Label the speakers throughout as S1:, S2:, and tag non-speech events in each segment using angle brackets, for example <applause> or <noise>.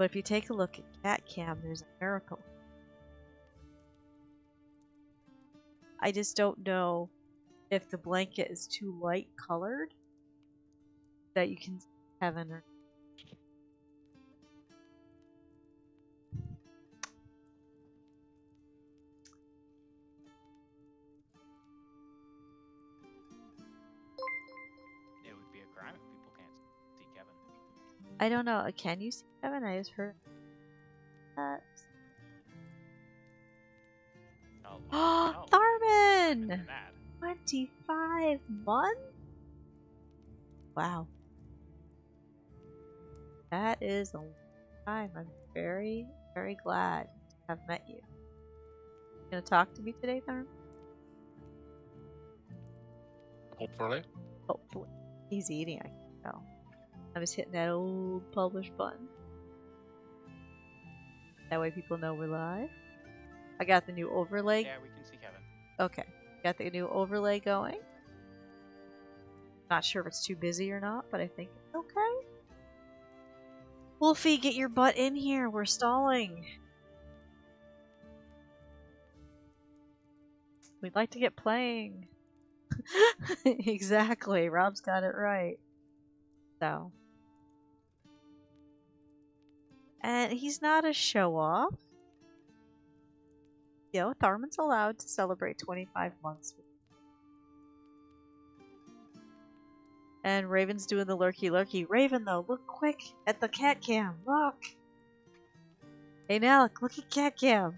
S1: But if you take a look at cat cam, there's a miracle. I just don't know if the blanket is too light colored that you can see heaven or I don't know. uh, Can you see heaven? I just heard that.
S2: Oh, <gasps> no.
S1: Tharman!
S2: Other than that,
S1: 25 months? Wow. That is a long time. I'm very, very glad to have met you. You gonna talk to me today, Tharm?
S3: Hopefully.
S1: Hopefully. He's eating, I can tell. I was hitting that old publish button. That way people know we're live. I got the new overlay.
S2: Yeah, we can see Kevin.
S1: Okay. Got the new overlay going. Not sure if it's too busy or not, but I think it's okay. Wolfie, get your butt in here. We're stalling. We'd like to get playing. <laughs> exactly. Rob's got it right. So. And he's not a show off. You know, Tharman's allowed to celebrate 25 months. And Raven's doing the lurky lurky. Raven, though, look quick at the cat cam. Look! Hey, Nalek, look at cat cam.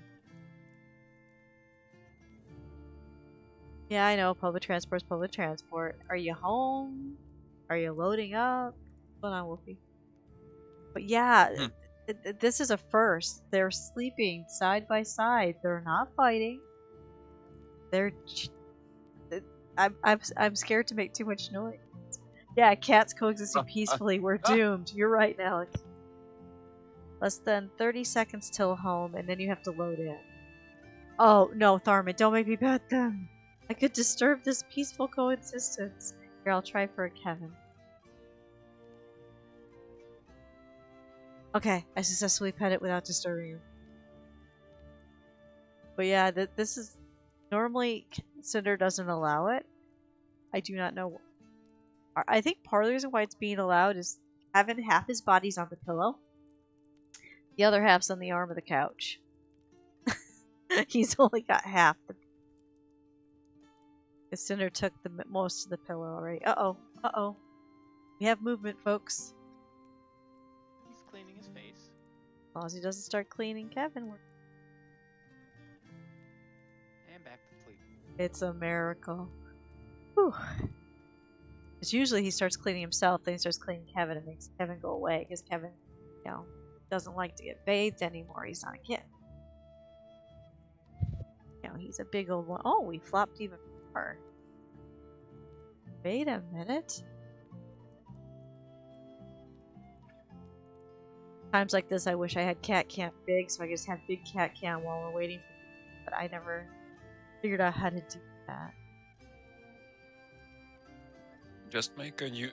S1: Yeah, I know. Public transport's public transport. Are you home? Are you loading up? What's on, Wolfie? But yeah,
S3: Hmm.
S1: This is a first. They're sleeping side by side. They're not fighting. They're. I'm, I'm, I'm scared to make too much noise. Yeah, cats coexisting <laughs> peacefully. We're doomed. You're right, Alec. Less than 30 seconds till home, and then you have to load in. Oh, no, Tharman, don't make me pet them. I could disturb this peaceful coexistence. Here, I'll try for a Kevin. Okay, I successfully pet it without disturbing you. But yeah, th- this is normally Cinder doesn't allow it. I do not know. I- think part of the reason why it's being allowed is having half his body's on the pillow, the other half's on the arm of the couch. <laughs> He's only got half. The the Cinder took the most of the pillow already. Uh oh. Uh oh. We have movement, folks. As long as he doesn't start cleaning Kevin, we're
S2: And back to sleep.
S1: It's a miracle. Whew. Because usually he starts cleaning himself, then he starts cleaning Kevin and makes Kevin go away because Kevin, you know, doesn't like to get bathed anymore. He's not a kid. You know, he's a big old one. Oh, we flopped even more. Wait a minute. Times like this, I wish I had cat cam big, so I could just have big cat cam while we're waiting for. But I never figured out how to do that.
S3: Just make a new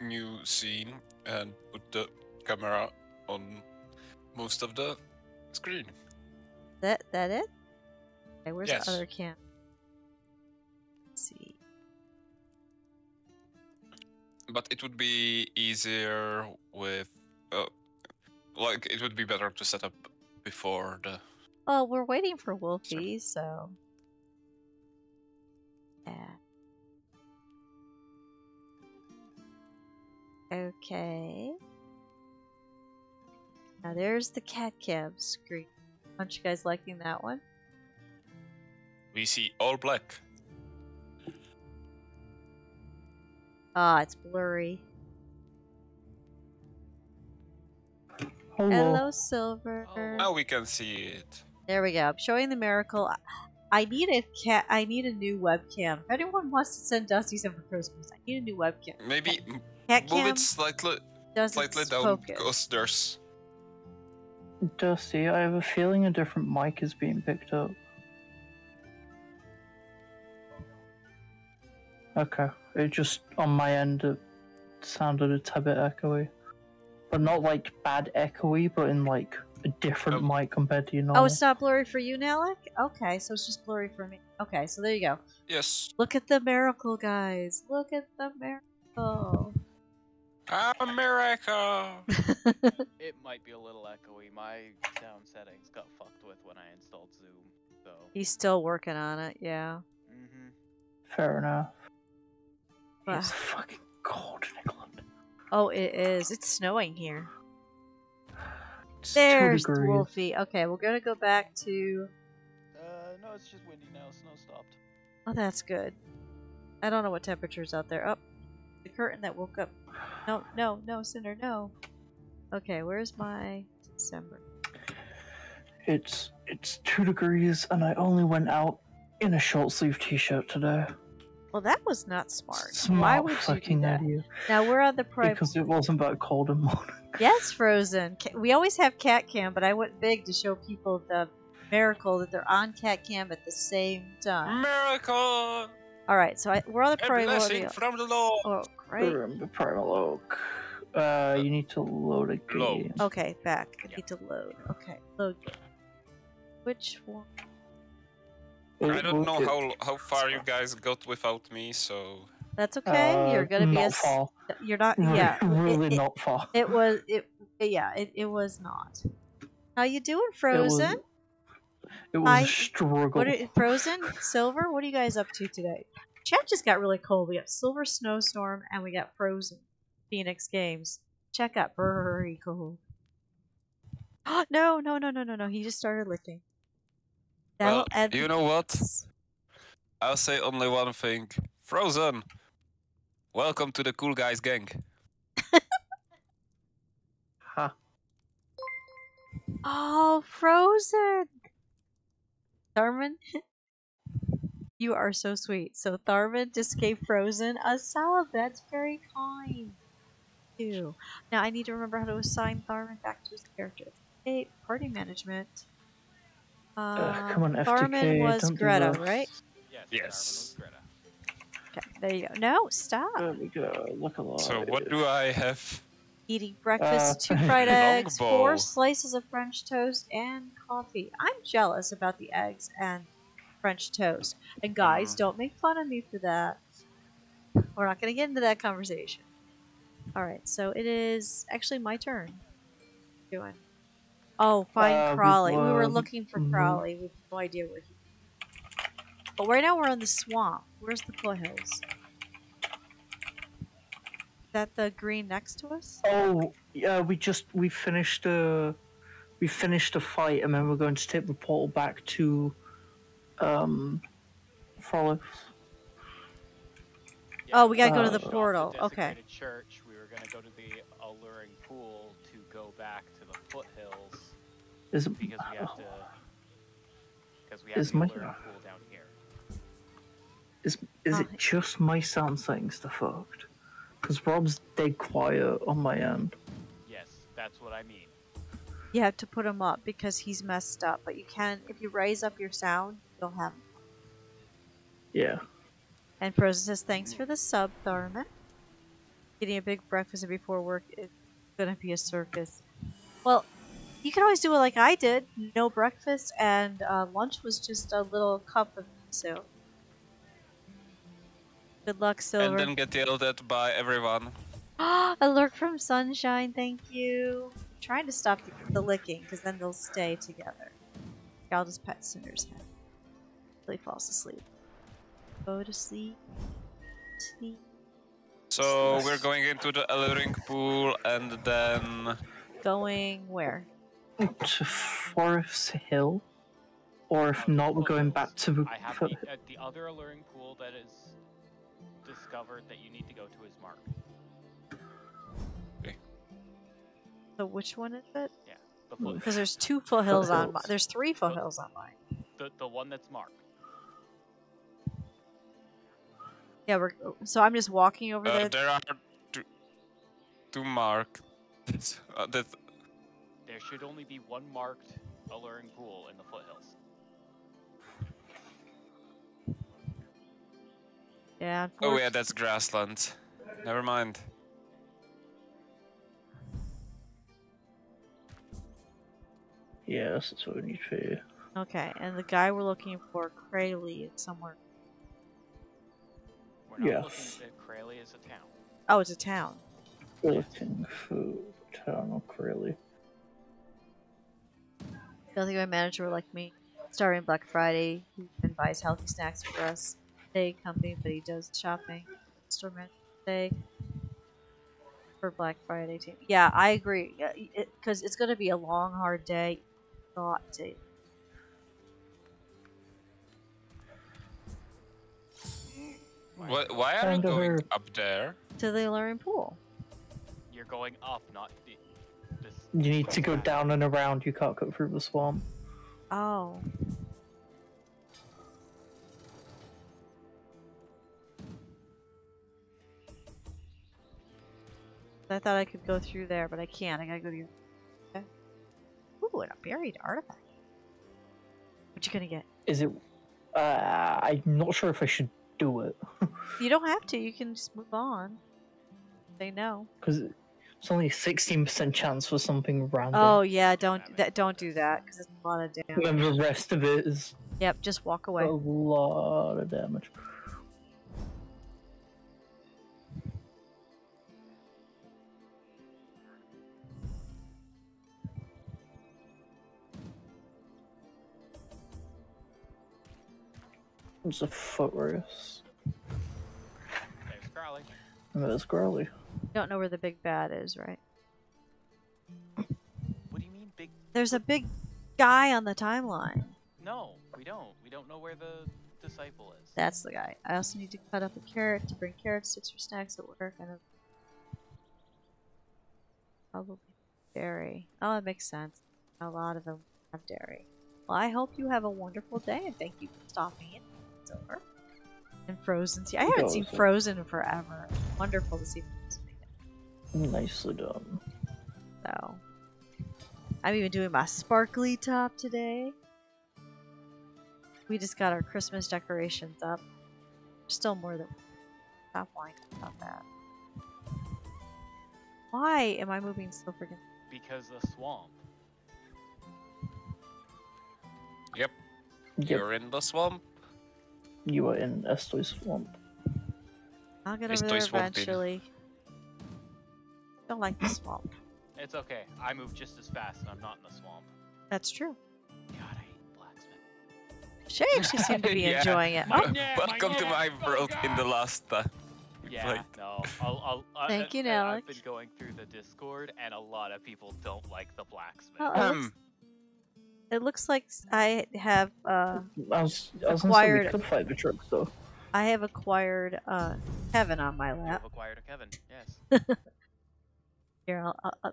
S3: new scene and put the camera on most of the screen.
S1: That that it? Okay, where's
S3: Yes.
S1: the other cam? Let's see.
S3: But it would be easier with uh, like it would be better to set up before the
S1: Oh, we're waiting for Wolfie, so yeah. Okay. Now there's the cat cam screen. Aren't you guys liking that one?
S3: we see all black.
S1: Ah, it's blurry.
S4: Oh, Hello.
S1: Hello, Silver.
S2: Oh.
S3: Now we can see it.
S1: There we go. I'm showing the miracle. I- I need a cat. I need a new webcam. If anyone wants to send Dusty some for Christmas, I need a new webcam.
S3: Maybe m-
S1: Cat
S3: move
S1: cam
S3: it slightly slightly down
S1: focus.
S3: because there's
S4: Dusty, I have a feeling a different mic is being picked up. Okay, it just on my end it sounded a tad bit echoey. But not like bad echoey, but in like a different
S3: Oh.
S4: mic compared to you your
S1: Oh, it's not blurry for you, Nalek? Okay, so it's just blurry for me. Okay, so there you go.
S3: Yes.
S1: Look at the miracle, guys. Look at the miracle.
S3: America. <laughs>
S2: It might be a little echoey. My sound settings got fucked with when I installed Zoom, so.
S1: He's still working on it, yeah.
S2: Mm-hmm.
S4: Fair enough.
S1: Wow.
S4: It's fucking cold in England.
S1: Oh, it is. It's snowing here.
S4: It's
S1: There's
S4: degrees.
S1: Wolfie. Okay, we're gonna go back to.
S2: Uh, no, it's just windy now. Snow stopped.
S1: Oh, that's good. I don't know what temperature's out there. Oh, the curtain that woke up. No, no, no, Cinder, no. Okay, where's my December?
S4: It's it's two degrees, and I only went out in a short sleeve t-shirt today.
S1: Well, that was not smart.
S4: Smart
S1: Why would you do
S4: fucking
S1: that?
S4: idiot.
S1: Now we're on the private.
S4: Because it wasn't that cold in the morning. <laughs>
S1: Yes, Frozen. We always have cat cam, but I went big to show people the miracle that they're on cat cam at the same time.
S3: Miracle.
S1: All right, so I, we're on the
S3: A
S1: primordial.
S3: blessing from the Lord.
S1: Oh, great.
S4: Remember Primal Oak. Uh, you need to load a
S3: Load.
S1: Okay, back. I
S2: Yeah.
S1: need to load. Okay, load. game. Which one?
S3: I don't know how how far you guys got without me, so
S1: That's okay.
S4: Uh,
S1: you're gonna be
S4: not
S1: a. s-
S4: far.
S1: You're not.
S4: Re-
S1: Yeah. <laughs>
S4: really
S1: it,
S4: not far.
S1: It was. It. Yeah. It. It was not. How you doing,
S4: It was-
S1: Frozen?
S4: It was
S1: Hi.
S4: a struggle.
S1: What are, Frozen, Silver? What are you guys up to today? Chat just got really cold. We got Silver Snowstorm and we got Frozen. Phoenix Games. Chat got very cold. no, no, no, no, no, no. He just started licking. That'll
S3: well,
S1: add-
S3: you know what? I'll say only one thing. Frozen. Welcome to the cool guys gang.
S4: Ha.
S1: Oh, Frozen! Tharman, <laughs> you are so sweet. So Tharman just gave Frozen a sub. That's very kind. Too. Now I need to remember how to assign Tharman back to his character. Okay, party management. Uh,
S4: come on,
S1: Tharman
S4: FTK,
S1: was
S4: don't
S1: Greta,
S4: that.
S1: right?
S2: Yes.
S3: Yes.
S2: Greta.
S1: Okay, there you go. No, stop.
S4: There we go. Look alive.
S3: So what do I have?
S1: Eating breakfast,
S4: Uh,
S1: two <laughs> fried eggs, four slices of French toast, and coffee. I'm jealous about the eggs and French toast. And guys,
S3: Mm.
S1: don't make fun of me for that. We're not going to get into that conversation. Alright, so it is actually my turn. Doing. Oh, find
S4: Uh, we
S1: Crawley. We were
S4: were-
S1: looking for
S4: mhm.
S1: Crawley. We have no idea where he But right now we're in the swamp. Where's the foothills? Is that the green next to us?
S4: Oh, yeah. We just we finished a we finished a fight, and then we're going to take the portal back to um Frolics.
S1: Oh, we gotta go to
S4: Uh,
S1: the
S2: Off the
S1: portal. Okay.
S2: Church. We were gonna go to the alluring pool to go back to the foothills
S4: Is it?
S2: because we have to. Because we have
S4: Is
S2: the
S4: my-
S2: alluring pool down here.
S4: Is is
S1: Oh.
S4: it just my sound settings that fucked? Because Rob's dead quiet on my end.
S2: Yes, that's what I mean.
S1: You have to put him up because he's messed up. But you can, if you raise up your sound, you'll have. him.
S4: Yeah.
S1: And Frozen says, "Thanks for the sub, Tharman. Getting a big breakfast before work is gonna be a circus." Well, you can always do it like I did. No breakfast, and uh, lunch was just a little cup of soup. Good luck, Silver.
S3: And then get yelled at by everyone. <gasps>
S1: Alert from Sunshine, thank you. I'm trying to stop the, the licking because then they'll stay together. I'll just pet Cinder's head till he falls asleep. Go to sleep. Sleep.
S3: So we're going into the alluring pool and then
S1: Going where?
S4: To Forest Hill, or if
S2: Uh,
S4: not, we're going back to the.
S2: I have
S4: foot-
S2: the, uh, the other alluring pool that is discovered that you need to go to is marked.
S1: So which one is it?
S2: The foot,
S1: Because there's two foothills on. mi-
S4: Foothills.
S1: There's three foothills on mine.
S2: the, the one that's marked.
S1: Yeah, we're. So I'm just walking over
S3: uh,
S1: there.
S3: there are two, two mark. <laughs> Uh, that
S2: There should only be one marked alluring pool in the foothills.
S1: Yeah.
S3: oh yeah, that's grassland. Never mind.
S4: Yes, that's what we need for you.
S1: Okay, and the guy we're looking for, Crayley, is somewhere.
S2: We're not
S4: Yes.
S2: looking at Crayley as a town.
S1: Oh, it's a town.
S4: We're looking for town of Corelli.
S1: The other guy manager were like me, starting Black Friday, he even buys healthy snacks for us. Day company, but he does shopping. Store manager day for Black Friday too. Yeah, I agree. Because it's going to be a long, hard day. Got to.
S3: Why, why are you going
S4: her-
S3: up there?
S1: To the alluring pool.
S2: You're going up, not the, this.
S4: You need to go down and around. You can't go through the swamp.
S1: Oh. I thought I could go through there, but I can't. I gotta go to your. Okay. Ooh, and a buried artifact. What you gonna get?
S4: Is it? Uh, I'm not sure if I should do it <laughs>
S1: You don't have to. You can just move on. Say no.
S4: because it's only 16% chance for something random.
S1: Oh yeah, don't that. Don't do that because it's a lot of
S4: And then
S1: damage.
S4: the rest of it is
S1: Yep, just walk away.
S4: a lot of damage. It's a foot race.
S2: There's Crowley.
S4: And there's Growly.
S1: You don't know where the big bad is, right?
S2: What do you mean, big?
S1: There's a big guy on the timeline.
S2: No, we don't. We don't know where the disciple is.
S1: That's the guy. I also need to cut up a carrot to bring carrot sticks for snacks at work. And a... probably dairy. Oh, it makes sense. A lot of them have dairy. Well, I hope you have a wonderful day, and thank you for stopping in. It's over. And Frozen. See, I haven't seen
S4: Frozen.
S1: Frozen in forever. Wonderful to see Frozen again.
S4: Nicely done.
S1: So, I'm even doing my sparkly top today. We just got our Christmas decorations up. Still more than stop whining about that. Why am I moving so freaking?
S2: Because the swamp.
S4: Yep,
S3: You're in the swamp.
S4: you are in Estoy Swamp.
S1: I'll get
S3: It's
S1: over there
S3: too swampy.
S1: Eventually. Don't like the swamp.
S2: It's okay. I move just as fast, and I'm not in the swamp.
S1: That's true.
S2: God, I hate blacksmith.
S1: She actually seemed to be <laughs>
S3: Yeah.
S1: enjoying it.
S2: My
S1: Oh,
S2: neck, my
S3: Welcome to my
S2: my
S3: world in the last time.
S2: Yeah,
S3: played.
S2: no. I'll, I'll, I,
S1: Thank you,
S2: I- I've been going through the Discord, and a lot of people don't like the blacksmith.
S1: Oh, it, looks,
S3: Um,
S1: it looks like I have uh,
S4: I was, I was gonna say we
S1: Acquired-
S4: could fight the trucks though.
S1: I have acquired uh, Kevin on my
S2: You
S1: lap.
S2: have acquired a Kevin. Yes. <laughs>
S1: Here, I'll, I'll, I'll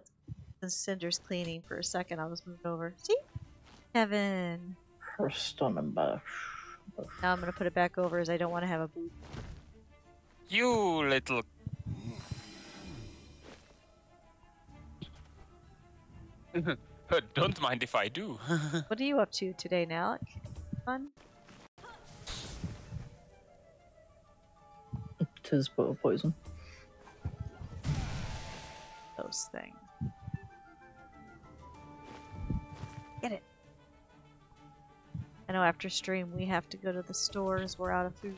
S1: since Cinder's cleaning for a second, I'll just move over. See? Kevin.
S4: Her stun and bash.
S1: Now I'm gonna put it back over as I don't want to have a boot.
S3: you little. <laughs> Don't mind if I do. <laughs>
S1: What are you up to today, Nalek? Fun?
S4: Tis but a poison.
S1: Those things. Get it. I know after stream we have to go to the stores. We're out of food.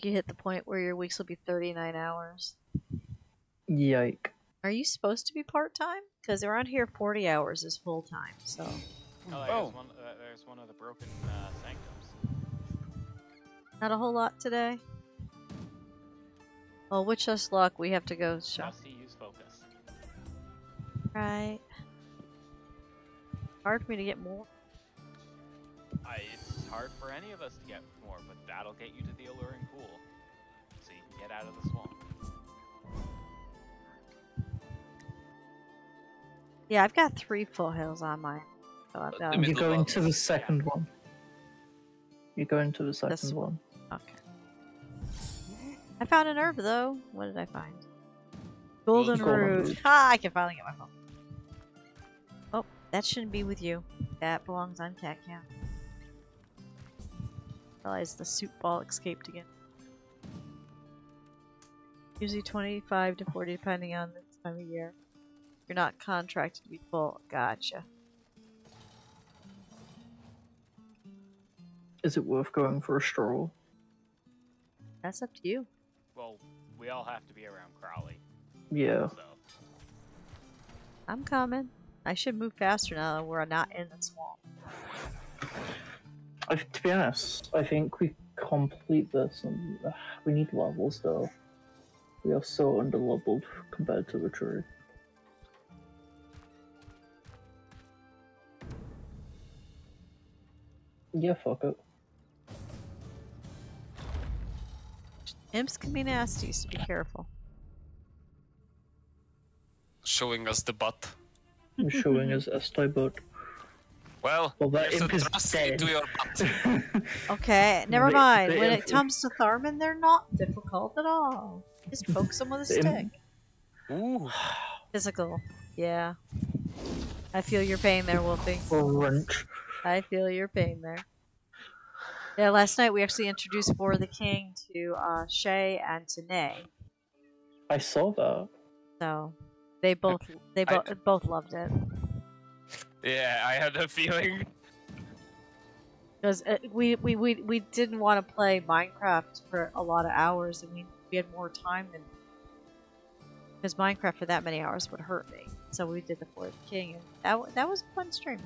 S1: Like you hit the point where your weeks will be 39 hours.
S4: Yike.
S1: Are you supposed to be part time? Because around here, 40 hours is full time. So
S2: Oh,
S3: Oh.
S2: there's one. Uh, there's one of the broken uh, sanctums.
S1: not a whole lot today. Well, wish us luck. We have to go shop.
S2: Must he use focus?
S1: Right. Hard for me to get more.
S2: I, it's hard for any of us to get more, but that'll get you to the alluring pool, so you can get out of the swamp.
S1: Yeah, I've got three full hills on mine. So I've got.
S4: You're
S3: middle
S4: going to the second one. You go into the second
S1: This
S4: one.
S1: Okay. I found an herb though. What did I find? Golden
S4: Golden
S1: root.
S4: root.
S1: Ha! Ah, I can finally get my phone. Oh, that shouldn't be with you. That belongs on cat cam. Realize the soup ball escaped again. Usually 25 to 40 depending on the time of year. You're not contracted to be full. Gotcha.
S4: Is it worth going for a stroll?
S1: That's up to you.
S2: Well, we all have to be around Crowley.
S4: Yeah.
S2: So
S1: I'm coming. I should move faster now that we're not in the swamp.
S4: I, to be honest, I think we complete this and uh, we need levels though. We are so underleveled compared to the tree. Yeah, fuck it.
S1: Imps can be nasty, so be careful.
S3: Showing us the butt.
S4: I'm showing us <laughs> Estai but
S3: Well,
S4: Well, that
S3: here's a
S4: imp is dead.
S3: into your. <laughs>
S1: Okay, never
S4: The-
S1: mind.
S4: the
S1: when it comes to Tharman, they're not difficult at all. Just poke them with a <laughs>
S4: The
S1: stick.
S3: Ooh. <sighs>
S1: Physical. Yeah. I feel your pain there, Wolfie.
S4: wrench.
S1: I feel your pain there. Yeah, last night we actually introduced For the King to uh, Shay and to Nay.
S4: I saw that.
S1: So they both they both both loved it.
S3: Yeah, I had a feeling.
S1: Because uh, we, we, we, we didn't want to play Minecraft for a lot of hours, and we, we had more time than. Because Minecraft for that many hours would hurt me. So we did the For the King, and that, that was fun stream.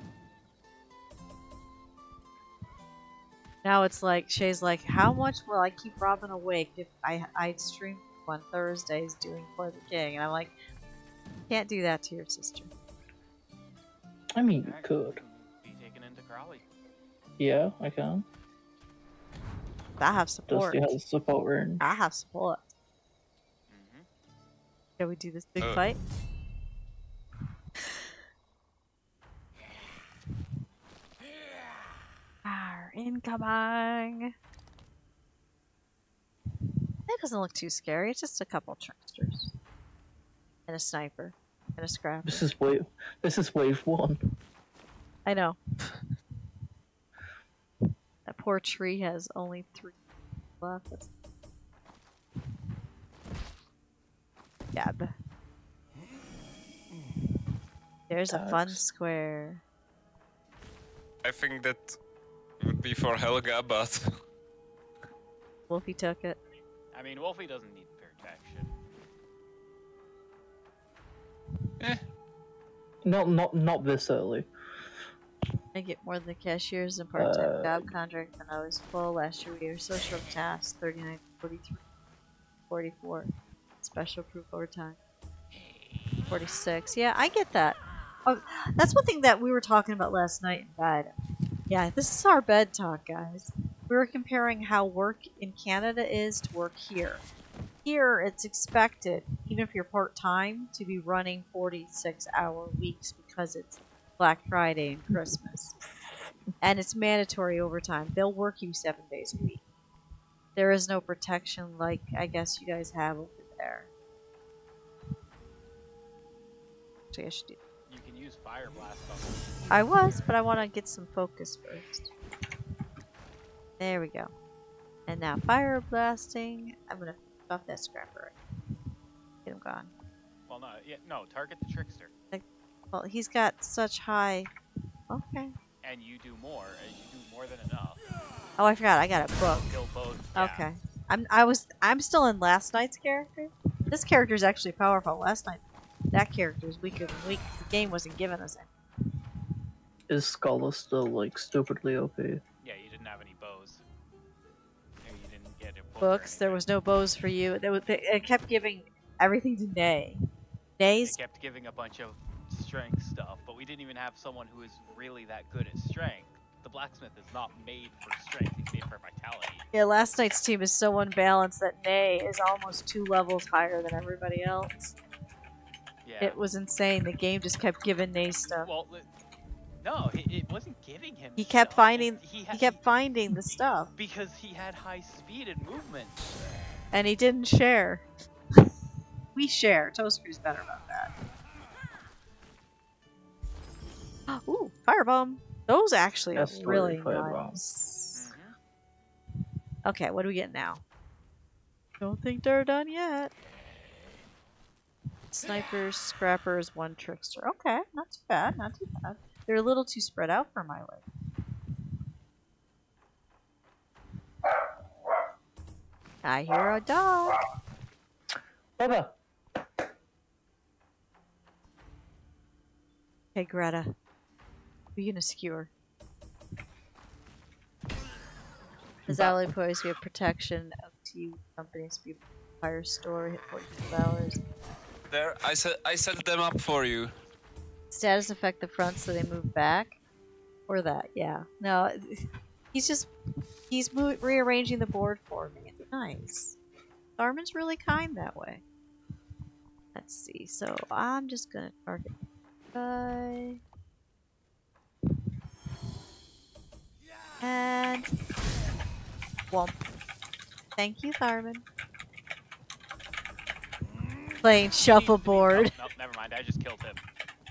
S1: Now it's like, Shay's like, how much will I keep Robin awake if I, I stream on Thursdays doing For the King? And I'm like, can't do that to your sister.
S4: I mean, you could.
S2: Be taken into Crowley.
S4: Yeah, I can.
S1: I have support.
S4: Dusty has support range.
S1: I have support.
S2: hmm
S1: Shall we do this big
S3: Uh.
S1: fight? <sighs> Arr, incoming! That doesn't look too scary. It's just a couple tricksters. And a sniper. And a scrap.
S4: This is wave. This is wave one.
S1: I know. <laughs> that poor tree has only three left. That's... Gab. There's a fun square.
S3: I think that would be for Helga, but <laughs>
S1: Wolfie took it.
S2: I mean, Wolfie doesn't need
S4: Not not not this early.
S1: I get more than the cashiers and part-time
S4: Uh,
S1: job contract than I was full last year. We are social tasks 39, 43, 44. Special proof overtime. 46. Yeah, I get that. Oh, that's one thing that we were talking about last night in bed. Yeah, this is our bed talk, guys. We were comparing how work in Canada is to work here. Here, it's expected, even if you're part time, to be running 46 hour weeks because it's Black Friday and Christmas. And it's mandatory overtime. They'll work you seven days a week. There is no protection like I guess you guys have over there. Actually, I should do.
S2: You can use Fire Blast on them.
S1: I was, but I want to get some focus first. There we go. And now fire blasting. I'm gonna stop that scrapper. Get him gone.
S2: Well, no, yeah, no. Target the trickster,
S1: Well, he's got such high. Okay.
S2: and you do more. And you do more than enough.
S1: Oh, I forgot. I got a book.
S2: Kill both. yeah.
S1: Okay. I'm. I was. I'm still in last night's character. This character is actually powerful. Last night, that character is weaker than weak. The game wasn't giving us it.
S4: Is Scholar still like stupidly OP?
S2: Yeah,
S1: Books. There was no bows for you. They, would- they, it kept giving everything to Nay.
S2: They
S1: Nay's
S2: kept giving a bunch of strength stuff, but we didn't even have someone who is really that good at strength. The blacksmith is not made for strength; he's made for vitality.
S1: Yeah, last night's team is so unbalanced that Nay is almost two levels higher than everybody else.
S2: Yeah.
S1: It was insane. The game just kept giving Nay stuff.
S2: Well, No, it, it wasn't giving him.
S1: He kept
S2: stuff.
S1: finding-
S2: He,
S1: He
S2: had,
S1: kept finding the stuff,
S2: because he had high speed and movement.
S1: and he didn't share. <laughs> we share. Toaster's better about that. <gasps> Ooh, firebomb. Those actually
S4: That's
S1: are really
S4: firebomb.
S1: nice.
S2: Mhm.
S1: Okay, what do we get now? Don't think they're done yet. Snipers, scrappers, one trickster. Okay, not too bad, not too bad. They're a little too spread out for my liking. I hear a dog.
S4: Bubba!
S1: Hey, Greta. Be gonna skewer. As
S4: Ba-
S1: ally poise, we have protection of T companies, be fire store, hit 42 hours.
S3: There, I set I set them up for you.
S1: Status affect the front so they move back? Or that, yeah. No, he's just, he's mo- rearranging the board for me. It's nice. Garmin's really kind that way. Let's see, so I'm just gonna target Bye. And womp. Thank you, Tharman. Playing shuffleboard.
S2: Nope, nope, never mind. I just killed him.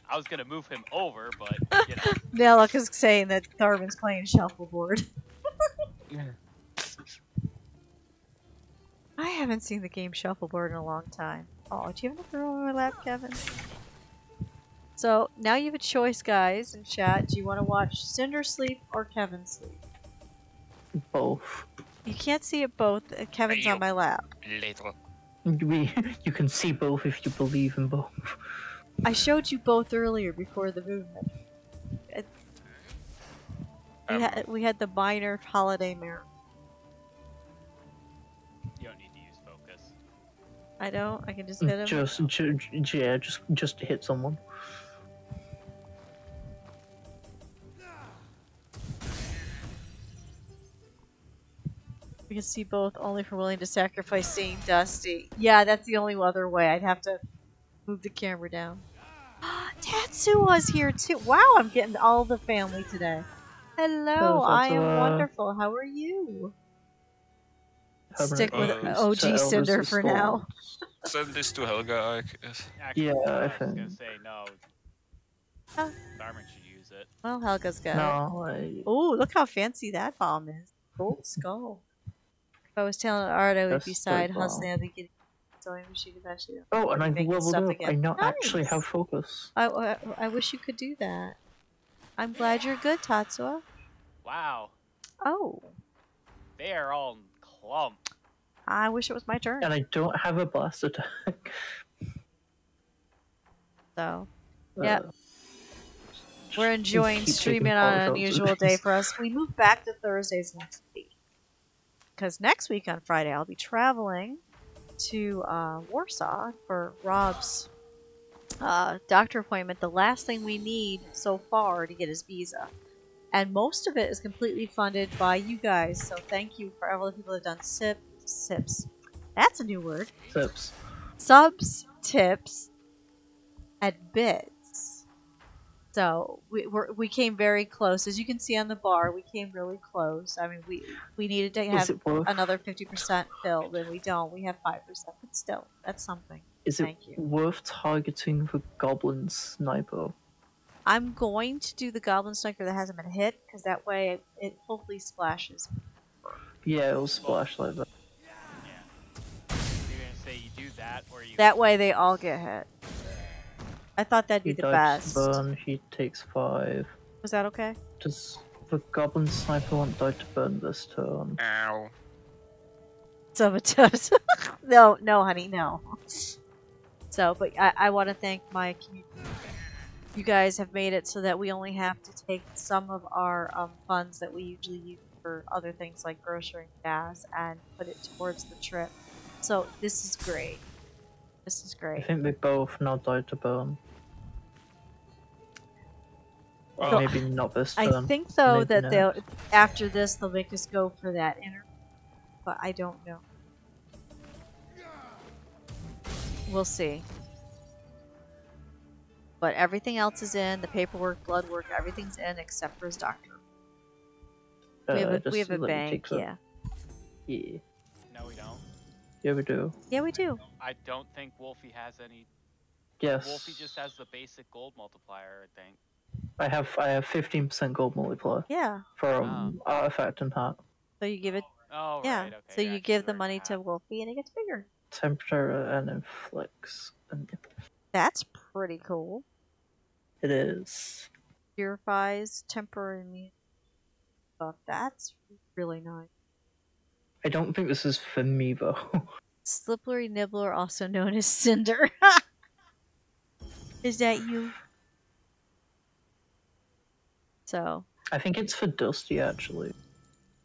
S2: I was gonna move him over, but <laughs> you know.
S1: Nelloc is saying that Tharman's playing shuffleboard. <laughs> I haven't seen the game shuffleboard in a long time. Oh, do you have another on my lap, Kevin? So now you have a choice, guys, in chat. Do you want to watch Cinder sleep or Kevin sleep?
S4: Both.
S1: You can't see it both. uh, Kevin's on my lap.
S3: Later.
S4: We, <laughs> you can see both if you believe in both.
S1: I showed you both earlier before the movement. It- We,
S3: Um,
S1: had, we had the minor holiday mirror.
S2: You don't need to use focus.
S1: I don't. I can just hit him.
S4: Just, ju- ju- yeah, just, just to hit someone.
S1: We can see both only if we're willing to sacrifice seeing Dusty. Yeah, that's the only other way. I'd have to move the camera down. <gasps> Tatsua's here too. Wow, I'm getting all the family today. Hello,
S4: Hello,
S1: I am wonderful. How are you?
S4: Permanent
S1: Stick with
S3: Uh,
S1: OG Cinder for
S4: Storm.
S1: now.
S3: Send this to Helga, I guess.
S2: Actually,
S4: Yeah,
S2: I
S4: I
S2: was gonna say no.
S1: Huh?
S2: Darman should use it.
S1: Well, Helga's got.
S4: No, I,
S1: Ooh, look how fancy that bomb is. Gold skull. If I was telling Art I would
S4: That's
S1: be side
S4: quite
S1: hustling
S4: wow.
S1: at the beginning sewing machine eventually.
S4: oh, and I've
S1: making
S4: leveled up.
S1: again.
S4: I now actually have focus.
S1: I, I, I wish you could do that. I'm glad you're good, Tatsua.
S2: Wow,
S1: Oh,
S2: they are all clump.
S1: I wish it was my turn.
S4: And I don't have a blast attack. <laughs>
S1: So
S4: Uh,
S1: Yep. we're enjoying streaming on an unusual day for us. We move back to Thursdays next week because next week on Friday I'll be traveling to uh, Warsaw for Rob's uh, doctor appointment. The last thing we need so far to get his visa. And most of it is completely funded by you guys. So thank you for all the people that have done SIP, SIPs. That's a new word.
S4: Tips.
S1: subs, tips, and bits. So we we're, we came very close, as you can see on the bar. We came really close. I mean, we we needed to have another fifty percent filled, and we don't. We have five percent, but still, that's something.
S4: Is it
S1: Thank you.
S4: worth targeting the goblin sniper?
S1: I'm going to do the goblin sniper that hasn't been hit, because that way it, it hopefully splashes.
S4: Yeah, it'll splash like that.
S2: Yeah. You're gonna say you do that, or you.
S1: That way they all get hit. I thought that'd be
S4: He
S1: the
S4: dies
S1: best.
S4: to burn. He takes five.
S1: Was that okay?
S4: Does the goblin sniper want die to burn this turn?
S3: Ow.
S1: Sabotage. <laughs> no, no, honey, no. So, but I, I want to thank my community. You guys have made it so that we only have to take some of our um, funds that we usually use for other things like grocery and gas and put it towards the trip. So this is great. This is great.
S4: I
S1: great.
S4: think they both now die to burn. Or
S3: Well,
S4: maybe not this
S1: I
S4: turn.
S1: think though
S4: maybe
S1: that
S4: not.
S1: they'll after this they'll make us go for that inner, but I don't know. We'll see. but everything else is in. The paperwork, blood work, everything's in except for his doctor. We have
S4: Uh,
S1: a,
S4: just
S1: we have a bank, yeah.
S4: Yeah.
S2: No, we don't.
S4: Yeah, we do.
S1: Yeah, we do.
S2: I don't think Wolfie has any.
S4: Yes.
S2: Wolfie just has the basic gold multiplier, I think.
S4: I have I have fifteen percent gold multiplier
S1: Yeah.
S4: from oh. artifact and hat.
S1: So you give it,
S2: Oh,
S1: yeah.
S2: right. Okay.
S1: so
S2: yeah,
S1: you
S2: 'cause
S1: give the money to Wolfie and it gets bigger.
S4: Temperature and inflicts. And
S1: That's pretty cool.
S4: it is.
S1: Purifies temporary immune oh, stuff. That's really nice.
S4: I don't think this is for me though. <laughs>
S1: Slippery Nibbler, also known as Cinder. <laughs> Is that you? So,
S4: I think it's for Dusty actually.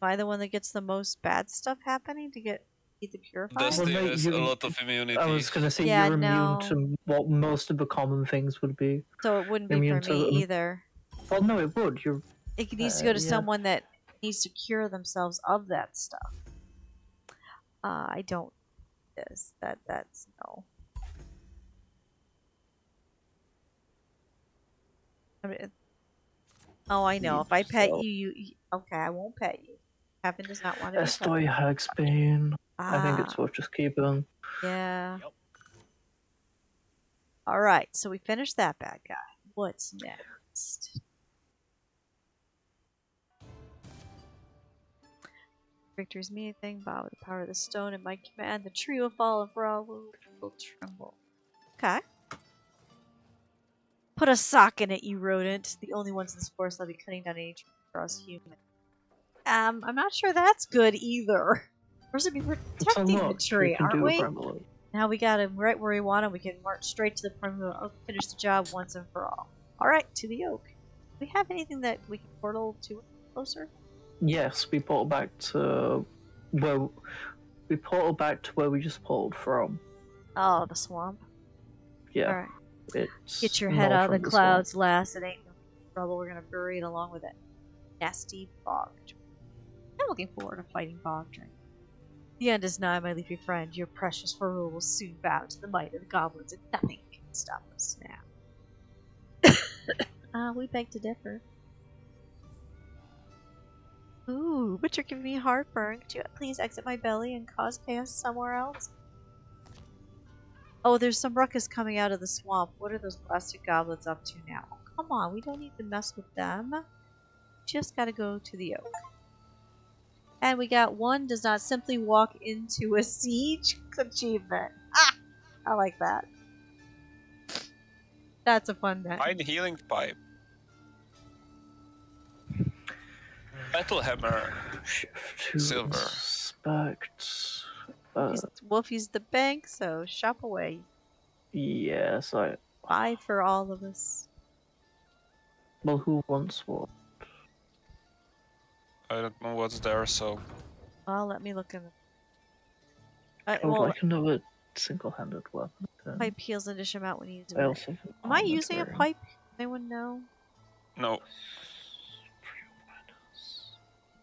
S1: am I the one that gets the most bad stuff happening to get get the purified?
S3: Dusty
S4: Well,
S3: has
S4: you-
S3: a lot of immunity.
S4: I was gonna say
S1: Yeah,
S4: you're
S1: no.
S4: immune to what most of the common things would be.
S1: So it wouldn't be
S4: immune
S1: for
S4: to
S1: me
S4: them.
S1: either.
S4: Well, no, it would. You're
S1: It needs to
S4: Uh,
S1: go to
S4: yeah.
S1: someone that needs to cure themselves of that stuff. Uh, I don't. This that that's no. I mean, oh, I know. If I pet
S4: so-
S1: you, you, you, okay, I won't pet you. Kevin does not want to. be petted.
S4: Estoy Hagsbane. I think it's
S1: Ah,
S4: worth just keeping.
S1: yeah.
S2: Yep.
S1: All right, so we finished that bad guy. What's next? Victor's me thing, bow with the power of the stone in my command. The tree will fall and Ra will, will tremble. Okay. Put a sock in it, you rodent. The only ones in this forest that'll be cutting down any tree for us human. Um, I'm not sure that's good either. We're supposed to be
S4: It's
S1: protecting the tree,
S4: you
S1: aren't we? Now we got him right where we want him. We can march straight to the perimeter. I'll finish the job once and for all. All right, to the oak. Do we have anything that we can portal to closer?
S4: Yes, we portal back to where we portal back to where we just pulled from.
S1: Oh, the swamp.
S4: Yeah,
S1: All right.
S4: it's
S1: Get your head out of
S4: from
S1: the
S4: swamp.
S1: clouds, lass. It ain't no trouble. We're gonna bury it along with that nasty bog. I'm looking forward to fighting bog drain. The end is nigh, my leafy friend. Your precious Faru will soon bow to the might of the goblins, and nothing can stop us now. <coughs> uh, we beg to differ. Ooh, but you're giving me heartburn. Could you please exit my belly and cause chaos somewhere else? Oh, there's some ruckus coming out of the swamp. What are those plastic goblins up to now? Come on, we don't need to mess with them. Just gotta go to the oak. And we got one does not simply walk into a siege achievement. Ah! I like that. That's a fun net.
S3: Fine healing pipe. Battle hammer.
S4: Shift to
S3: Silver.
S4: inspect. Uh,
S1: Wolfie's the bank, so shop away.
S4: yes, I.
S1: Buy for all of us.
S4: Well, who wants what?
S3: I don't know what's there, so
S1: Well, let me look in. The... I,
S4: I would
S1: well,
S4: like another single-handed weapon. then.
S1: pipe heals and dish them out when you use
S4: I
S1: it.
S4: also
S1: Am I using a pipe? Anyone know?
S3: no.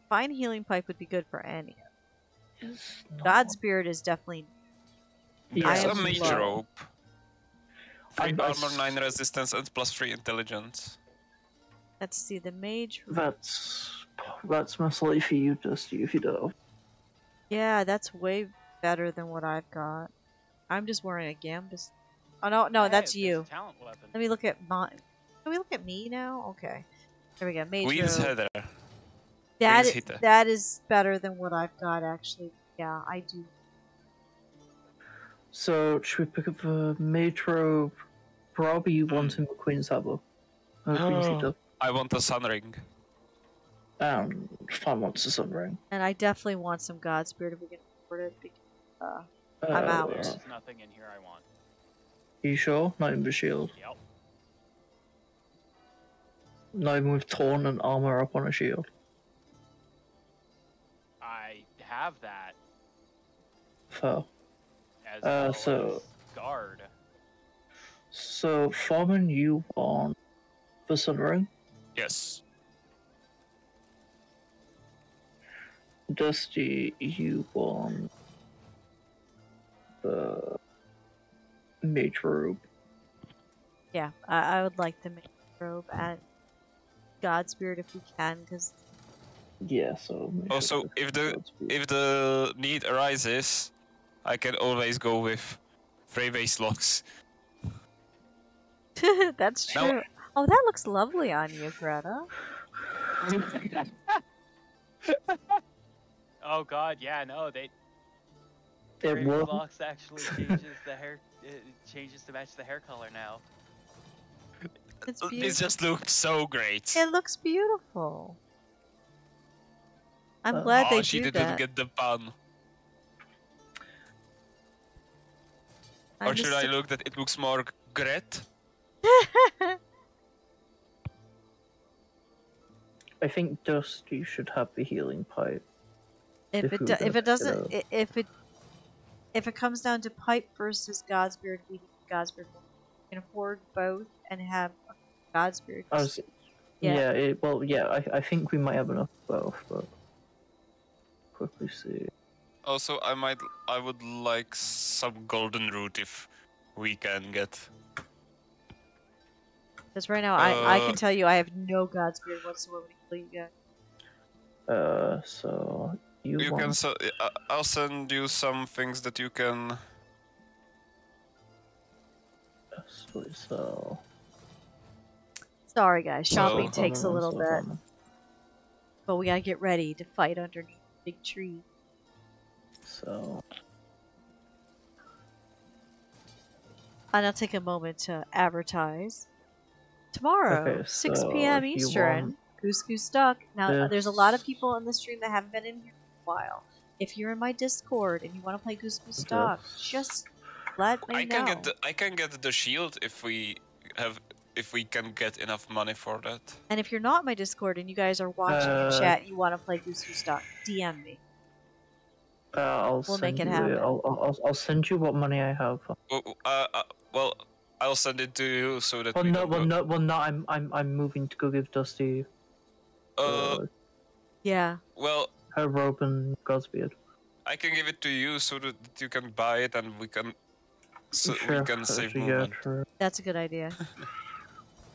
S1: Fine healing pipe would be good for any.
S4: Is not
S1: God's
S4: one.
S1: spirit is definitely
S3: There's
S4: I
S3: a
S4: am
S3: mage
S1: slow.
S3: rope. Three
S4: I'm- I
S3: armor,
S4: s-
S3: nine resistance, and plus three intelligence.
S1: let's see the mage.
S4: That's that's most likely for you, Dusty, if you don't.
S1: Yeah, that's way better than what I've got. I'm just wearing a gambus. Oh no, no,
S2: Hey,
S1: that's you.
S2: a Talent weapon.
S1: Let me look at mine. Can we look at me now? Okay. There we go. Mage
S3: Wheels
S1: robe.
S3: header.
S1: That
S3: Wheels
S1: is,
S3: hitter.
S1: that is better than what I've got actually. Yeah, I do.
S4: So should we pick up a mage Probably Robbie, you want in the Queen's Hammer? Uh,
S3: Oh. I want a sun ring.
S4: And Fine wants a sun ring.
S1: And I definitely want some God spirit if we can afford it. Because, uh, I'm
S4: Uh,
S1: out.
S2: There's nothing in here I want.
S4: You sure? Not even the shield.
S2: Yep.
S4: Not even with torn and armor up on a shield.
S2: Have that
S4: Fair.
S2: as
S4: Uh,
S2: well
S4: so-
S2: as guard.
S4: So, Foreman, you want the sun ring?
S3: Yes.
S4: Dusty, you want the mage robe.
S1: Yeah, I, I would like to make a robe at Godspirit if we can, because
S4: Yeah, so. make oh, sure
S3: Also, if the- If the need arises, I can always go with Frey-based locks. <laughs>
S1: that's
S3: Now-
S1: true. Oh, that looks lovely on you, Greta. <laughs>
S2: Oh god, yeah, no, they
S4: it
S2: Raven
S4: will.
S2: Locks actually changes the hair it changes to match the hair color now.
S1: It's
S3: It just looks so great.
S1: It looks beautiful. I'm glad
S3: oh,
S1: they
S3: she
S1: do
S3: didn't
S1: that.
S3: get the pun.
S1: I
S3: or should I look that it looks more Gret?
S1: it. <laughs>
S4: I think Dusty should have the healing pipe.
S1: if
S4: if
S1: it do, if it doesn't
S4: up.
S1: i- if it if it comes down to pipe versus Godsbeard, we Godsbeard we can afford both and have Godsbeard.
S4: I was,
S1: Yeah.
S4: yeah. it, well, yeah. I, I think we might have enough both, but quickly see.
S3: Also, I might, I would like some golden root if we can get.
S1: Because right now I, I
S3: Uh,
S1: can tell you I have no Godsbeard whatsoever to kill you guys.
S4: Uh, so you,
S3: You
S4: want
S3: can. So, I- I'll send you some things that you can.
S4: so, so
S1: Sorry guys, shopping
S3: So-
S1: takes a little bit, but we gotta get ready to fight underneath the big tree.
S4: So
S1: And I'll take a moment to advertise. Tomorrow,
S4: Okay,
S1: 6
S4: so
S1: p.m. Eastern, Goose Goose Duck. Now, uh, there's a lot of people in the stream that haven't been in here for a while. If you're in my Discord and you want to play Goose Goose Duck, just let me
S3: I
S1: know.
S3: can get the. I can get the shield if we have. If we can get enough money for that.
S1: And if you're not my Discord and you guys are watching in
S4: Uh,
S1: chat and you want to play Goose Goose Duck, DM me.
S4: uh, I'll
S1: We'll
S4: send
S1: make it
S4: you,
S1: happen.
S4: I'll, I'll I'll- I'll send you what money I have.
S3: Oh, uh, uh, well, I'll send it to you so that
S4: Well,
S3: we
S4: no, well,
S3: go-
S4: no, well, no. I'm I'm I'm moving to go give Dusty
S3: Uh,
S4: uh,
S1: Yeah.
S3: well,
S4: her robe and Godsbeard.
S3: I can give it to you so that you can buy it and we can. So
S4: Sure,
S3: we can save
S4: yeah,
S3: movement.
S4: sure.
S1: That's a good idea. <laughs>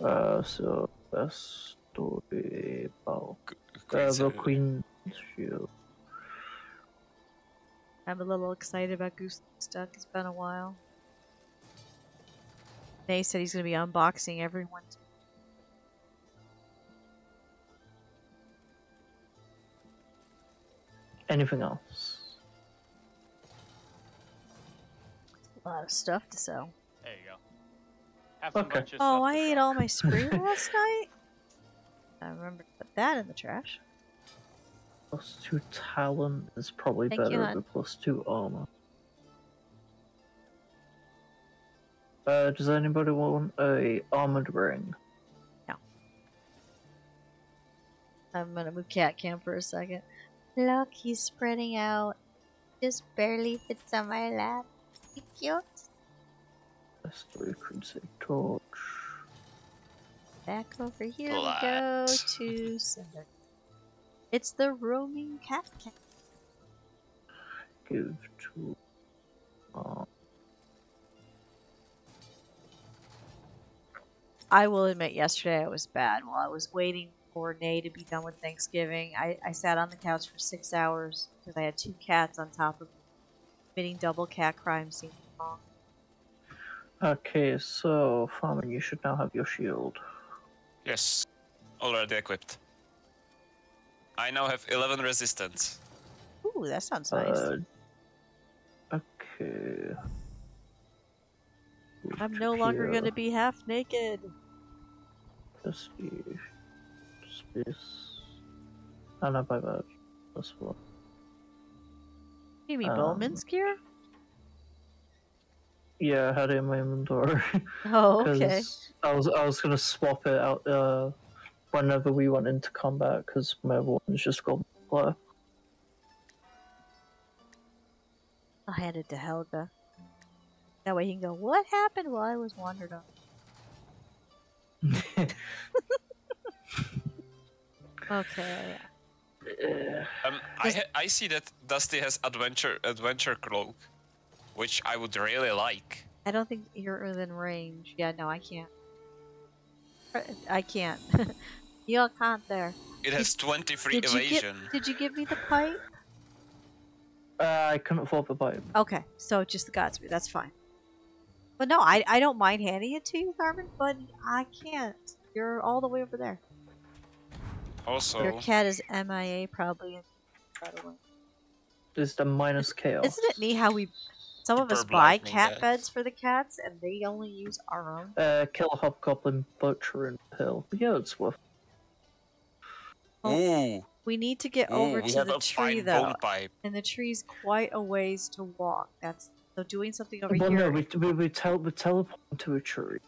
S4: Uh, so best story about
S3: Great
S4: uh, the
S3: save.
S4: Queen's Shield.
S1: I'm a little excited about Goose Goose Duck. It's been a while. Nay said he's going to be unboxing everyone.
S4: Anything else?
S1: A lot of stuff to sell.
S2: There you go. Have some
S4: Okay.
S1: Oh, I ate all my spree <laughs> last night. I remember to put that in the trash.
S4: Plus two talent is probably
S1: Thank
S4: better
S1: hon.
S4: than plus two armor. Uh, does anybody want a armored ring? No.
S1: I'm gonna move cat cam for a second. Look, he's spreading out. Just barely fits on my lap. He cute.
S4: Best story crimson torch.
S1: Back over here we go to Cinder. It's the roaming cat cam.
S4: Give to. Uh,
S1: I will admit, yesterday I was bad. While I was waiting for Nay to be done with Thanksgiving, I, I sat on the couch for six hours because I had two cats on top of me. Committing double cat crime seemed wrong.
S4: Okay, so Farman, you should now have your shield.
S3: Yes, already equipped. I now have 11 resistance.
S1: Ooh, that sounds nice.
S4: Uh, okay.
S1: I'm
S4: Move
S1: no longer going to be half naked.
S4: Just the space. Oh, not by that. That's what.
S1: You mean
S4: Um,
S1: Bowman's gear?
S4: Yeah, I had it in my inventory. <laughs>
S1: Oh, okay.
S4: 'cause I was I was gonna swap it out uh, whenever we went into combat because my other one's just gone player.
S1: I'll hand it to Helga. That way he can go, What happened while I was wandered off? <laughs> Okay.
S3: Um, I ha- I see that Dusty has adventure adventure cloak, which I would really like.
S1: I don't think you're within range. Yeah, no, I can't. I can't. <laughs> you can't there.
S3: It has 23
S1: Did you get?
S3: evasion.
S1: Did you give me the pipe?
S4: Uh, I couldn't afford the pipe.
S1: Okay, so just the Godsbeard. That's fine. But no, I I don't mind handing it to you, Carmen. But I can't. You're all the way over there.
S3: Also,
S1: Your cat is MIA probably. By the way.
S4: There's the minus chaos.
S1: Isn't it neat how we some of us buy cat
S3: gas.
S1: beds for the cats and they only use our own?
S4: Uh, kill a hobgoblin, butcher, and pill. Yeah, it's worth.
S3: ooh,
S1: We need to get
S3: ooh,
S1: over
S3: we
S1: to
S3: have
S1: the
S3: a
S1: tree
S3: fine
S1: though,
S3: bone pipe.
S1: and the tree's quite a ways to walk. That's so doing something over
S4: Well,
S1: here.
S4: no, we we we, tel- we teleport to a tree.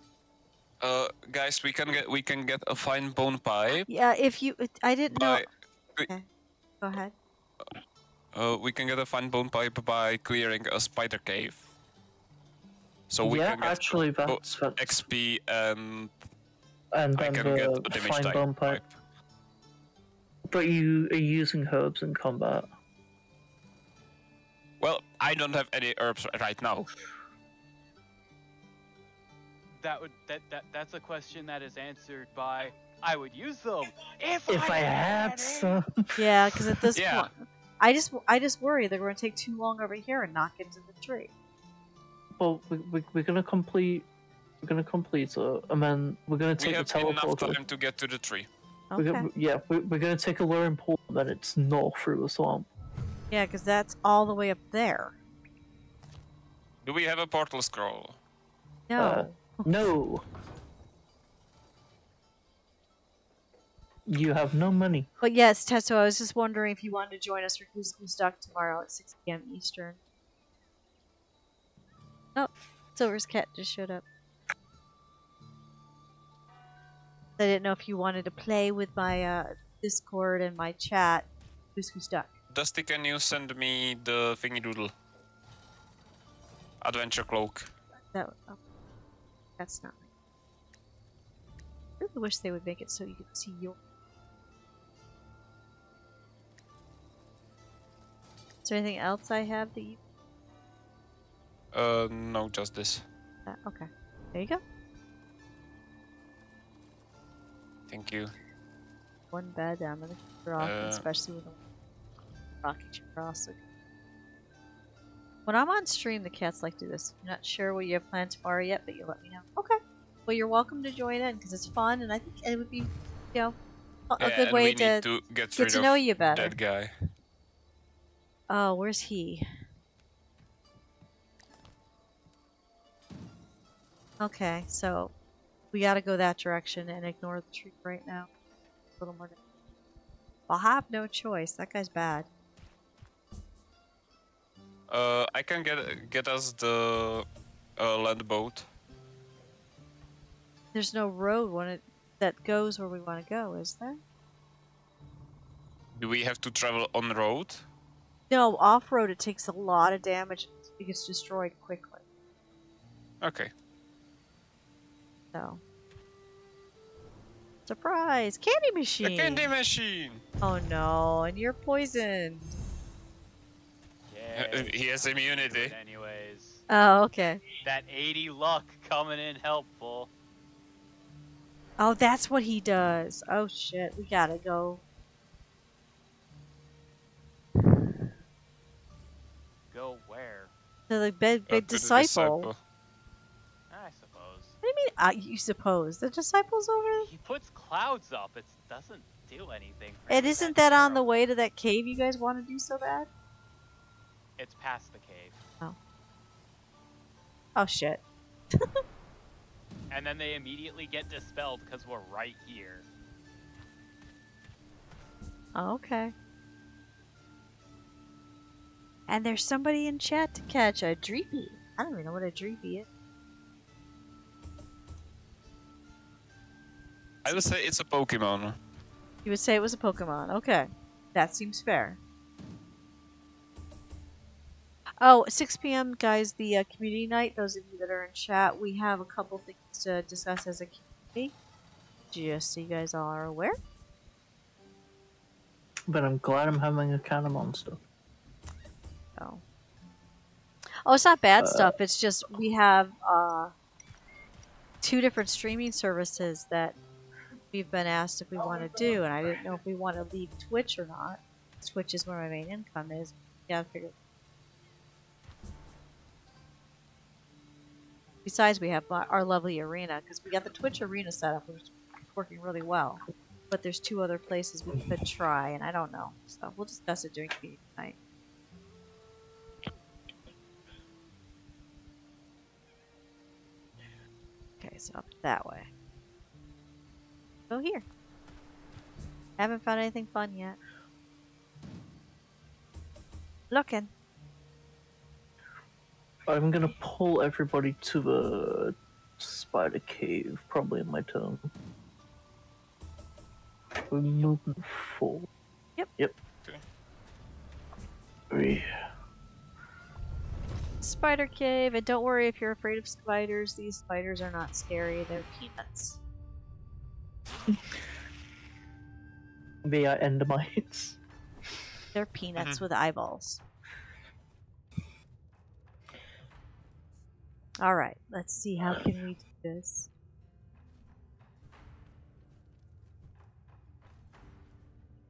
S3: Uh, guys, we can get we can get a fine bone pie.
S1: Yeah, if you, I didn't know.
S3: by
S1: Go ahead.
S3: Uh we can get a fine bone pipe by clearing a spider cave. So we
S4: yeah,
S3: can get
S4: actually, that's that's
S3: XP and
S4: and
S3: I
S4: then
S3: can get
S4: the
S3: a damage
S4: fine
S3: type
S4: bone pipe. But you are using herbs in combat.
S3: Well, I don't have any herbs right now.
S2: That would that, that that's a question that is answered by I would use them if,
S4: If I had
S2: any."
S4: some,
S1: Yeah, because at this
S3: Yeah.
S1: point, I just, I just worry they're going to take too long over here and knock into the tree.
S4: well, we, we we're gonna complete. We're gonna complete it, and then we're gonna
S3: We
S4: take a
S3: have enough
S4: teleporter.
S3: time to get to the tree.
S1: Okay.
S4: We're gonna, yeah, we're, we're gonna take alluring pool, and then it's north through the swamp.
S1: Yeah, because that's all the way up there.
S3: Do we have a portal scroll?
S1: No.
S4: Uh, No. You have no money.
S1: But yes, Tetsu, I was just wondering if you wanted to join us for Who's Who's Duck tomorrow at 6 p.m. Eastern. Oh, Silver's cat just showed up. I didn't know if you wanted to play with my uh, Discord and my chat. Who's Who's Duck?
S3: Dusty, can you send me the thingy doodle? Adventure cloak.
S1: That oh, that's not. I really wish they would make it so you could see your. Is there anything else I have that you?
S3: Uh, no, just this.
S1: Uh, okay, there you go.
S3: Thank you.
S1: One bed I'm gonna keep her off,
S3: Uh,
S1: especially with the rocky cross. When I'm on stream, the cats like to do this. I'm not sure what you have planned tomorrow yet, but you let me know. Okay. Well, you're welcome to join in because it's fun, and I think it would be, you know, a, a
S3: Yeah,
S1: good way
S3: we
S1: to,
S3: to get,
S1: get to know you better.
S3: that guy.
S1: Oh, where's he? Okay, so we gotta go that direction and ignore the tree right now. A little more. I'll have no choice. That guy's bad.
S3: Uh, I can get get us the uh, land boat.
S1: There's no road when it that goes where we want to go, is there?
S3: Do we have to travel on road?
S1: No, off road it takes a lot of damage. It gets destroyed quickly.
S3: Okay.
S1: So. Surprise! Candy
S3: A
S1: machine!
S3: candy machine.
S1: Oh no, and you're poisoned.
S3: Uh,
S2: Yeah.
S3: he has immunity.
S2: Anyways,
S1: Oh, okay.
S2: that 80 luck coming in helpful.
S1: Oh, that's what he does. Oh shit, we gotta go.
S2: Go where?
S1: To the big, big
S3: to the
S1: disciple.
S2: I suppose.
S1: What do you mean? Uh, you suppose the disciples over? there?
S2: He puts clouds up. It doesn't do anything. for
S1: And isn't that on the way to that cave you guys want to do so bad?
S2: It's past the cave.
S1: Oh. Oh shit. <laughs>
S2: And then they immediately get dispelled because we're right here.
S1: Oh, okay. And there's somebody in chat to catch a dreepy. I don't even know what a dreepy is.
S3: I would say it's a Pokemon.
S1: You would say it was a Pokemon. Okay. That seems fair. Oh, 6 p.m., guys, the uh, community night. Those of you that are in chat, we have a couple things to discuss as a community. Just so you guys all are aware.
S4: But I'm glad I'm having a kind of monster.
S1: Oh. Oh, it's not bad
S4: Uh,
S1: stuff. It's just we have uh, two different streaming services that we've been asked if we want to do, and I didn't know if we want to leave Twitch or not. Twitch is where my main income is. Yeah, I figured. Besides, we have our lovely arena because we got the Twitch arena set up, which is working really well. But there's two other places we could try, and I don't know. So we'll discuss it during community night. Okay, up that way. Go here. I Haven't found anything fun yet. Looking.
S4: I'm gonna pull everybody to the spider cave, probably in my turn. We're moving forward.
S1: Yep.
S4: Yep.
S3: Okay.
S4: Three.
S1: Spider cave, and don't worry if you're afraid of spiders. These spiders are not scary. They're peanuts.
S4: May I endermites?
S1: They're peanuts mm-hmm. with eyeballs. All right, let's see how can we do this.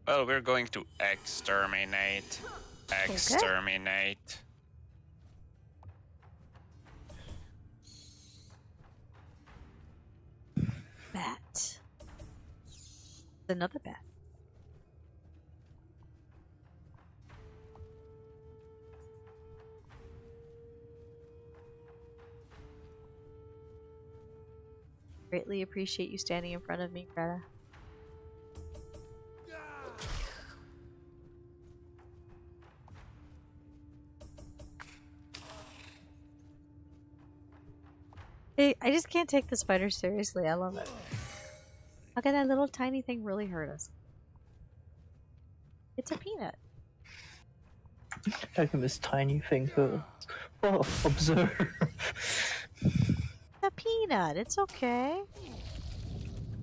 S3: Well, we're going to exterminate. Exterminate.
S1: Bat. Another bat. Greatly appreciate you standing in front of me, Greta. Hey, I just can't take the spider seriously. I love it. How can that little tiny thing really hurt us? It's a peanut.
S4: How can this tiny thing hurt? Well, observe.
S1: It's a peanut. It's okay.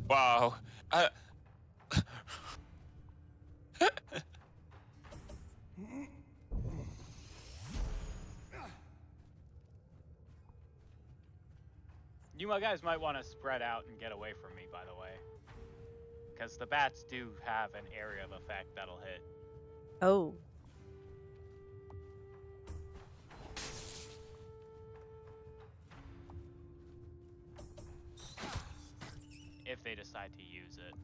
S3: Wow. Uh,
S2: You guys might want to spread out and get away from me, by the way. Because the bats do have an area of effect that'll hit.
S1: Oh.
S2: If they decide to use it.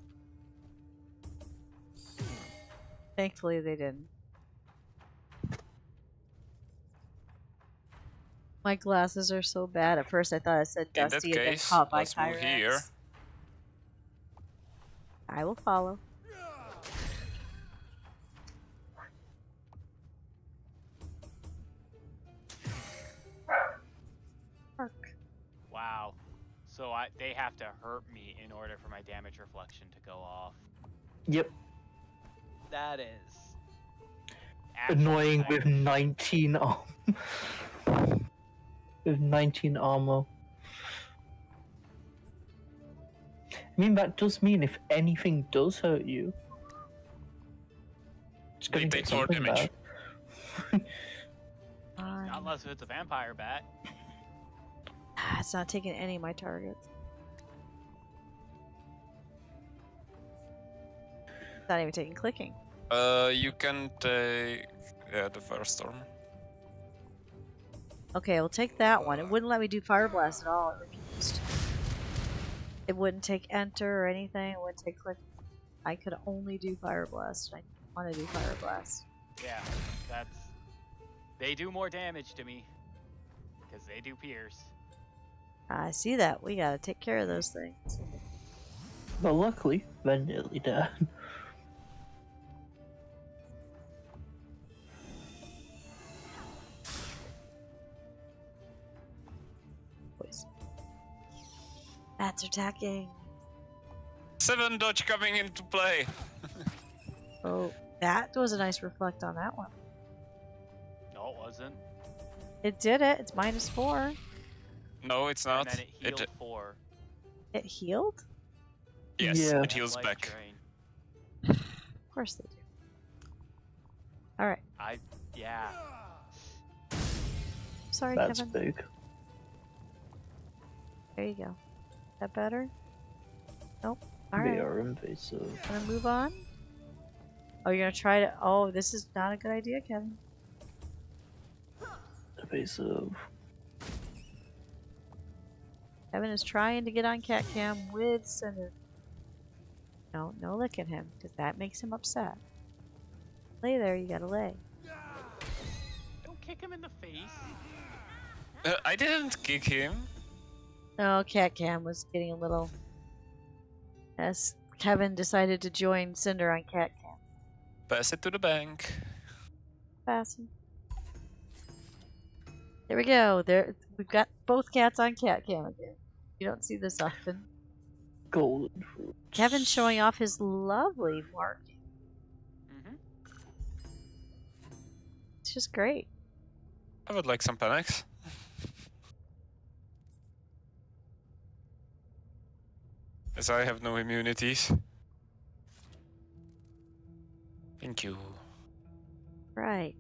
S1: Thankfully, they didn't. My glasses are so bad. At first, I thought I said Dusty and then
S3: case,
S1: caught by
S3: let's move here.
S1: I will follow. Park.
S2: Wow. So I they have to hurt me in order for my damage reflection to go off.
S4: Yep.
S2: That is
S4: Annoying with 19 arm. Um. <laughs> with 19 armor. I mean, that does mean if anything does hurt you, it's gonna
S3: take more damage.
S4: bad. <laughs>
S1: Fine.
S2: Unless it's a vampire bat.
S1: Ah, It's not taking any of my targets. It's not even taking clicking.
S3: uh, you can take yeah, the firestorm.
S1: Okay, we'll take that one. It wouldn't let me do Fire Blast at all. It refused. It wouldn't take Enter or anything. It wouldn't take Click. I could only do Fire Blast. I want to do Fire Blast.
S2: Yeah, that's they do more damage to me. Because they do pierce.
S1: I see that. We gotta take care of those things.
S4: But luckily, they're nearly <laughs>
S1: Bats are attacking.
S3: Seven dodge coming into play. <laughs>
S1: Oh, that was a nice reflect on that one.
S2: No, it wasn't.
S1: It did it. It's minus four.
S3: No, it's not.
S2: and then it healed
S3: It,
S2: four.
S1: It healed?
S3: yes,
S4: Yeah.
S3: it heals back.
S2: drain.
S1: Of course they do. Alright.
S2: I yeah.
S1: Sorry,
S4: That's
S1: Kevin.
S4: big.
S1: There you go. That better? Nope. All
S4: They
S1: right.
S4: are invasive.
S1: Gonna move on. Oh, you're gonna try to. Oh, this is not a good idea, Kevin.
S4: Invasive.
S1: Kevin is trying to get on cat cam with Cinder. No, no look at him, because that makes him upset. Lay there, you gotta lay.
S2: Don't kick him in the face.
S3: Uh, I didn't kick him.
S1: No, cat cam was getting a little. As Kevin decided to join Cinder on cat cam.
S3: Pass it to the bank.
S1: Fasten. There we go. There, we've got both cats on cat cam again. You don't see this often.
S4: Golden
S1: Kevin showing off his lovely mark.
S2: Mm-hmm.
S1: It's just great.
S3: I would like some panics. As I have no immunities. Thank you.
S1: Right.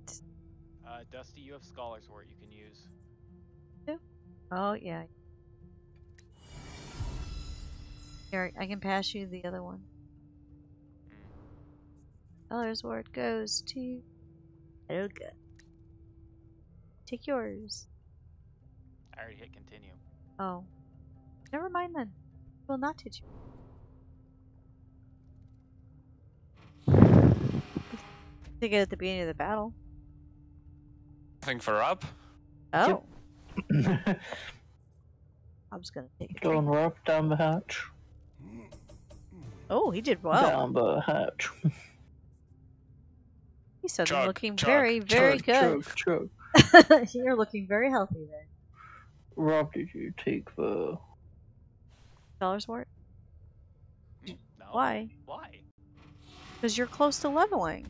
S2: Uh, Dusty, you have Scholar's Wort you can use.
S1: Oh yeah. Here, I can pass you the other one. There's where it goes to. Helga. Take yours.
S2: I already hit continue.
S1: Oh. Never mind then. Will not teach you. Take it at the beginning of the battle.
S3: Nothing for Rob.
S1: Oh. <coughs> I was gonna take it.
S4: Go and rock down the hatch.
S1: Oh, he did well.
S4: Down the hatch. <laughs>
S1: He said
S3: Chug,
S1: looking
S3: chug,
S1: very, very
S4: Chug,
S1: good.
S4: chug, chug. <laughs>
S1: You're looking very healthy there.
S4: Rob, did you take the
S1: Scholar's Wort?
S2: Mm, No.
S1: Why?
S2: Why?
S1: Because you're close to leveling.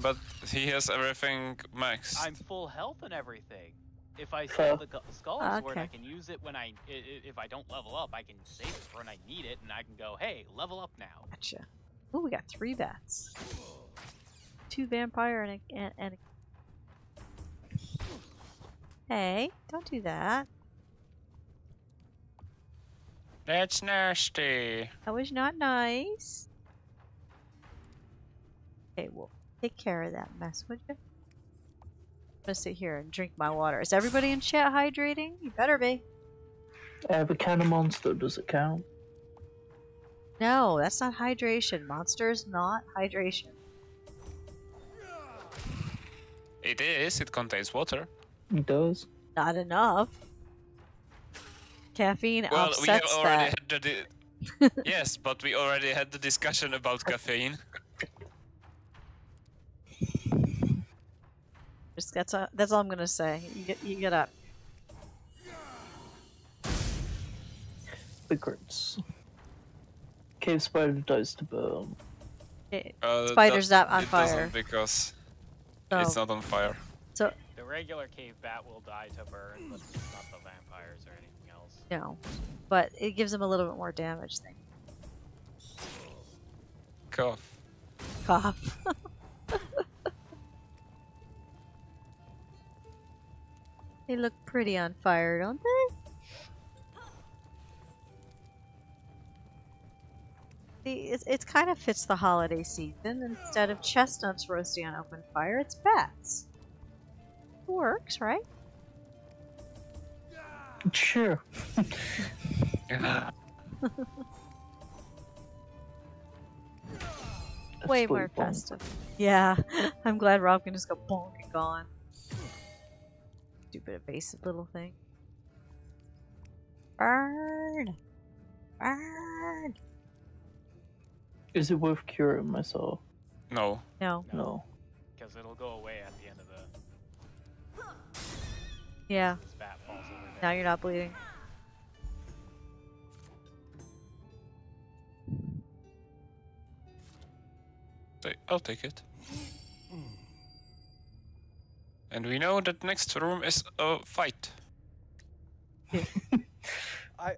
S3: But he has everything maxed.
S2: I'm full health and everything. If I sell the gu- Scholar's Wort, I can use it when I, i- i- if I don't level up, I can save it for when I need it, and I can go, hey, level up now.
S1: Gotcha. Oh, we got three bats. Two vampire and a, and, and a... Hey, don't do that.
S3: That's nasty.
S1: That was not nice. Okay, well, take care of that mess, would you? I'm gonna sit here and drink my water. Is everybody in chat hydrating? You better be.
S4: I have a can of monster, does it count?
S1: No, that's not hydration. Monster is not hydration.
S3: It is. It contains water.
S4: It does.
S1: Not enough. Caffeine
S3: Well, we
S1: offsets
S3: already
S1: that.
S3: had the. Di- <laughs> yes, but we already had the discussion about caffeine.
S1: Just that's a, that's all I'm gonna say. You get you get up.
S4: The crits. Cave spider dies to burn.
S1: It-
S3: Uh,
S1: Spider's
S3: that-
S1: not on
S3: it doesn't
S1: fire.
S3: because
S1: so
S3: it's not on fire.
S2: So the regular cave bat will die to burn, but not the vampires or anything else.
S1: No, but it gives him a little bit more damage. Thing.
S3: Cough.
S1: Cough. <laughs> they look pretty on fire, don't they? See, it's, it's kind of fits the holiday season. Instead of chestnuts roasting on open fire, it's bats. It works, right?
S4: Sure. That's
S1: Way more
S4: bonk.
S1: festive. Yeah, <laughs> I'm glad Rob can just go bonk and gone. Stupid evasive little thing. Burn! Burn!
S4: Is it worth curing myself?
S3: no.
S1: No.
S4: No.
S2: Because it'll go away at the end of the.
S1: Yeah, now you're not bleeding.
S3: Say- I'll take it. And we know that next room is a fight. <laughs>
S2: I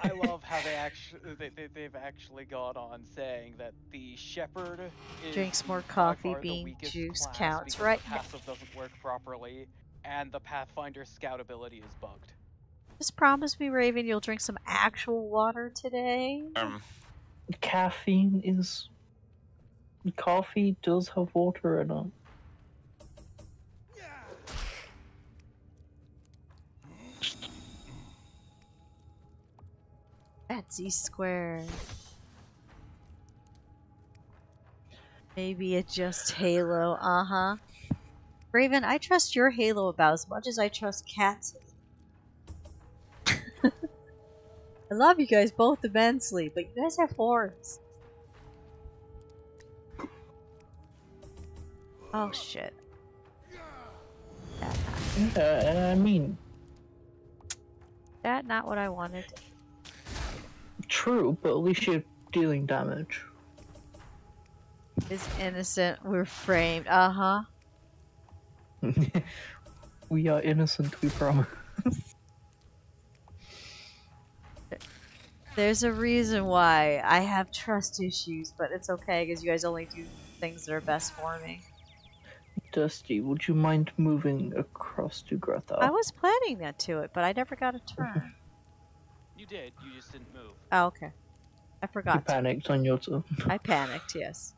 S2: I love how they actually they, they they've actually gone on saying that the shepherd is
S1: Drinks more coffee
S2: far
S1: bean juice counts,
S2: because
S1: right?
S2: The passive doesn't work properly, and the Pathfinder scout ability is bugged.
S1: Just promise me, Raven, you'll drink some actual water today.
S3: Um,
S4: Caffeine is. Coffee does have water in it.
S1: Betsy Square. Maybe it's just Halo. Uh huh. Raven, I trust your Halo about as much as I trust Cat's. <laughs> I love you guys both immensely, but you guys have horns. Oh shit. Not,
S4: I mean,
S1: that not what I wanted.
S4: true, but at least you're dealing damage.
S1: Is innocent. We're framed. Uh huh. <laughs>
S4: we are innocent, we promise.
S1: There's a reason why I have trust issues, but it's okay because you guys only do things that are best for me.
S4: Dusty, would you mind moving across to Greta?
S1: I was planning that to it, but I never got a <laughs> turn.
S2: You did. You just didn't move.
S1: oh, okay. I
S4: You
S1: forgot. to.
S4: panicked on your turn.
S1: I panicked. Yes.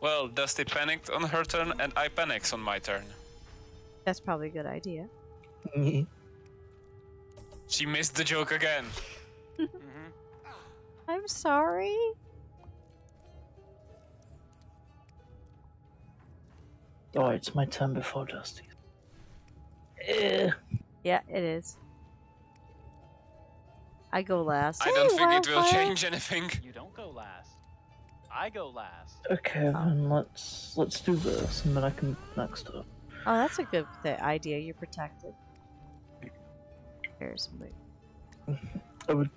S3: Well, Dusty panicked on her turn, and I panicked on my turn.
S1: That's probably a good idea.
S3: She missed the joke again.
S2: Mm-hmm. <laughs>
S1: I'm sorry.
S4: oh, it's my turn before Dusty. Eh.
S1: Yeah, it is. I go last.
S3: I don't
S1: Hey,
S3: think it will
S1: Wildfire.
S3: change anything.
S2: You don't go last. I go last.
S4: Okay, then let's let's do this, and then I can next up.
S1: Oh, that's a good th- idea. You're protected. Here's my.
S4: I would.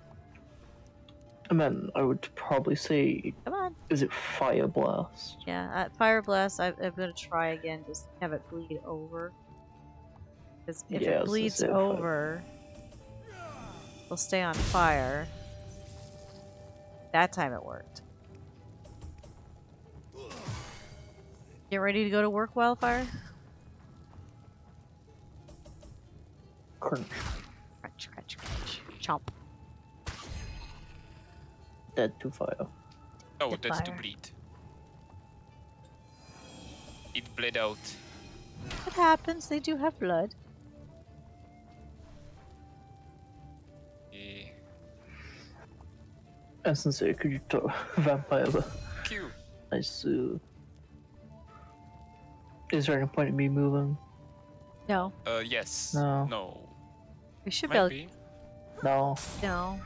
S4: And then I would probably say,
S1: Come on.
S4: is it Fire Blast?
S1: Yeah, uh, Fire Blast. I, I'm gonna try again. Just have it bleed over. Because if
S4: Yeah,
S1: it
S4: was gonna
S1: bleeds
S4: say fire-
S1: over, it'll stay on fire. That time it worked. Get ready to go to work, Wildfire?
S4: Crunch.
S1: Crunch, crunch, crunch. Chomp.
S4: Dead to fire.
S3: Oh,
S1: Get
S3: that's to bleed. It bled out.
S1: It happens. They do have blood.
S3: Eh,
S4: And sincere, could you talk <laughs> vampire? but
S3: Q.
S4: Nice. Is there any point in me moving?
S1: No,
S3: Uh, yes.
S4: No.
S3: No.
S1: we should be able.
S3: Maybe.
S4: No.
S1: No,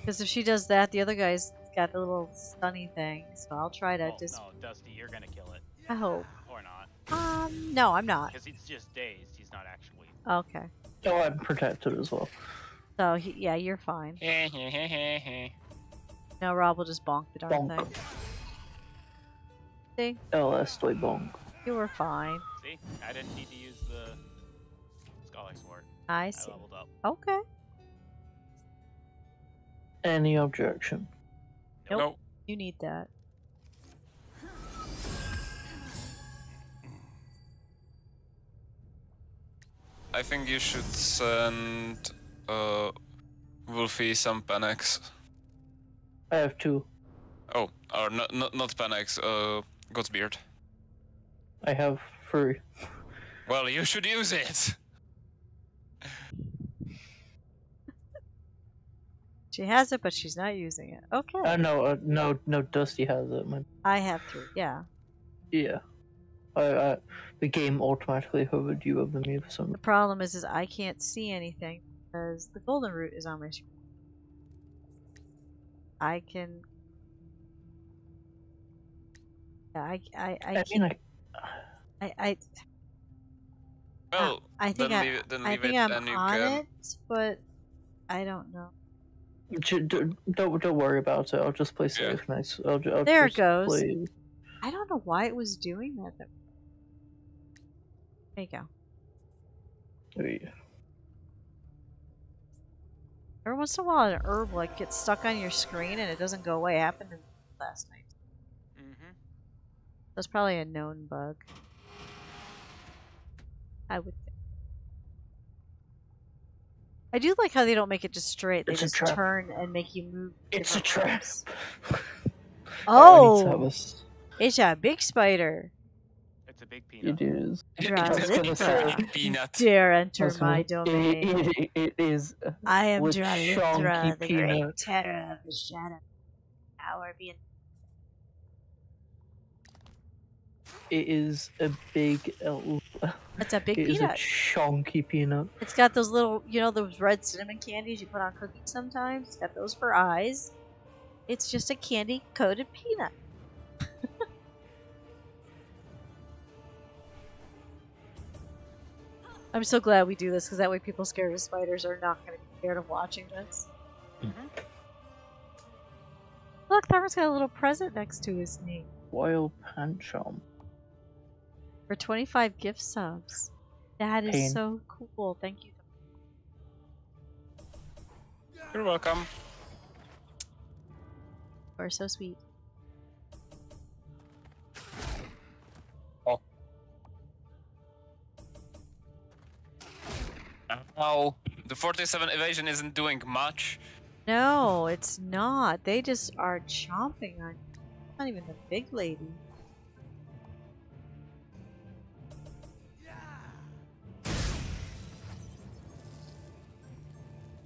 S1: because if she does that, the other guy's got the little stunny thing. So I'll try to
S2: Oh,
S1: just.
S2: no, Dusty, you're gonna kill it.
S1: I hope.
S2: Or not.
S1: Um, no, I'm not.
S2: Because he's just dazed. He's not actually.
S1: Okay.
S4: Oh, I'm protected as well.
S1: So he, yeah, you're fine. <laughs> No, Rob will just bonk the darn
S4: Bonk.
S1: thing. See,
S4: LS toy bonk.
S1: You were fine.
S2: See? I didn't need to use the Scholar's Wort.
S1: I
S2: I
S1: see.
S2: leveled up.
S1: Okay.
S4: Any objection?
S1: Nope.
S3: No.
S1: You need that.
S3: I think you should send uh, Wolfie some panics.
S4: I have two.
S3: Oh, or not not not panics. Uh, Godsbeard.
S4: I have three.
S3: Well, you should use it.
S1: She has it, but she's not using it. Okay.
S4: Uh, no, uh, no, no. Dusty has it. My,
S1: I have three. Yeah.
S4: yeah. I, I, the game automatically hovered you over me for some
S1: The problem is, is I can't see anything because the golden root is on my screen. I can. Yeah, I, I, I,
S4: I
S1: can't-
S4: mean, I,
S1: I, I,
S3: Well,
S1: I think
S3: then
S1: I,
S3: leave it. Then
S1: I
S3: leave
S1: think
S3: it,
S1: I'm on
S3: can.
S1: it, but I don't know.
S4: Don't don't worry about it. I'll just play
S3: Yeah.
S4: safe. Nice. I'll, I'll
S1: There it goes.
S4: Play...
S1: I don't know why it was doing that. There you go.
S4: There you go.
S1: Every once in a while, an herb like gets stuck on your screen and it doesn't go away. It happened last night.
S2: Mm-hmm.
S1: That's probably a known bug. I would think. I do like how they don't make it just straight. They
S4: It's
S1: just turn and make you move.
S4: It's a trap. <laughs> Oh,
S1: it's a big spider.
S2: It's a big peanut.
S4: it is.
S1: Right.
S3: It's
S4: gonna
S3: a peanut.
S1: Dare enter
S4: That's
S1: my
S4: what-
S1: domain.
S4: It, <laughs> it, it is. uh,
S1: I am
S4: with
S1: Dralithra,
S4: chonky
S1: the great terror of the shadow. Power being
S4: It is a big. Uh,
S1: It's a big peanut.
S4: it is a
S1: peanut.
S4: chunky peanut.
S1: It's got those little, you know, those red cinnamon candies you put on cookies sometimes. It's got those for eyes. It's just a candy coated peanut. <laughs> I'm so glad we do this because that way people scared of spiders are not going to be scared of watching this. Hmm. Look, Tharman's got a little present next to his name
S4: Wild Panchom.
S1: For 25 gift subs. That is
S4: Pain.
S1: so cool. Thank you.
S3: You're welcome.
S1: You are so sweet. Oh.
S3: Ow. The 47 evasion isn't doing much.
S1: No, it's not. They just are chomping on. Not even the big lady.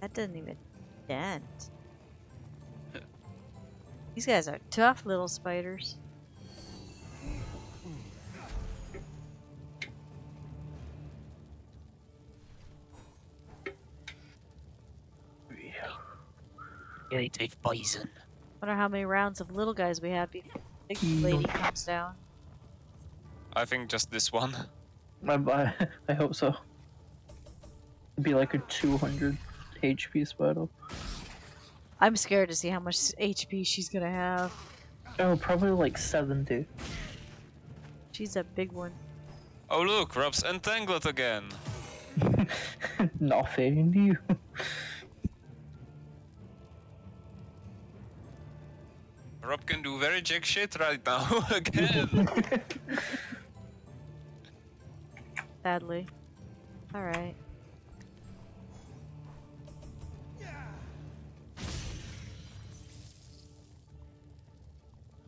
S1: That doesn't even dent. These guys are tough little spiders.
S5: Irritative poison.
S1: Wonder how many rounds of little guys we have before the big
S4: Mm.
S1: lady comes down.
S3: I think just this one.
S4: I, I, <laughs> I hope so. It'd be like a 200 HP spider.
S1: I'm scared to see how much HP she's gonna have.
S4: Oh, probably like 70.
S1: She's a big one.
S3: Oh look, Rob's entangled again. <laughs>
S4: Nothing new. <laughs>
S3: Rob can do very jack shit right now <laughs> again.
S1: Sadly. Alright.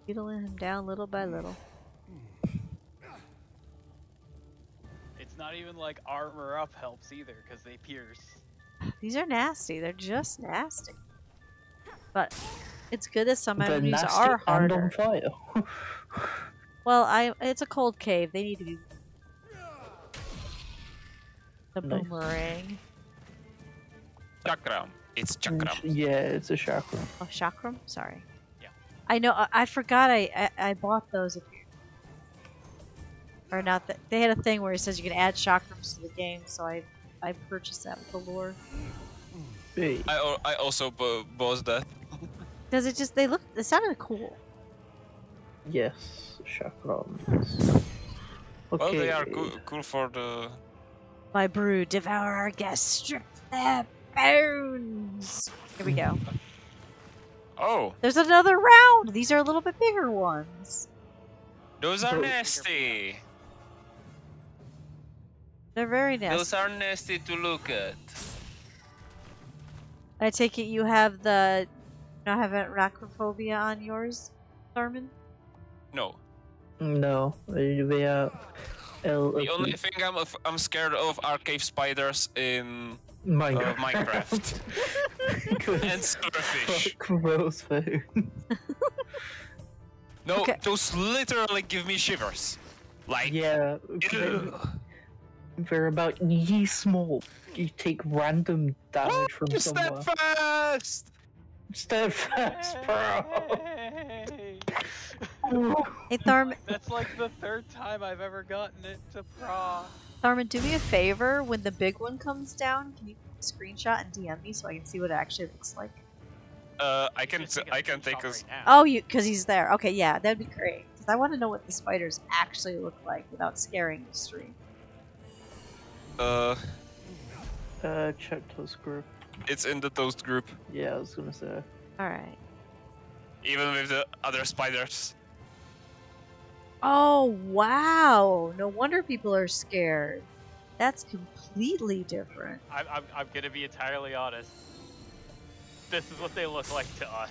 S1: Beetling him down little by little.
S2: It's not even like armor up helps either, because they pierce.
S1: These are nasty. They're just nasty. But it's good that some
S4: They're
S1: enemies
S4: nasty
S1: are
S4: and
S1: harder.
S4: on fire.
S1: Well, I it's a cold cave. They need to be. The
S4: Nice.
S1: boomerang.
S3: Chakram. It's mm, chakram.
S4: yeah, it's a chakra.
S1: Oh, chakram. Sorry.
S2: Yeah.
S1: I know. I, I forgot. I, I I bought those. Or not that they had a thing where it says you can add chakrams to the game, so I I purchased that with the lore.
S4: Hey,
S3: I, I also bu- bought that.
S1: Does it just they look? It sounded cool.
S4: yes, chakra.
S3: Well,
S4: Okay.
S3: they are cool, cool for the.
S1: My brood devour our guests, strip their bones. Here we go.
S3: Oh,
S1: There's another round. These are a little bit bigger ones.
S3: those are nasty.
S1: They're very nasty.
S3: Those are nasty to look at.
S1: I take it you have the you don't have arachnophobia on yours, Thurman?
S3: No,
S4: No, they they are. L-
S3: the only thing I'm I'm scared of are cave spiders in uh,
S4: Minecraft.
S3: Minecraft <laughs>
S4: Good.
S3: and starfish.
S4: Gross food.
S3: No,
S1: Okay.
S3: those literally give me shivers. Like,
S4: Yeah, they're, they're about ye small. You take random damage
S3: Oh,
S4: from
S3: you
S4: somewhere.
S3: steadfast.
S4: Steadfast, bro.
S2: Hey!
S1: Hey
S2: That's like the third time I've ever gotten it to proc.
S1: Thurman, do me a favor. When the big one comes down, can you screenshot and DM me so I can see what it actually looks like?
S3: Uh, I can
S2: Just
S3: t-
S2: take a
S3: I can take
S2: screenshot
S3: a.
S2: right now.
S1: Oh, you because he's there. Okay, yeah, that'd be great. Because I want to know what the spiders actually look like without scaring the stream.
S3: Uh,
S4: Uh, check Toast Crew.
S3: it's in the Toast Crew,
S4: Yeah, I was gonna say.
S1: All right.
S3: even with the other spiders.
S1: Oh wow! No wonder people are scared. That's completely different.
S2: I'm, I'm, I'm gonna be entirely honest. This is what they look like to us.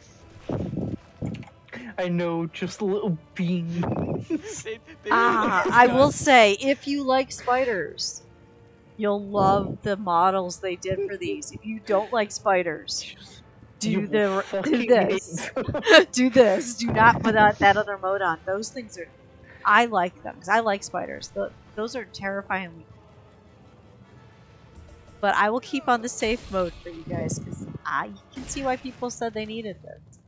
S4: I know, just little beans. <laughs>
S2: They, they
S1: Ah, I will say, if you like spiders, you'll love the models they did for these. If you don't like spiders, do the do <laughs> this. <laughs> do this. Do not put that, that other mode on. Those things are. I like them because I like spiders. Tho- those are terrifyingly. But I will keep on the safe mode for you guys because I can see why people said they needed this.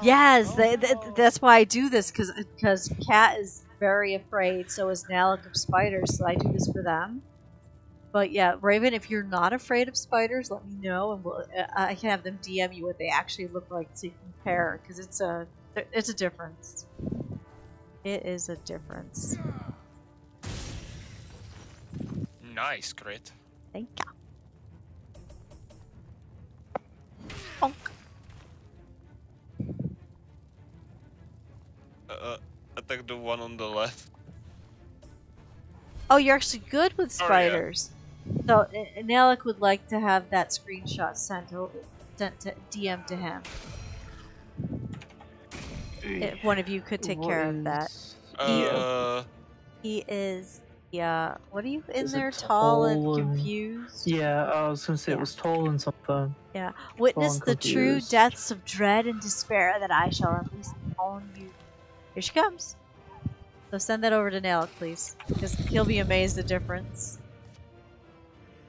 S1: Yes,
S2: Oh,
S1: they, that's why I do this because because Kat is very afraid. So is Nalik of spiders. So I do this for them. But yeah, Raven, if you're not afraid of spiders, let me know, and we'll, uh, I can have them DM you what they actually look like to compare because it's a it's a difference. It is a difference.
S3: Nice, crit.
S1: Thank you. Bonk.
S3: Uh, attack the one on the left.
S1: Oh, you're actually good with
S3: Oh, yeah.
S1: spiders. So uh, Nalik would like to have that screenshot sent over, sent to DM to him. If one of you could take
S4: What
S1: care of that.
S3: Uh,
S1: He is, yeah. What are you in
S4: Is
S1: there, tall and
S4: tall and-
S1: confused?
S4: Yeah, I was gonna say
S1: Yeah.
S4: it was tall and something. Yeah.
S1: Witness
S4: and
S1: the true
S4: confused.
S1: depths of dread and despair that I shall unleash upon you. Here she comes. So send that over to Nalik, please, because he'll be amazed at the difference.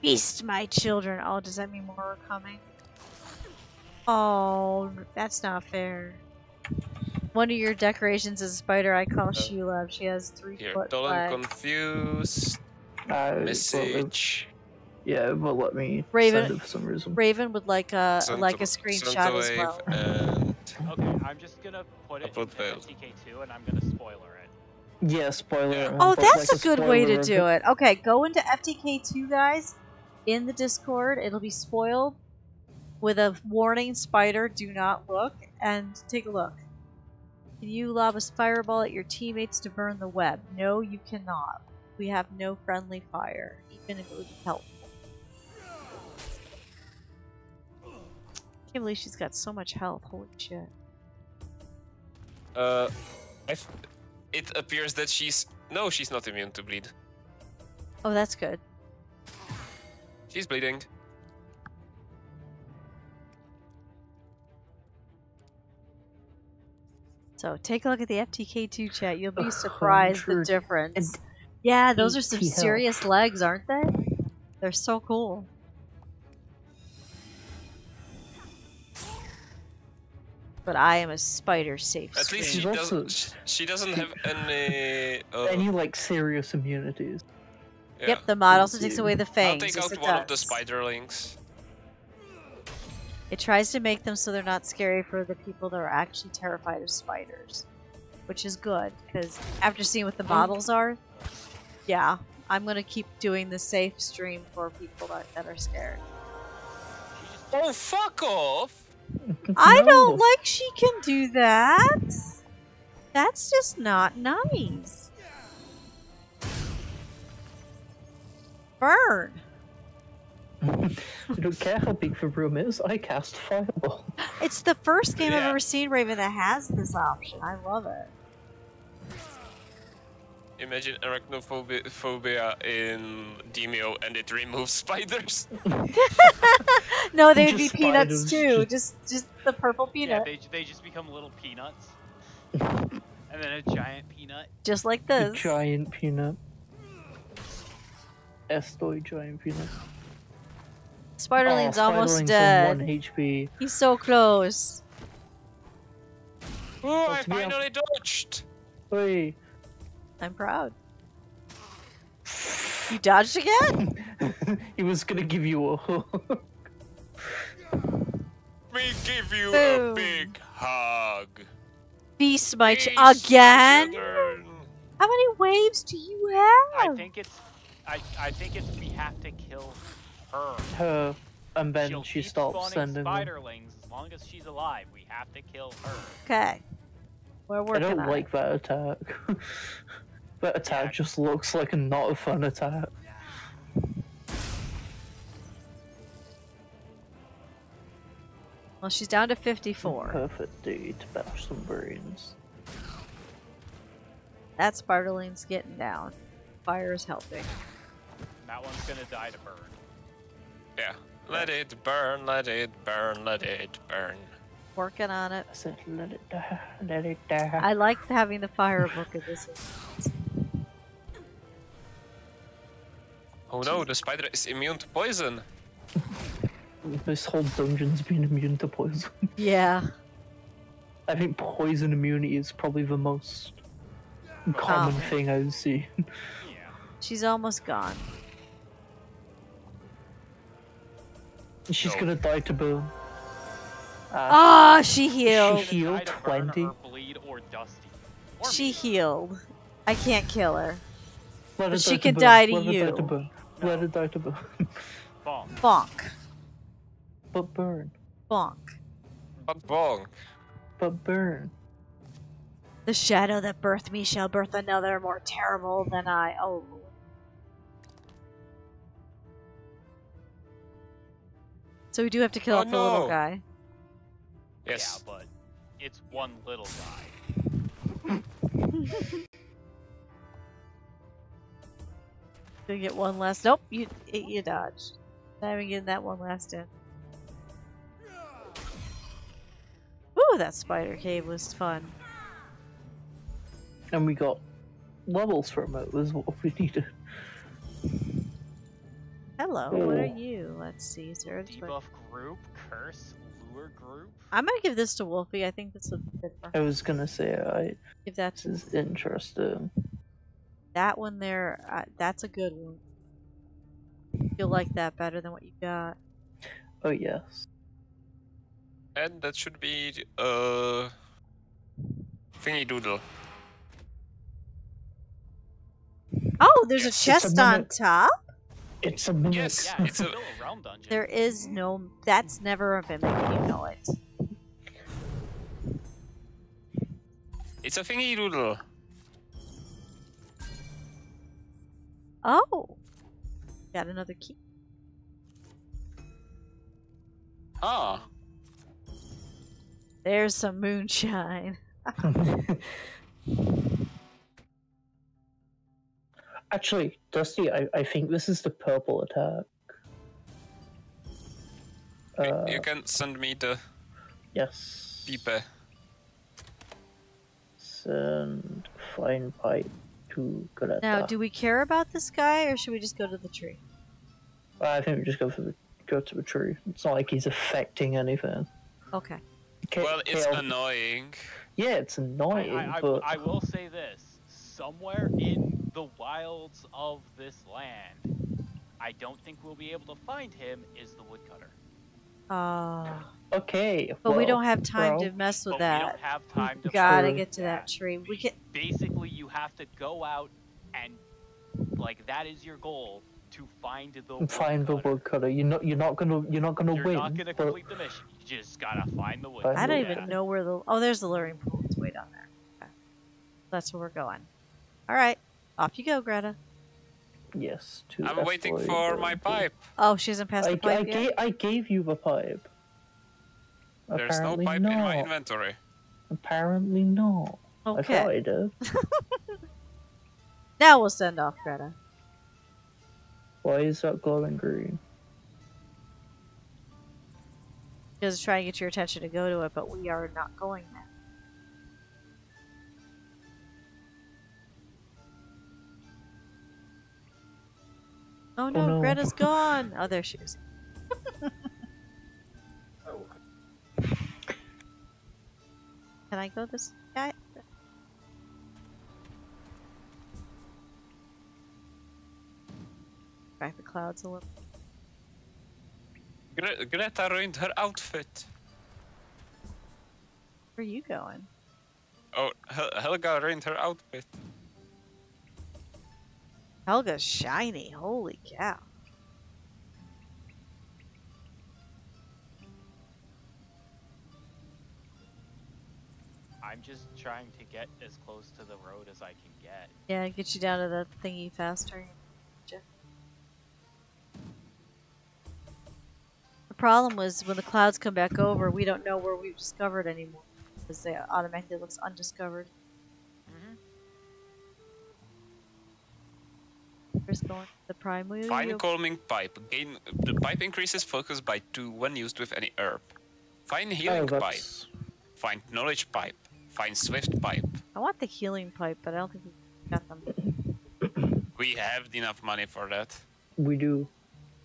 S1: Feast, my children. Oh, does that mean more are coming? Oh, that's not fair. One of your decorations is a spider I call Sheila. She has three
S3: here,
S1: foot
S3: dull and
S1: legs.
S3: confused.
S4: Uh, well, it-
S3: Message.
S4: yeah, but let me
S1: Raven-
S4: send it for some reason.
S1: Raven would like a
S3: Send
S1: like a screenshot
S3: to
S1: as well.
S3: And
S2: Okay, I'm just gonna put it
S3: Upload
S2: into
S3: failed.
S2: FTK2 and I'm gonna spoiler it.
S4: Yeah, spoiler.
S3: Yeah.
S1: Oh, that's
S4: like,
S1: a good way to do it. Okay, go into FTK2, guys, in the Discord. It'll be spoiled with a warning spider, do not look, and take a look. Can you lob a fireball at your teammates to burn the web? No, you cannot. We have no friendly fire, even if it would be helpful. Can't believe she's got so much health. Holy shit.
S3: uh, I it appears that she's no, she's not immune to bleed.
S1: Oh, that's good.
S3: She's bleeding.
S1: So take a look at the FTK2 chat. You'll be
S4: A
S1: surprised the difference. Yeah, those are some serious legs, aren't they? They're so cool. But I am a spider safe.
S3: At least she
S4: She's
S1: screen.
S4: also-
S3: doesn't. She doesn't have any. <laughs> Uh,
S4: Any like serious immunities?
S3: Yeah.
S1: Yep, the mod also takes away the
S3: I'll
S1: fangs.
S3: take
S1: yes,
S3: out
S1: it
S3: one of the spiderlings.
S1: It tries to make them so they're not scary for the people that are actually terrified of spiders, which is good because after seeing what the um, models are, yeah, I'm gonna keep doing the safe stream for people that, that are scared.
S3: Oh, fuck off!
S1: I don't like she can do that. That's just not nice. Burn.
S4: I don't care how big the room is. I cast fireball.
S1: It's the first game I've ever seen Raven that has this option. I love it.
S3: Imagine arachnophobia in Demio and it removes spiders. <laughs>
S1: No, they would be
S4: Just
S1: peanuts
S4: spiders,
S1: too.
S4: just-
S1: Just just the purple
S2: Yeah, they, they just become little peanuts. and then a giant peanut.
S1: Just like
S4: A
S1: this.
S4: giant peanut. Estoy giant peanut.
S1: Spiderling's
S4: oh,
S1: almost
S4: Spiderling's
S1: dead.
S4: One HP.
S1: He's so close.
S3: Oh, I
S4: Let's be
S3: finally dodged!
S4: Wait.
S1: I'm proud. You dodged again? <laughs>
S4: he was gonna give you a hug.
S3: We give you
S1: Boom.
S3: a big hug.
S1: Beast my ch-
S3: Peace, my
S1: again?
S3: children.
S1: How many waves do you have?
S2: I
S1: have?
S2: think it's I, I think it's we have to kill her.
S4: Her. and then
S2: She'll
S4: she
S2: keep
S4: stops
S2: spawning
S4: sending them.
S2: spiderlings as long as she's alive. We have to kill her.
S1: Okay. We're
S4: I don't
S1: on
S4: like
S1: it.
S4: that attack. <laughs> that attack
S2: Yeah.
S4: just looks like a not a fun attack.
S1: Well, she's down to 54.
S4: Perfect day to bash some brains.
S1: That Spiderling's getting down. Fire is helping.
S2: That one's gonna die to burn.
S3: Yeah. Let it burn, let it burn, let it burn.
S1: Working on it.
S4: I said, let it die, let it die.
S1: I like having the fire book of this.
S3: Oh no, the spider is immune to poison. <laughs>
S4: This whole dungeon's been immune to poison.
S1: Yeah.
S4: I think poison immunity is probably the most common
S1: Common.
S4: thing I see.
S2: Yeah.
S1: She's almost gone.
S4: She's
S3: No.
S4: gonna die to burn. Ah,
S1: Ah, she healed.
S4: She healed
S2: Die to burn
S4: 20.
S2: Or or dusty. Or
S1: She
S2: me.
S1: healed. I can't kill her.
S4: let
S1: but she
S4: die
S1: can die to
S4: let Her die
S1: you.
S4: to burn. Let her die to burn.
S2: Bonk.
S1: Bonk.
S4: but burn.
S1: Bonk.
S3: But bong.
S4: But burn.
S1: The shadow that birthed me shall birth another more terrible than I. Oh. So we do have to kill
S3: Oh,
S1: off the little guy.
S3: Yes.
S2: Yeah, but it's one little guy. <laughs>
S1: Gonna get one last. Nope, you you dodged. Not even getting that one last in. Ooh, that spider cave was fun.
S4: And we got levels from it was what we needed.
S1: Hello, what are you? Let's see. Is there a
S2: Debuff group, curse, lure group.
S1: I'm gonna give this to Wolfie. I think this would be good for
S4: I was gonna say, I
S1: Give that
S4: this is interesting.
S1: that one there. Uh, that's a good one. You'll like that better than what you got.
S4: Oh yes.
S3: And that should be uh thingy doodle.
S1: Oh, there's
S3: Yes,
S1: a
S4: it's a
S1: chest on top.
S4: It's a mimic.
S3: Yes,
S2: Yeah,
S3: it's
S2: it's
S3: a-
S2: still a realm dungeon.
S1: There is no. That's never a mimic. You know it.
S3: It's a thingy doodle.
S1: Oh, got another key.
S3: Ah.
S1: There's some moonshine. <laughs>
S4: Actually, Dusty, I, I think this is the purple attack.
S3: You-
S4: Uh,
S3: you can send me the
S4: yes.
S3: pipe.
S4: Send fine pipe to Greta.
S1: Now, do we care about this guy, or should we just go to the tree?
S4: I think we just go for the go to the tree. It's not like he's affecting anything.
S1: Okay.
S4: Ka-
S3: Well, it's
S4: Kale-
S3: annoying.
S4: yeah, it's annoying,
S2: I, I,
S4: but
S2: I will say this: somewhere in the wilds of this land, I don't think we'll be able to find him. Is the woodcutter?
S1: Uh,
S4: okay.
S1: but we don't have time
S4: well,
S1: to mess with
S2: but We don't have time to.
S1: We gotta get to that tree. We can.
S2: Basically, you have to go out and, like, that is your goal to find the
S4: find the
S2: woodcutter.
S4: woodcutter. You're not. You're not gonna. You're not gonna
S2: You're
S4: win.
S2: not gonna
S4: but
S2: complete the mission. You just gotta find the woodcutter.
S1: I don't
S4: Yeah.
S1: even know where the. Oh, there's the luring pool. It's way down there. Okay. That's where we're going. All right, off you go, Greta.
S4: yes. To
S3: I'm waiting for
S4: the-
S3: my pipe.
S1: Oh, she hasn't passed
S4: I,
S1: the pipe
S4: I,
S1: yet.
S4: gave, I gave you the pipe.
S3: There's no pipe
S4: not.
S3: in my inventory.
S4: Apparently not. I thought
S1: Okay.
S4: I did. <laughs> <laughs>
S1: Now we'll send off Greta.
S4: Why is that glowing green?
S1: Just try to get your attention to go to it, but we are not going there. Oh, oh no,
S4: no.
S1: Greta's <laughs> gone. Oh, there she is. <laughs> Can I go this guy? Back the clouds a little.
S3: Gre- Greta ruined her outfit.
S1: Where are you going?
S3: Oh, Hel- Helga ruined her outfit.
S1: Helga's shiny. Holy cow.
S2: I'm just trying to get as close to the road as I can get.
S1: Yeah, get you down to that thingy faster. The problem was when the clouds come back over, we don't know where we've discovered anymore. Because it automatically looks undiscovered. Where's going the prime wheel?
S3: Fine calming pipe. Gain the pipe increases focus by two when used with any herb. Fine
S4: Oh,
S3: healing pipe.
S4: that's
S3: Find knowledge pipe. Find swift pipe.
S1: I want the healing pipe, but I don't think we got them.
S3: We have enough money for that.
S4: we do.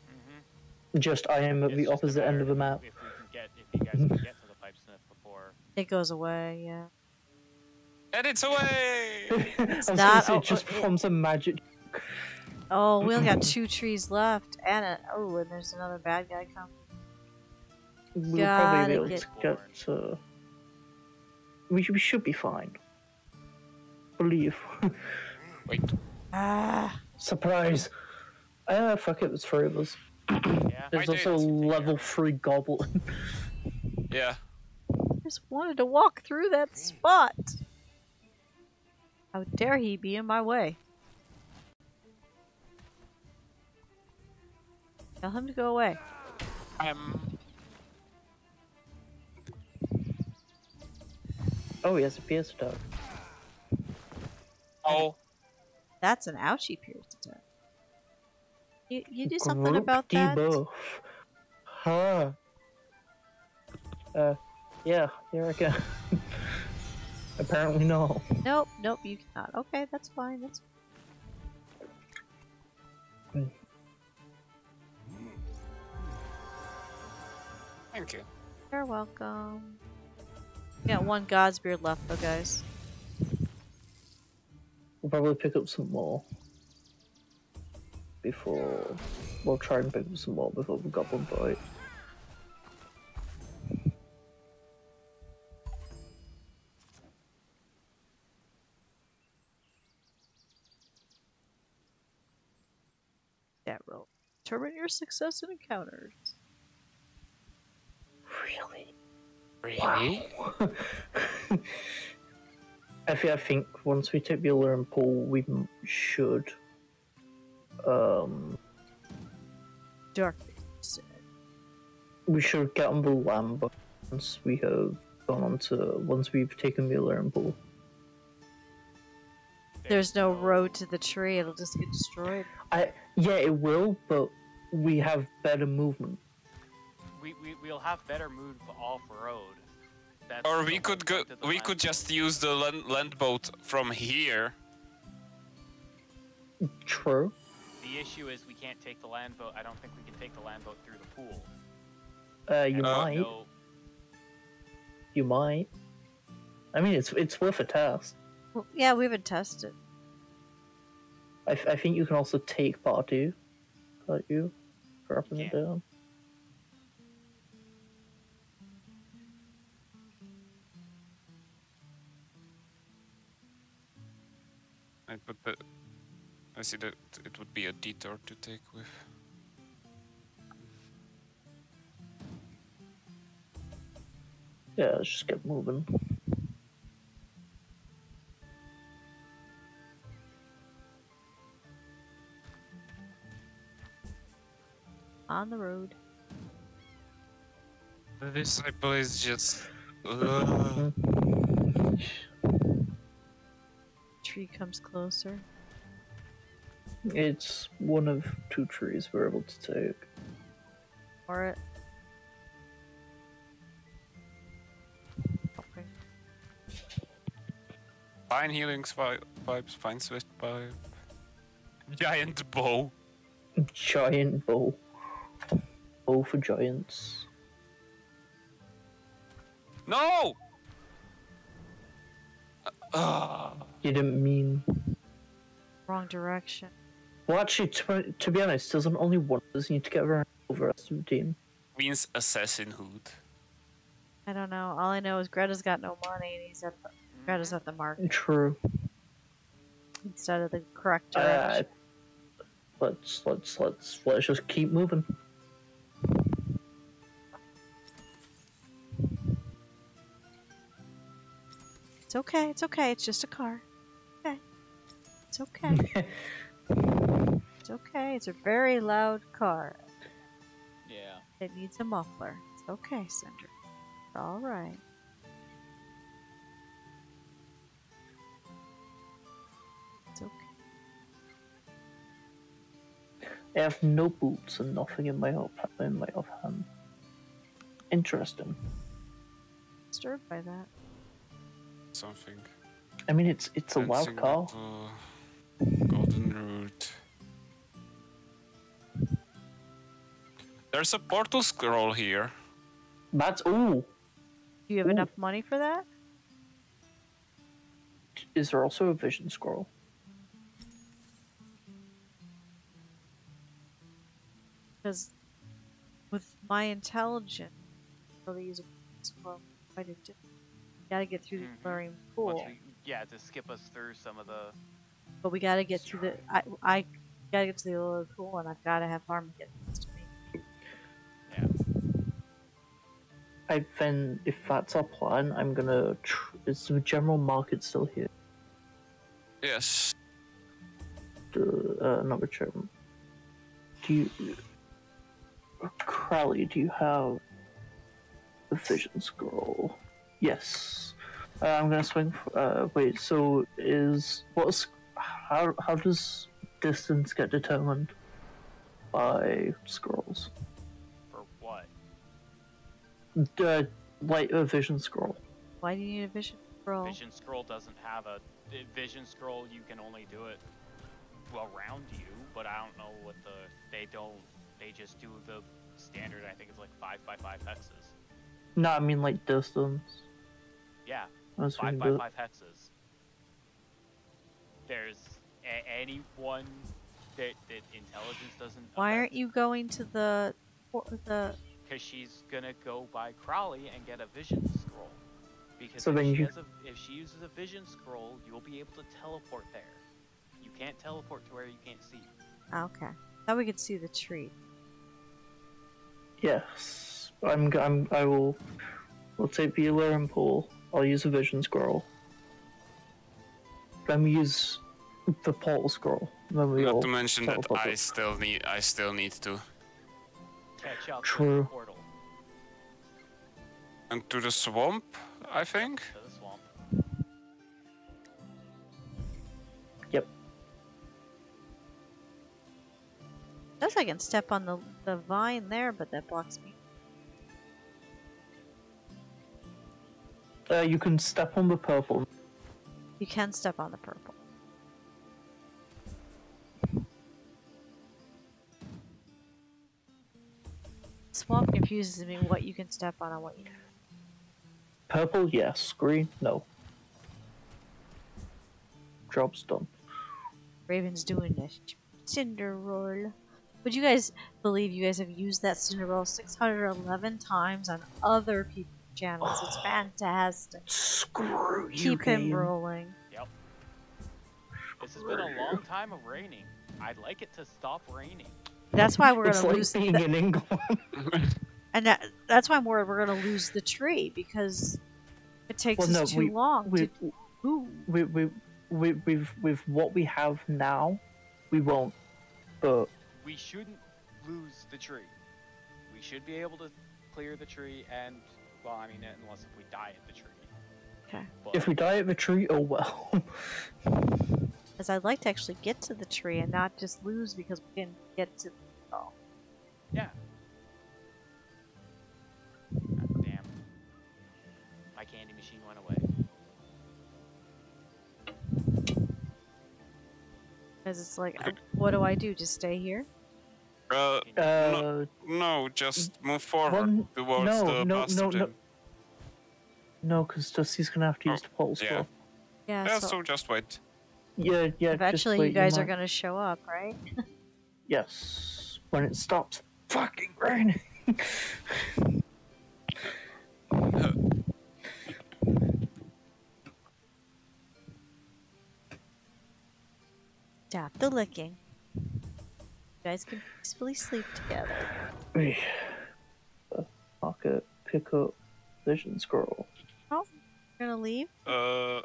S2: Mm-hmm.
S4: Just I am at the opposite end of the map.
S2: If we can get, if you guys can get to the pipe smith before.
S1: It goes away, yeah.
S3: And it's away! <laughs>
S4: I was gonna
S1: not-
S4: say
S1: oh,
S4: it just
S1: oh, it-
S4: forms a magic.
S1: Oh, we only got <clears throat> two trees left, and a, oh, and there's another bad guy coming.
S4: We'll
S1: Gotta
S4: probably be able
S1: get-
S4: to get. Uh, we, we should be fine. Believe. <laughs>
S3: Wait,
S1: Ah,
S4: Surprise! Ah, fuck it, there's three of us.
S2: Yeah. <clears throat>
S4: There's
S3: I
S4: also a level 3 goblin. <laughs>
S3: yeah.
S1: I just wanted to walk through that spot. How dare he be in my way? Tell him to go away.
S3: Um,
S4: oh, he has a pierce attack.
S3: oh,
S1: That's an ouchie pierce attack. You, you do something
S4: Group
S1: about that?
S4: debuff. Huh. Uh, yeah, here I go. <laughs> Apparently no.
S1: Nope, nope, you cannot. Okay, that's fine. That's
S3: thank you.
S1: you're welcome. We got one Godsbeard left, though, guys.
S4: We'll probably pick up some more. Before... We'll try and pick up some more before the goblin fight.
S1: That roll. Determine your success in encounters.
S4: Really?
S3: Really?
S4: Wow. <laughs> I, thi- I think once we take the alluring pool, we should. Um,
S1: Darkness.
S4: we should get on the lamb once we have gone on to once we've taken the alluring pool.
S1: There's no road to the tree, it'll just get destroyed.
S4: I yeah, it will, but we have better movement.
S2: We, we we'll have better move off road. That's
S3: Or we could go.
S2: point of the
S3: We
S2: land
S3: could just use the land, land boat from here.
S4: True.
S2: The issue is we can't take the land boat. I don't think we can take the land boat through the pool.
S4: Uh, you
S2: And
S3: Uh,
S4: might.
S2: no-
S4: You might. I mean, it's it's worth a test.
S1: Well, yeah, we haven't tested.
S4: I, f- I think you can also take part two. Part you, dropping it
S2: Yeah.
S4: down.
S3: I put the. I see that it would be a detour to take with.
S4: Yeah, let's just get moving.
S1: On the road.
S3: The disciple is just.
S4: Mm-hmm. <laughs> <laughs>
S3: Ugh.
S1: Tree comes closer.
S4: It's one of two trees we're able to take.
S1: Or it. Okay.
S3: Fine healing vibes, fine swift pipe. Giant bow.
S4: Giant bow. Bow for giants.
S3: No! Ah.
S4: You didn't mean.
S1: Wrong direction.
S4: Well, actually, to, to be honest, doesn't only one of us need to get around the rest of the team?
S3: means assassinhood.
S1: I don't know. All I know is Greta's got no money and he's at the Greta's at the market
S4: True.
S1: instead of the correct
S4: Uh,
S1: direction.
S4: let's let's let's let's just keep moving.
S1: It's okay. It's okay. It's just a car. Okay. It's okay. <laughs> it's okay. It's a very loud car.
S2: Yeah.
S1: It needs a muffler. It's okay, Cinder. It's all right. It's okay.
S4: I have no boots and nothing in my off in my offhand. Interesting.
S1: Disturbed by that.
S3: Something.
S4: I mean, it's it's a wild
S3: Fencing
S4: car.
S3: Uh, to Golden root. There's a portal scroll here.
S4: That's ooh.
S1: Do you have
S4: Ooh.
S1: enough money for that?
S4: Is there also a vision scroll?
S1: Because with my intelligence, really use a scroll quite a distance. Gotta get through the
S2: mm-hmm.
S1: chlorine
S2: Once
S1: pool,
S2: we, yeah, to skip us through some of the.
S1: But we gotta get to the. I I gotta get to the lower pool, and I've gotta have Armageddon next to me. Yeah.
S4: I then, if that's our plan, I'm gonna. Tr- is the general market still here?
S3: Yes.
S4: The uh, number check. Do you, Crowley? Do you have the vision scroll? Yes. Uh, I'm gonna swing. For, uh, wait. So is what's how how does distance get determined by scrolls?
S2: For what?
S4: The light a vision scroll.
S1: Why do you need a vision scroll?
S2: Vision scroll doesn't have a vision scroll. You can only do it around you, but I don't know what the they don't. They just do the standard. I think it's like five by five hexes.
S4: No, I mean like distance.
S2: Yeah,
S4: I was
S2: five
S4: thinking
S2: by five hexes. There's a- anyone that that intelligence doesn't.
S1: Why aren't you going to the the?
S2: Because she's gonna go by Crowley and get a vision scroll. Because
S4: So
S2: if,
S4: then
S2: she
S4: you-
S2: has a, if she uses a vision scroll, you'll be able to teleport there. You can't teleport to where you can't see.
S1: Okay, thought we could see the tree.
S4: Yes, I'm. g- I'm. I will. We'll take the alluring pool. I'll use a vision scroll. Then we use the portal scroll. Then we
S3: Not to mention that I
S4: it.
S3: still need I still need to
S2: Catch up to
S4: True.
S2: the portal
S3: and to the swamp. I think.
S2: to the swamp.
S1: Guess I can step on the the vine there, but that blocks me.
S4: Uh, you can step on the purple.
S1: You can step on the purple. Swamp confuses me what you can step on and what you
S4: Purple, yes. Green, no. Job's done.
S1: Raven's doing this. Cinder roll. Would you guys believe you guys have used that cinder roll 611 times on other people's channels? It's <sighs> fantastic.
S4: Screw you,
S1: Keep him
S4: game.
S1: rolling. Yep.
S2: This has been a long time of raining. I'd like it to stop raining.
S1: That's why we're
S4: It's
S1: gonna
S4: like
S1: lose,
S4: being
S1: the,
S4: in England. <laughs>
S1: and that, that's why we're we're gonna lose the tree because it takes
S4: Well,
S1: us
S4: no,
S1: too
S4: we-
S1: long
S4: we,
S1: to. Ooh,
S4: we, we, we, with, with what we have now, we won't. But
S2: We shouldn't lose the tree. We should be able to clear the tree and, well, I mean, unless if we die at the tree.
S1: Okay.
S2: But
S4: if we die at the tree, oh well. <laughs>
S1: Because I'd like to actually get to the tree and not just lose because we didn't get to. Oh,
S2: yeah. God damn. My candy machine went away.
S1: because it's like, uh, what do I do? Just stay here?
S3: Uh,
S4: Uh,
S3: no, just move forward
S4: One-
S3: towards
S4: no,
S3: the
S4: no,
S3: master
S4: no, no.
S3: gym.
S4: no, because Dusty's gonna have to use
S3: Oh,
S4: the portal
S3: yeah.
S4: scroll.
S1: Yeah.
S3: Yeah,
S1: so
S3: so just wait.
S4: Yeah, yeah. just
S1: eventually,
S4: wait,
S1: you guys are gonna show up, right? <laughs>
S4: Yes, when it stops fucking raining.
S1: Stop the licking. You guys can peacefully sleep together.
S4: Uh, Market, pick up vision scroll.
S1: There You're gonna leave?
S3: Uh,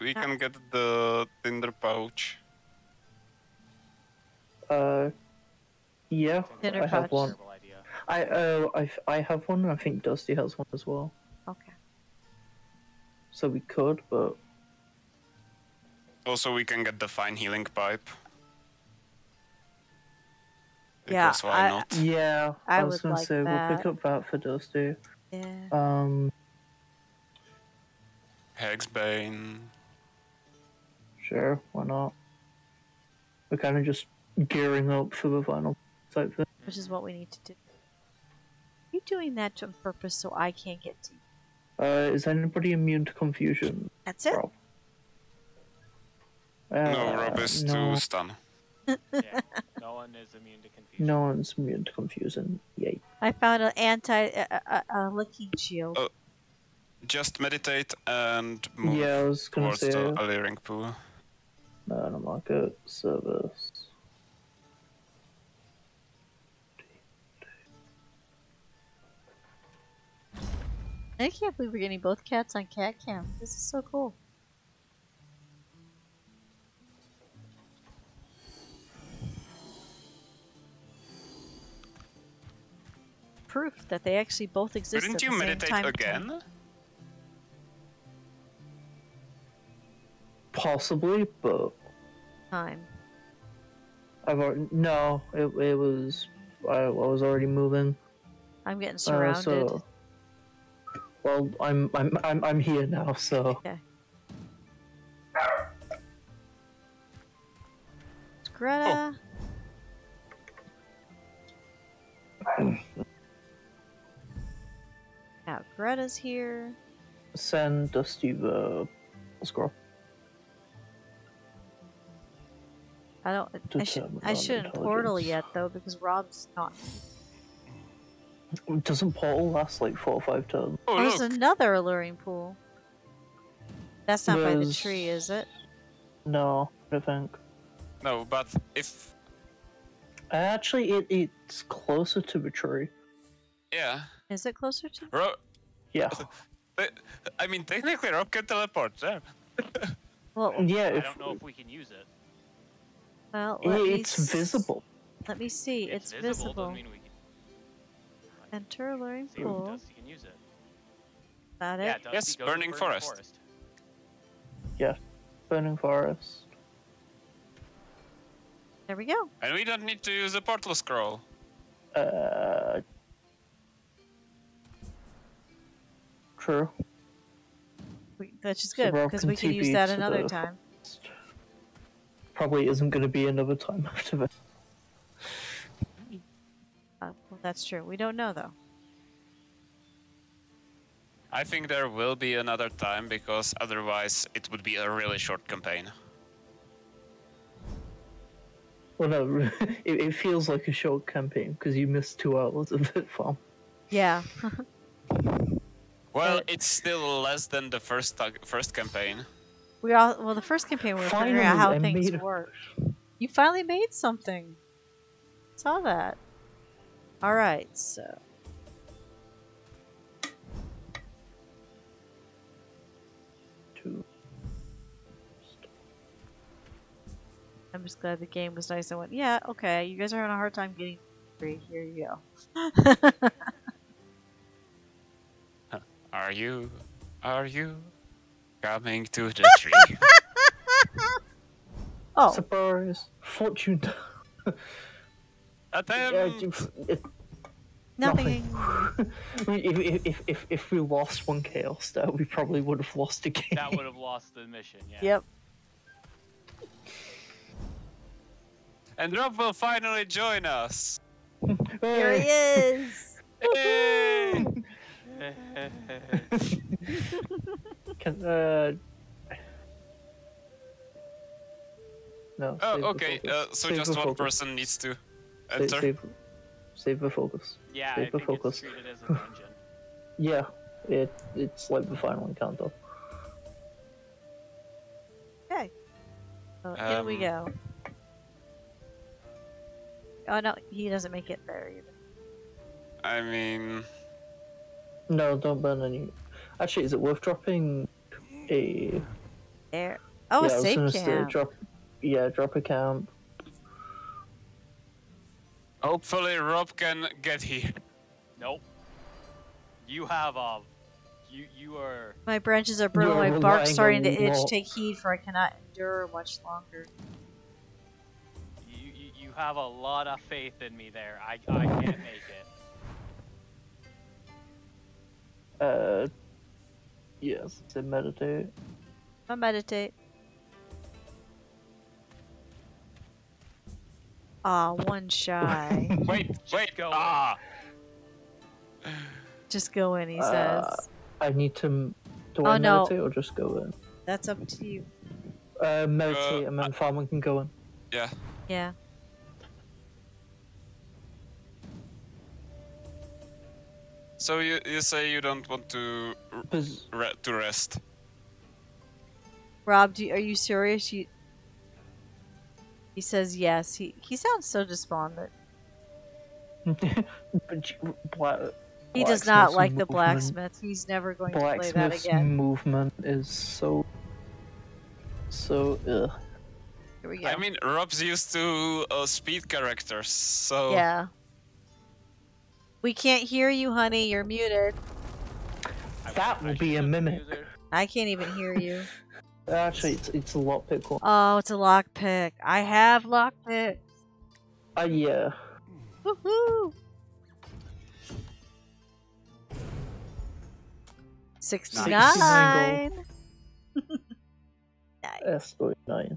S3: we can get the Tinder pouch.
S4: Uh, yeah,
S1: Dinner
S4: I have
S1: pouch.
S4: one.
S2: Terrible idea.
S4: I uh, I I have one, and I think Dusty has one as well.
S1: Okay.
S4: So we could, but
S3: Also, we can get the fine healing pipe.
S1: Yeah,
S3: why
S1: I-
S3: not?
S4: yeah,
S1: I
S4: I, was gonna
S1: like
S4: say we'll pick up that for Dusty.
S1: Yeah.
S4: Um,
S3: Hexbane.
S4: sure, why not? We're kind of just gearing up for the final type thing.
S1: Which is what we need to do. Are you doing that on purpose so I can't get to you?
S4: Uh, is anybody immune to confusion?
S1: That's it?
S4: Rob?
S3: no,
S4: Uh,
S3: Rob is
S4: no,
S3: too stun.
S2: Yeah. <laughs> no one is immune to confusion.
S4: no one's immune to confusion. Yay.
S1: I found an anti a, a, a licking shield.
S3: Oh. Just meditate and move
S4: Yeah, I was gonna
S3: towards
S4: say
S3: the
S4: uh,
S3: Alluring pool.
S4: no, market service.
S1: I can't believe we're getting both cats on cat cam. This is so cool. Proof that they actually both exist
S3: Didn't
S1: at
S3: you
S1: the same
S3: meditate
S1: time.
S3: again?
S4: Possibly, but
S1: Time.
S4: I've already no. It it was I, I was already moving.
S1: I'm getting
S4: Uh,
S1: surrounded.
S4: so, well, I'm I'm I'm I'm here now. So
S1: It's Greta. Oh. <clears throat> Now Greta's here.
S4: send Dusty the scroll.
S1: I don't. I
S4: sh
S1: I shouldn't portal yet though because Rob's not.
S4: Doesn't portal last like four or five turns?
S3: Oh,
S1: there's
S3: look!
S1: another alluring pool. That's not by the tree, is it?
S4: No, I think.
S3: No, but if uh,
S4: Actually, it it's closer to the tree.
S3: yeah,
S1: Is it closer to?
S3: Rob.
S4: Yeah, <laughs>
S3: I mean, technically, Rob can teleport there. <laughs>
S1: Well,
S4: yeah.
S2: I
S4: If,
S2: don't know if we can use it.
S1: well. Let me
S4: it's
S1: s-
S4: visible.
S1: Let me see. It's, visible.
S2: Doesn't mean we can.
S1: Enter alluring
S2: See if
S1: pool.
S2: Dusty can use it.
S1: That
S2: Yeah,
S1: it?
S2: Dusty
S3: Yes,
S2: goes to
S3: Burning Forest.
S4: Yeah, burning forest.
S1: There we go.
S3: And we don't need to use a portal scroll.
S4: Uh, true.
S1: We, that's just good
S4: Rob
S1: because we can use that another time.
S4: Probably isn't going to be another time <laughs> after that.
S1: Uh, well, that's true. We don't know though.
S3: I think there will be another time because otherwise it would be a really short campaign.
S4: Well, no, <laughs> it, it feels like a short campaign because you missed two hours of it, <laughs> farm.
S1: Yeah. <laughs>
S3: Well, it's still less than the first first campaign.
S1: we all well the first campaign we were figuring out how
S4: I
S1: things
S4: made it.
S1: work. You finally made something. Saw that. All right, so
S4: Two.
S1: I'm just glad the game was nice. I went, yeah, okay. You guys are having a hard time getting free. Here you go. <laughs>
S3: Uh, are you? Are you coming to the tree? <laughs>
S1: oh,
S4: Surprise! Fortune. <laughs> yeah,
S3: Attempt.
S4: you- it-
S1: nothing. <laughs>
S4: if, if, if, if, if we lost one chaos star, we probably would have lost a game.
S2: That would <laughs> have lost the mission. Yeah.
S1: Yep.
S3: And Rob will finally join us. <laughs>
S1: Here he is.
S3: Yay!
S4: Can, uh... No.
S3: Oh, okay. Uh, so
S4: Save
S3: just one
S4: focus.
S3: person needs to
S4: Sa-
S3: enter.
S4: Save, save the focus.
S2: yeah,
S4: Save
S2: I
S4: the
S2: think
S4: focus.
S2: it's treated as a dungeon. <laughs>
S4: Yeah, it it's like the final encounter.
S1: Okay. So in we
S3: Um,
S1: go. Oh no, he doesn't make it there either.
S3: I mean,
S4: No, don't burn any. Actually, is it worth dropping a?
S1: There. Oh,
S4: yeah,
S1: a
S4: I was
S1: safe camp.
S4: drop. Yeah, drop a camp.
S3: Hopefully Rob can get here.
S2: Nope. You have a. You you are.
S1: My branches are brittle. My
S4: bark
S1: starting to itch.
S4: wall-
S1: Take heed, for I cannot endure much longer.
S2: You, you, you have a lot of faith in me there. I, I can't make it.
S4: Uh, yes, to meditate.
S1: I meditate. Ah, one shy. <laughs>
S3: Wait, wait,
S2: go.
S3: ah! <sighs>
S1: Just go in, he
S4: Uh,
S1: says.
S4: I need to. Do
S1: Oh,
S4: I
S1: no.
S4: meditate or just go in?
S1: That's up to you.
S4: Uh, meditate
S3: Uh,
S4: and then Farman can go in.
S3: Yeah.
S1: Yeah.
S3: So you, you say you don't want to re- to rest?
S1: Rob, do you, are you serious? You. He says yes. He he sounds so despondent. <laughs>
S4: but you- bla-
S1: He does not
S4: blacksmith's
S1: like the blacksmith. He's never going to play that
S4: Blacksmith's
S1: again.
S4: movement is so. So, ugh.
S1: Here we go.
S3: I mean, Rob's used to uh, speed characters, so
S1: yeah. We can't hear you, honey. You're muted.
S4: That will be a
S2: should've
S4: mimic.
S1: I can't even hear you.
S4: Actually, it's, it's a lot pick one.
S1: Oh, it's a lockpick. I have lockpick.
S4: Uh, yeah.
S1: Woohoo! Sixty-nine. <laughs> nice.
S4: That's really nice.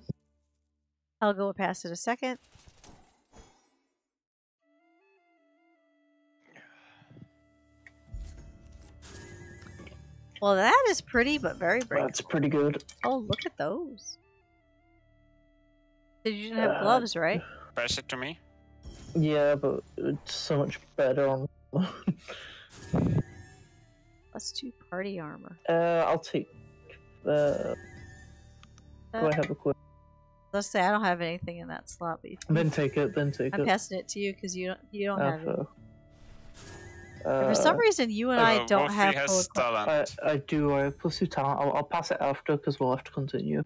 S1: I'll go past it a second. Well, that is pretty, but very breakable.
S4: That's pretty good.
S1: Oh, look at those. Did you didn't have
S4: Uh,
S1: gloves, right?
S3: pass it to me.
S4: Yeah, but it's so much better on. <laughs>
S1: Plus two party armor.
S4: uh, I'll take. Uh, do
S1: Uh,
S4: I have a quick?
S1: let's say I don't have anything in that slot, but you-
S4: Then take it. Then take it.
S1: I'm passing it to you because you don't you don't have it.
S4: Alpha.
S1: And for some
S4: Uh,
S1: reason, you and I
S3: Uh,
S1: don't
S3: Wolfie
S1: have
S3: has
S1: full equip-
S3: talent.
S4: I, I do. I have plus two talent. I'll, I'll pass it after because we'll have to continue.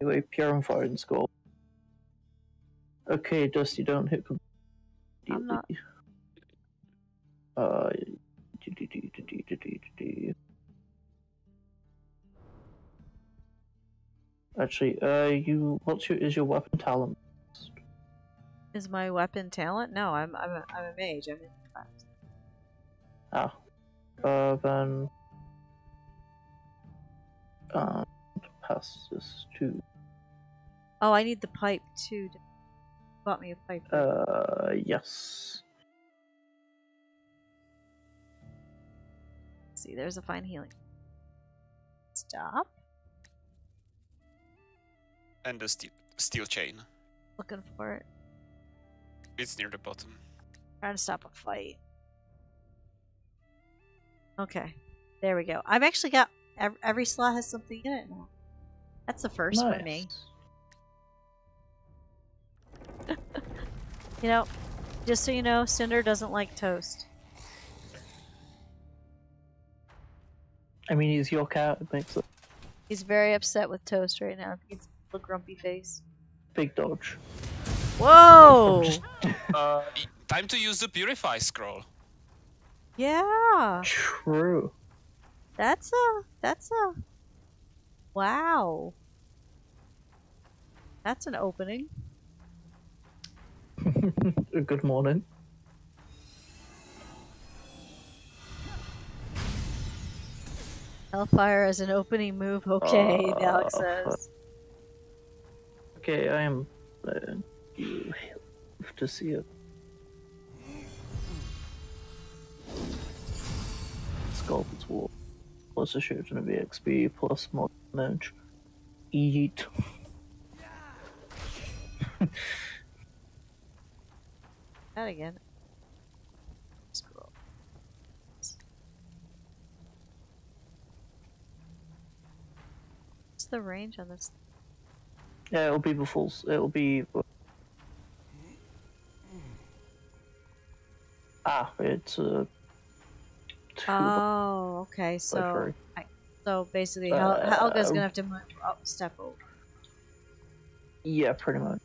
S4: Anyway, pure and fire and score. Okay, Dusty, don't hit.
S1: I'm not-
S4: Uh. do, do, do. Actually, uh, you. What's your is your weapon talent?
S1: Is my weapon talent? No, I'm I'm a, I'm a mage. I'm in class.
S4: Ah. Uh, then. Uh, pass this to.
S1: Oh, I need the pipe too. to- Bought me a pipe.
S4: Uh, yes.
S1: see, there's a fine healing. Stop.
S3: And the steel, steel chain.
S1: Looking for it.
S3: It's near the bottom.
S1: Trying to stop a fight. Okay, there we go. I've actually got every, every slot has something in it now. That's the first for me. <laughs> You know, just so you know, Cinder doesn't like toast.
S4: I mean, he's your cat. It makes a
S1: He's very upset with toast right now. He's a grumpy face.
S4: big dodge.
S1: Whoa!
S4: Just- <laughs>
S3: Uh, time to use the purify scroll.
S1: Yeah,
S4: True.
S1: that's a that's a wow. That's an opening. <laughs>
S4: Good morning.
S1: Hellfire as an opening move. Okay, Alex
S4: Uh,
S1: says.
S4: Okay, I am. Uh, you have to see it. Scholar's Wort. Plus a shooting of EXP, plus more damage. Eat.
S1: That again. Scroll. What's the range on this?
S4: Yeah, it'll be the full. It'll be. Ah, it's uh, two
S1: Oh, okay. <laughs> So,
S4: three.
S1: so basically, Hel- Helga's
S4: Uh,
S1: gonna have to move, oh, step over.
S4: Yeah, pretty much.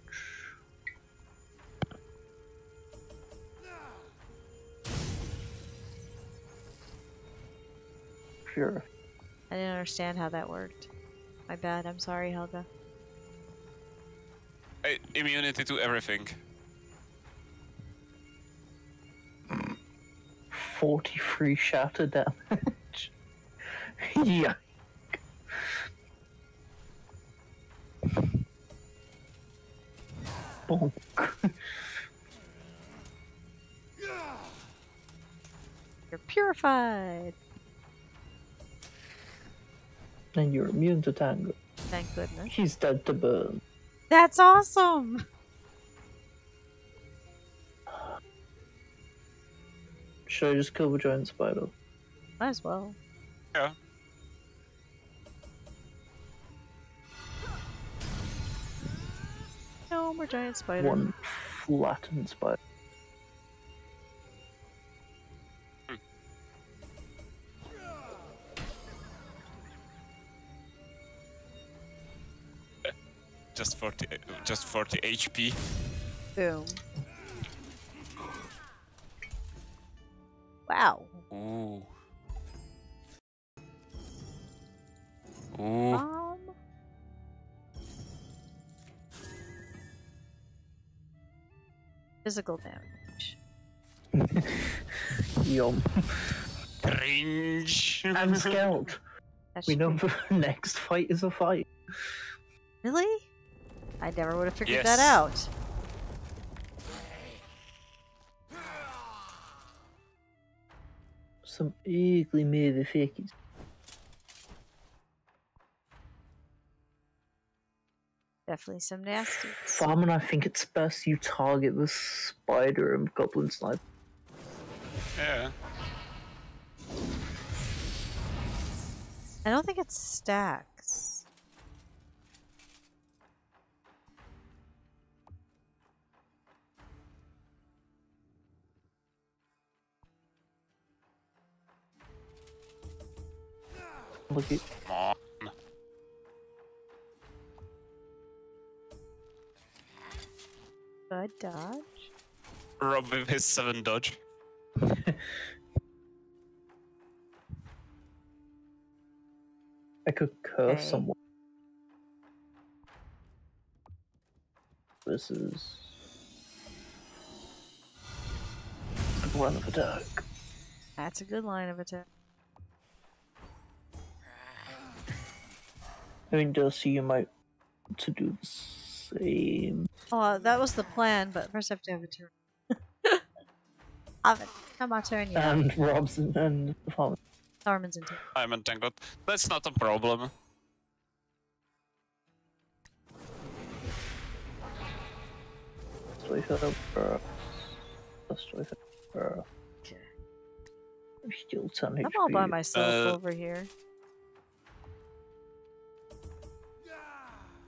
S4: Sure.
S1: I didn't understand how that worked. My bad. I'm sorry, Helga.
S3: Hey, immunity to everything.
S4: 43 shatter damage. <laughs> yeah. Bonk.
S1: You're purified.
S4: And you're immune to Tango.
S1: Thank goodness.
S4: He's dead to burn.
S1: That's awesome.
S4: Should I just kill the giant spider?
S1: Might as well.
S3: Yeah.
S1: No more giant spider.
S4: One flattened spider. Hmm.
S3: Eh, just 40, just 40 HP.
S1: Boom. Wow.
S3: Ooh. Ooh.
S1: Um. Physical damage. <laughs>
S4: Yum.
S3: Cringe.
S4: And Scout.
S1: That
S4: we know the <laughs> next fight is a fight.
S1: Really? I never would have figured
S3: Yes.
S1: that out.
S4: Some ugly movie fakies.
S1: Definitely some nasty.
S4: Farman, I think it's best you target the spider and goblin sniper.
S3: Yeah.
S1: I don't think it's stacks.
S4: Look at
S3: Come on.
S1: Good dodge.
S3: Rob with his 7 dodge. <laughs>
S4: I could curse
S1: Okay.
S4: someone. This is a line of attack.
S1: That's a good line of attack.
S4: I mean, Darcy, you might to do the same.
S1: Oh, that was the plan, but first I have to have a turn. have it. Come my turn, yeah.
S4: And Robson and Farman.
S1: Sarman's in turn.
S3: I'm entangled. That's not a problem.
S4: Straight up, straight up,
S1: Okay.
S4: still 10 HP.
S1: I'm all by myself
S3: Uh,
S1: over here.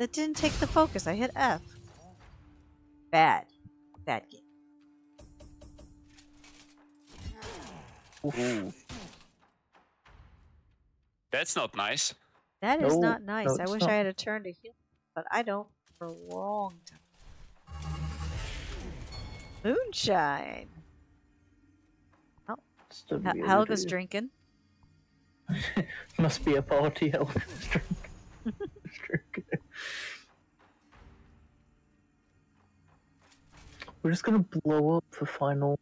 S1: That didn't take the focus. I hit F. Bad. Bad game.
S3: Ooh. That's not nice.
S1: That is
S4: No,
S1: not nice.
S4: no,
S1: I wish
S4: not.
S1: I had a turn to heal, but I don't for a long time. Moonshine. Oh.
S4: Still
S1: H-
S4: really
S1: Helga's
S4: do.
S1: drinking. <laughs>
S4: Must be a party Helga's drink. <laughs> Drink. We're just gonna blow up the final.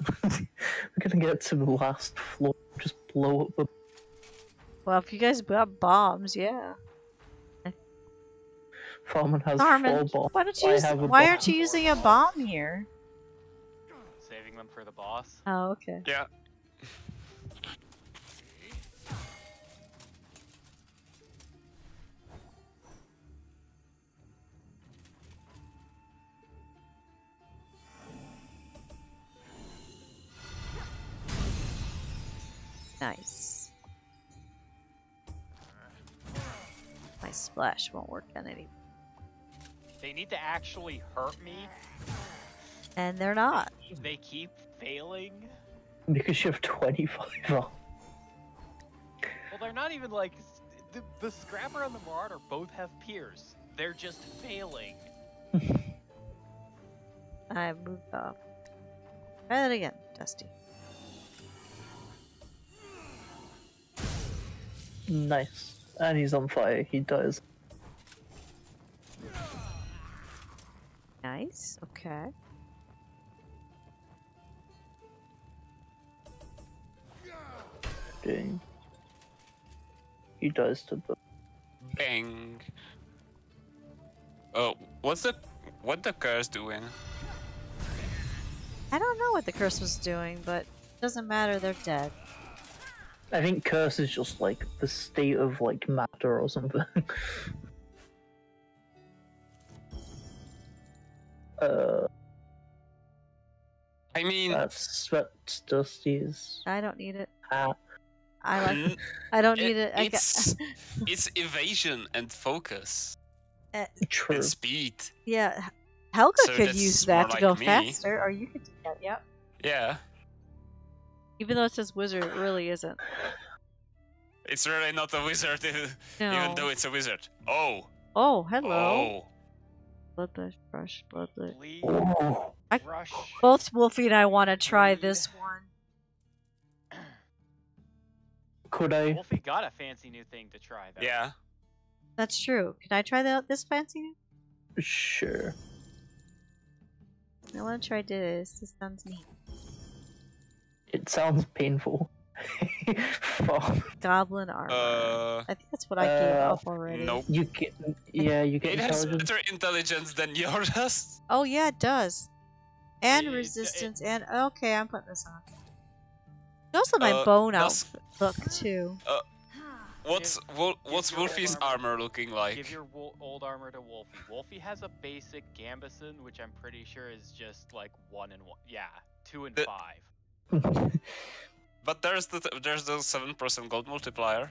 S4: <laughs> We're gonna get to the last floor. Just blow up the.
S1: Well, if you guys got bombs, yeah.
S4: Farman has
S1: Carmen,
S4: four bombs.
S1: why don't you? Use,
S4: have a
S1: why aren't you using a bomb here?
S2: Saving them for the boss.
S1: Oh, okay.
S3: Yeah.
S1: Nice. My splash won't work on any,
S2: They need to actually hurt me.
S1: and they're not.
S2: They keep failing.
S4: Because you have 25 on.
S2: Well, they're not even like the, the Scrapper and the Marauder both have peers. They're just failing. <laughs>
S1: I moved off. Try that again, Dusty.
S4: Nice. And he's on fire. He dies.
S1: Nice. Okay.
S4: Dang. He dies to the.
S3: Bang. Oh, what's the what the curse doing?
S1: I don't know what the curse was doing, but it doesn't matter. They're dead.
S4: I think curse is just like the state of like matter or something. uh, <laughs>
S3: I mean, uh,
S4: that's that's Dusty's
S1: I don't need it.
S4: hat.
S1: I like.
S3: n-
S1: I don't need it. I got.
S3: it's <laughs> it's evasion and focus eh,
S4: True.
S3: and speed.
S1: Yeah, Helga
S3: So
S1: could use that to
S3: like
S1: go
S3: me.
S1: faster, or you could do that. Yep.
S3: Yeah,
S1: Even though it says wizard, it really isn't.
S3: it's really not a wizard, <laughs>
S1: No.
S3: even though it's a wizard. Oh,
S1: Oh, hello.
S3: oh.
S1: Bloodlush, brush, bloodlush.
S2: Bleed,
S4: Oh,
S1: I-
S2: rush.
S1: Both Wolfie and I want to try
S2: Bleed.
S1: this one. <clears throat>
S4: could I?
S2: Wolfie got a fancy new thing to try though.
S3: Yeah.
S1: That's true. Can I try that this fancy? New?
S4: Sure.
S1: I want to try this. This sounds neat.
S4: It sounds painful. <laughs> Fuck.
S1: Goblin armor.
S3: Uh,
S1: I think that's what I gave
S4: uh,
S1: up already.
S3: nope.
S4: You get, yeah, you get
S3: It has better intelligence than yours does. <laughs>
S1: Oh yeah, it does. And
S2: It- it-
S1: resistance and okay, I'm putting this on. Also my
S3: Uh,
S1: bone
S3: does-
S1: outlook too.
S3: What's Wol- what's
S2: your
S3: Wolfie's
S2: armor-
S3: armor looking like?
S2: Give your old armor to Wolfie. Wolfie has a basic gambeson, which I'm pretty sure is just like one and one. Yeah, two and
S3: The-
S2: five.
S3: But there's the there's the seven percent gold multiplier.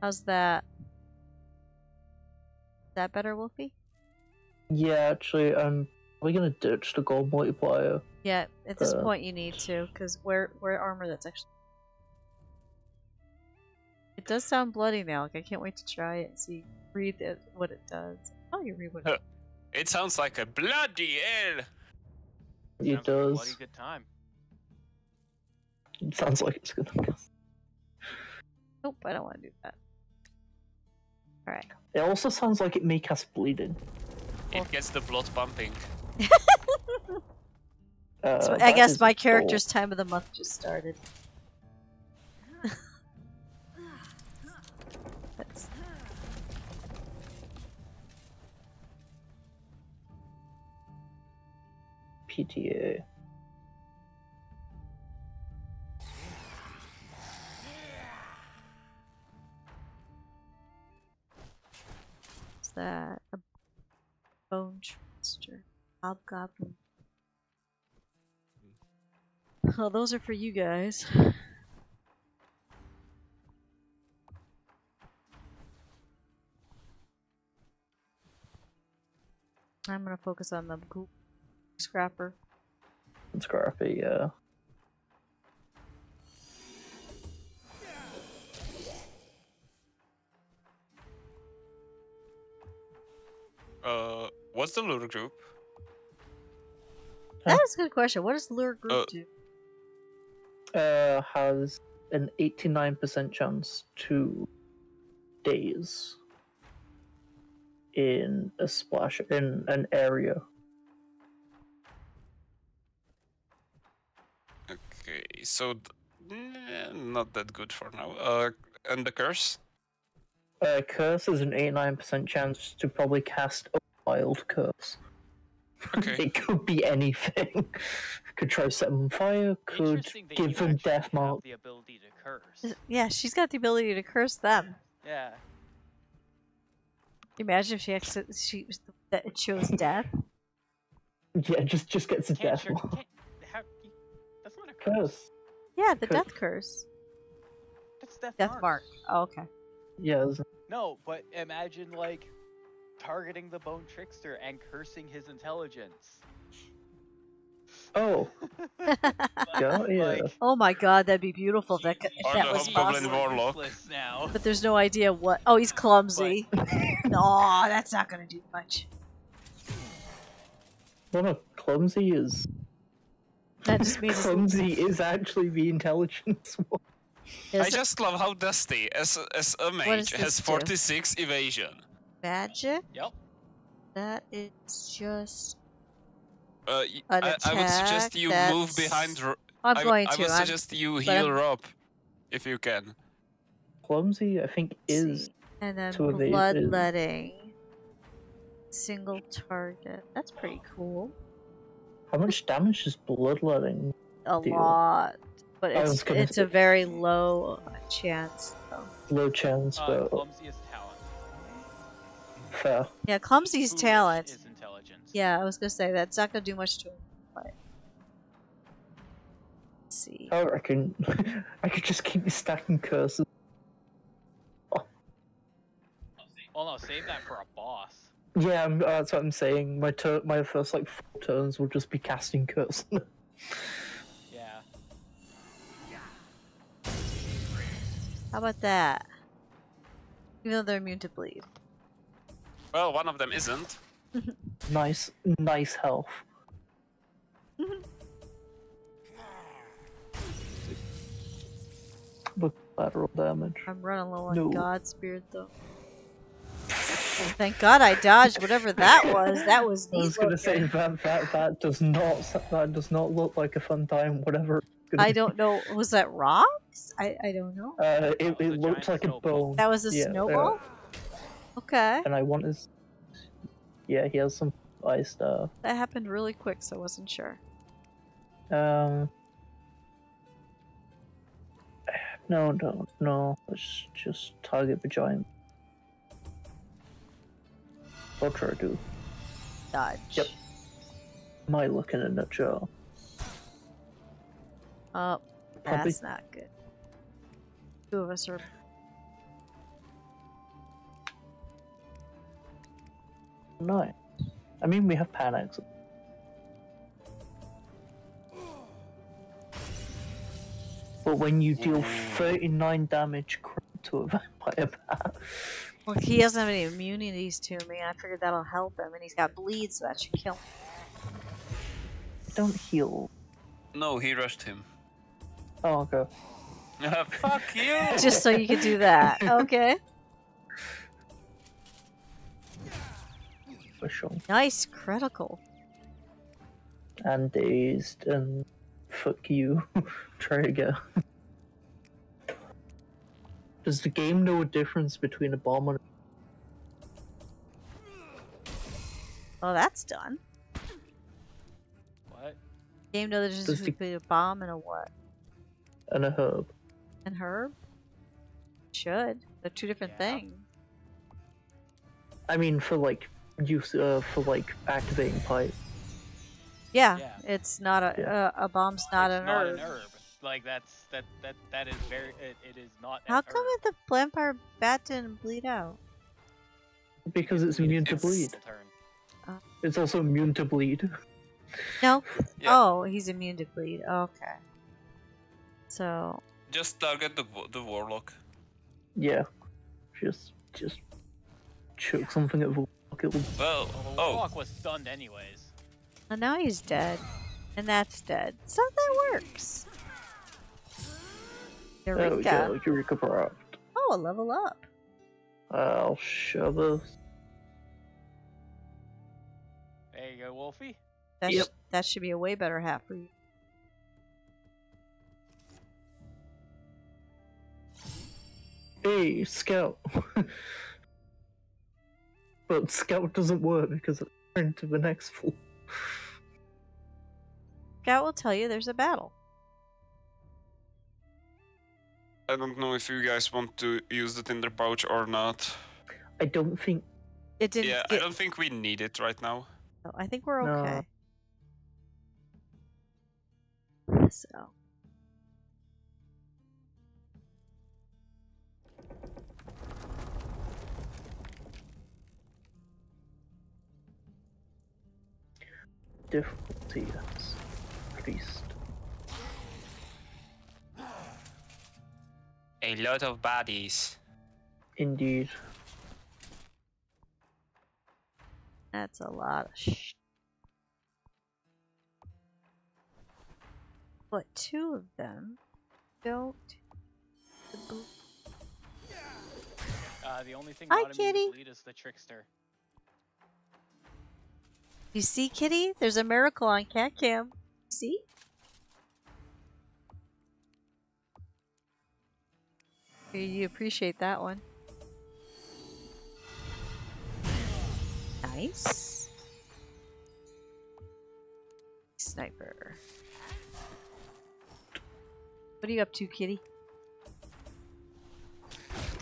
S1: How's that? That better, Wolfie?
S4: yeah, actually, I'm probably gonna ditch the gold multiplier.
S1: Yeah, at this
S4: Uh.
S1: point you need to, because wear wear armor that's actually. It does sound bloody now. Like I can't wait to try it and see read it, what it does. Oh, you read what it
S3: It sounds like a bloody hell.
S4: It
S2: Sounds like a
S4: does.
S2: bloody good time.
S4: It sounds like it's gonna.
S1: Nope, I don't want to do that. Alright.
S4: It also sounds like it may cast bleeding.
S3: It gets the blood pumping.
S4: Uh,
S1: So I guess my
S4: gold.
S1: character's time of the month just started. <laughs>
S4: PTA.
S1: That? A bone trickster. Hobgoblin. Well, those are for you guys. I'm gonna focus on the goop scrapper.
S4: Scrappy, yeah.
S3: Uh, what's the lure group?
S1: That is a good question. What does lure group
S3: Uh,
S1: do?
S4: Uh, has an 89% chance to daze in a splash in an area.
S3: Okay, so th- not that good for now. Uh, and the curse?
S4: Uh, curse is an 89% chance to probably cast a wild curse.
S3: Okay. <laughs>
S4: It could be anything. <laughs> could try to set them on fire, could
S2: Interesting that you
S4: give them death mark.
S2: the ability to curse.
S1: Yeah, she's got the ability to curse them.
S2: Yeah.
S1: Imagine if she accident- she that it chose death.
S4: Yeah, just just gets a
S2: Can't
S4: death
S2: sure,
S4: mark.
S2: can't, how, that's not a curse.
S4: Curse.
S1: Yeah, the
S4: Cur-
S1: death curse.
S2: That's death,
S1: Death
S2: mark.
S1: mark. Oh, okay.
S4: Yeah, there's-
S2: No, but imagine like targeting the bone trickster and cursing his intelligence.
S4: Oh, <laughs> <laughs> yeah, yeah.
S2: Like,
S1: oh my god, that'd be beautiful if that, if that was possible.
S2: Now. <laughs>
S1: But there's no idea what. Oh, he's clumsy. no, that's not gonna do much.
S4: Well, no, clumsy is
S1: That just means
S4: clumsy is actually the intelligence one.
S3: I just love how Dusty, as as a mage,
S1: this
S3: has
S1: do?
S3: 46 evasion.
S1: magic.
S2: Yep.
S1: That is just.
S3: Uh, y-
S1: An
S3: I, I would suggest
S1: attack
S3: you move
S1: that's-
S3: behind. R-
S1: I'm
S3: I,
S1: going
S3: I
S1: to.
S3: would
S1: I'm,
S3: suggest you heal
S1: I'm-
S3: up, if you can.
S4: Clumsy, I think, is
S1: see. and then
S4: to evade is-
S1: bloodletting. Single target. That's pretty cool.
S4: how much damage does bloodletting?
S1: A
S4: Deal.
S1: lot, but it's
S4: gonna
S1: it's
S4: say-
S1: a very low chance. Though.
S4: Low chance,
S2: Uh,
S4: but
S2: clumsiest talent.
S4: fair.
S1: Yeah, clumsy's
S2: Foolish
S1: talent.
S2: Is intelligence.
S1: Yeah, I was gonna say that's not gonna do much to him. But let's see.
S4: I reckon <laughs> I could just keep stacking curses.
S2: Well, no, save that for a boss.
S4: Yeah, uh, that's what I'm saying. My tur- my first like four turns will just be casting curse. <laughs>
S1: How about that? Even though they're immune to bleed.
S3: Well, one of them isn't. <laughs>
S4: nice, nice health. <laughs> Look, lateral damage.
S1: I'm running low on
S4: No.
S1: Godsbeard though. Well, thank God I dodged whatever that <laughs> was. That was
S4: I was gonna say that that that does not that does not look like a fun time. Whatever. It's gonna
S1: I <laughs> don't know. Was that rocks? I I don't know.
S4: Uh, it it
S2: the
S4: looks
S2: giant
S4: like a bone,
S1: That was a
S4: yeah, uh,
S1: snowball. Okay,
S4: and I want his. Yeah, he has some ice stuff.
S1: that happened really quick, so I wasn't sure.
S4: Um. No, no, no. Let's just target the giant. What try to do?
S1: Dodge.
S4: Yep. My look in a nutshell.
S1: Oh,
S4: Probably
S1: that's not good. Two of us are.
S4: nice. I mean, we have panics. But when you deal 39 damage crit <laughs> to a vampire bat,
S1: Well, he doesn't have any immunities to me. I figured that'll help him, and he's got bleed, so that should kill him.
S4: don't heal.
S3: No, he rushed him.
S4: Oh, okay.
S3: Uh, fuck you! <laughs>
S1: Just so you could do that. Okay.
S4: For sure.
S1: Nice critical.
S4: And dazed and fuck you. <laughs> Try again. Does the game know a difference between a bomb and a
S1: Oh, that's done.
S2: What?
S1: Game know the difference
S4: Does the-
S1: between a bomb and a what?
S4: And a herb?
S1: And herb? Should. They're two different
S2: Yeah.
S1: things.
S4: I mean, for like use uh, for like activating pipe.
S1: Yeah,
S2: Yeah.
S1: it's not a
S4: Yeah.
S1: uh, a bomb's not
S2: it's
S1: an
S2: not
S1: herb.
S2: an herb. Like that's that that that is very. It, it is not.
S1: How
S2: an
S1: come
S2: herb.
S1: the vampire bat didn't bleed out?
S4: Because it's immune to bleed.
S2: Turn.
S4: It's also immune to bleed.
S1: No. <laughs>
S3: Yeah.
S1: Oh, he's immune to bleed. Okay. So
S3: Just target the the warlock.
S4: Yeah. Just just choke something at the lock, it will
S3: Well,
S2: Well, the
S3: oh,
S2: warlock was stunned anyways.
S1: and now he's dead, and that's dead. So that works.
S4: There we go, Eureka Craft.
S1: Oh, a level up.
S4: I'll shove us.
S2: There you go, Wolfie.
S1: That
S4: Yep.
S1: sh- that should be a way better hat for you.
S4: Hey, Scout. <laughs> but Scout doesn't work because it turned to the next floor.
S1: Scout will tell you there's a battle.
S3: I don't know if you guys want to use the tinder pouch or not.
S4: I don't think
S1: It didn't.
S3: yeah, I don't think we need it right now.
S1: so I think we're
S4: No.
S1: okay. So
S4: difficulty is. feast.
S3: A lot of bodies.
S4: Indeed.
S1: That's a lot of sh. But two of them don't. the bl-
S2: Uh, the only thing
S1: Hi,
S2: not immune to
S1: kitty.
S2: bleed is the trickster.
S1: You see, Kitty? There's a miracle on Cat Cam. See? You- You appreciate that one. Nice. Sniper. What are you up to, Kitty?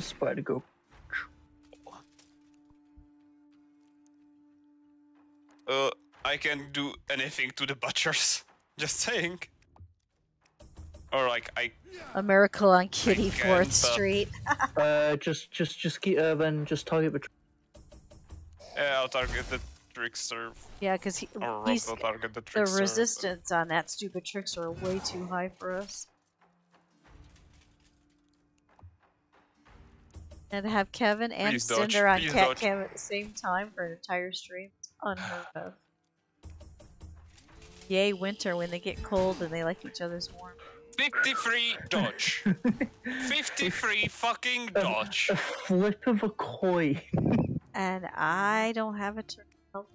S4: Spider go.
S3: Uh, I can do anything to the butchers. <laughs> Just saying. Or like I
S1: A miracle on Kitty Fourth
S3: but-
S1: Street. <laughs>
S4: Uh, just, just, just keep. Uh, then just target the.
S3: yeah, I'll target the trickster
S1: Yeah, because he,
S3: or Rob
S1: he's
S3: will target the
S1: the
S3: trickster.
S1: resistance on that stupid tricks are way too high for us. And have Kevin and
S3: Please dodge,
S1: Cinder on
S3: please
S1: Cat
S3: dodge.
S1: Cam at the same time for an entire stream, it's unheard of. Yay, winter when they get cold and they like each other's warmth.
S3: 53 dodge. <laughs> 53 fucking
S4: A-
S3: dodge.
S4: A flip of a coin. <laughs>
S1: And I don't have a turn. help.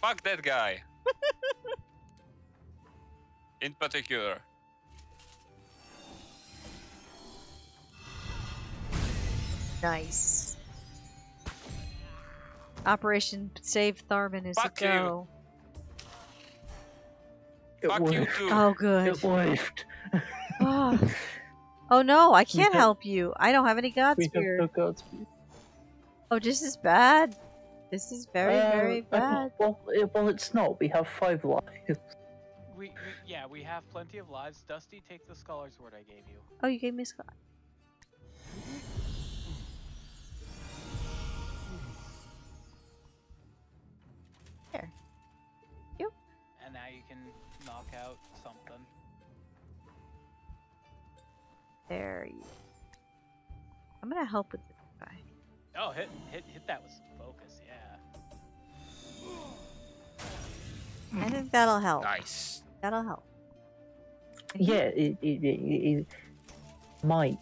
S3: Fuck that guy. <laughs> In particular.
S1: Nice. Operation Save Tharman is
S3: Fuck
S1: a
S3: you.
S1: go.
S4: It
S3: Fuck you too.
S1: Oh, good.
S4: It worked.
S1: Oh. <laughs> Oh, no, I can't
S4: have-
S1: help you. I don't have any God
S4: We have
S1: Spear.
S4: no Godsbeard.
S1: Oh, this is bad. This is very,
S4: Uh,
S1: very
S4: uh,
S1: bad.
S4: Well, it, well, it's not. We have five lives.
S2: We, we yeah, we have plenty of lives. Dusty, take the Scholar's Wort I gave you.
S1: Oh, you gave me a scar. There.
S2: And now you can knock out something.
S1: There you I'm gonna help with this guy.
S2: Oh, hit hit hit that with some focus, yeah.
S1: I think that'll help.
S3: Nice.
S1: That'll help.
S4: Yeah, it, it, it, it, it might.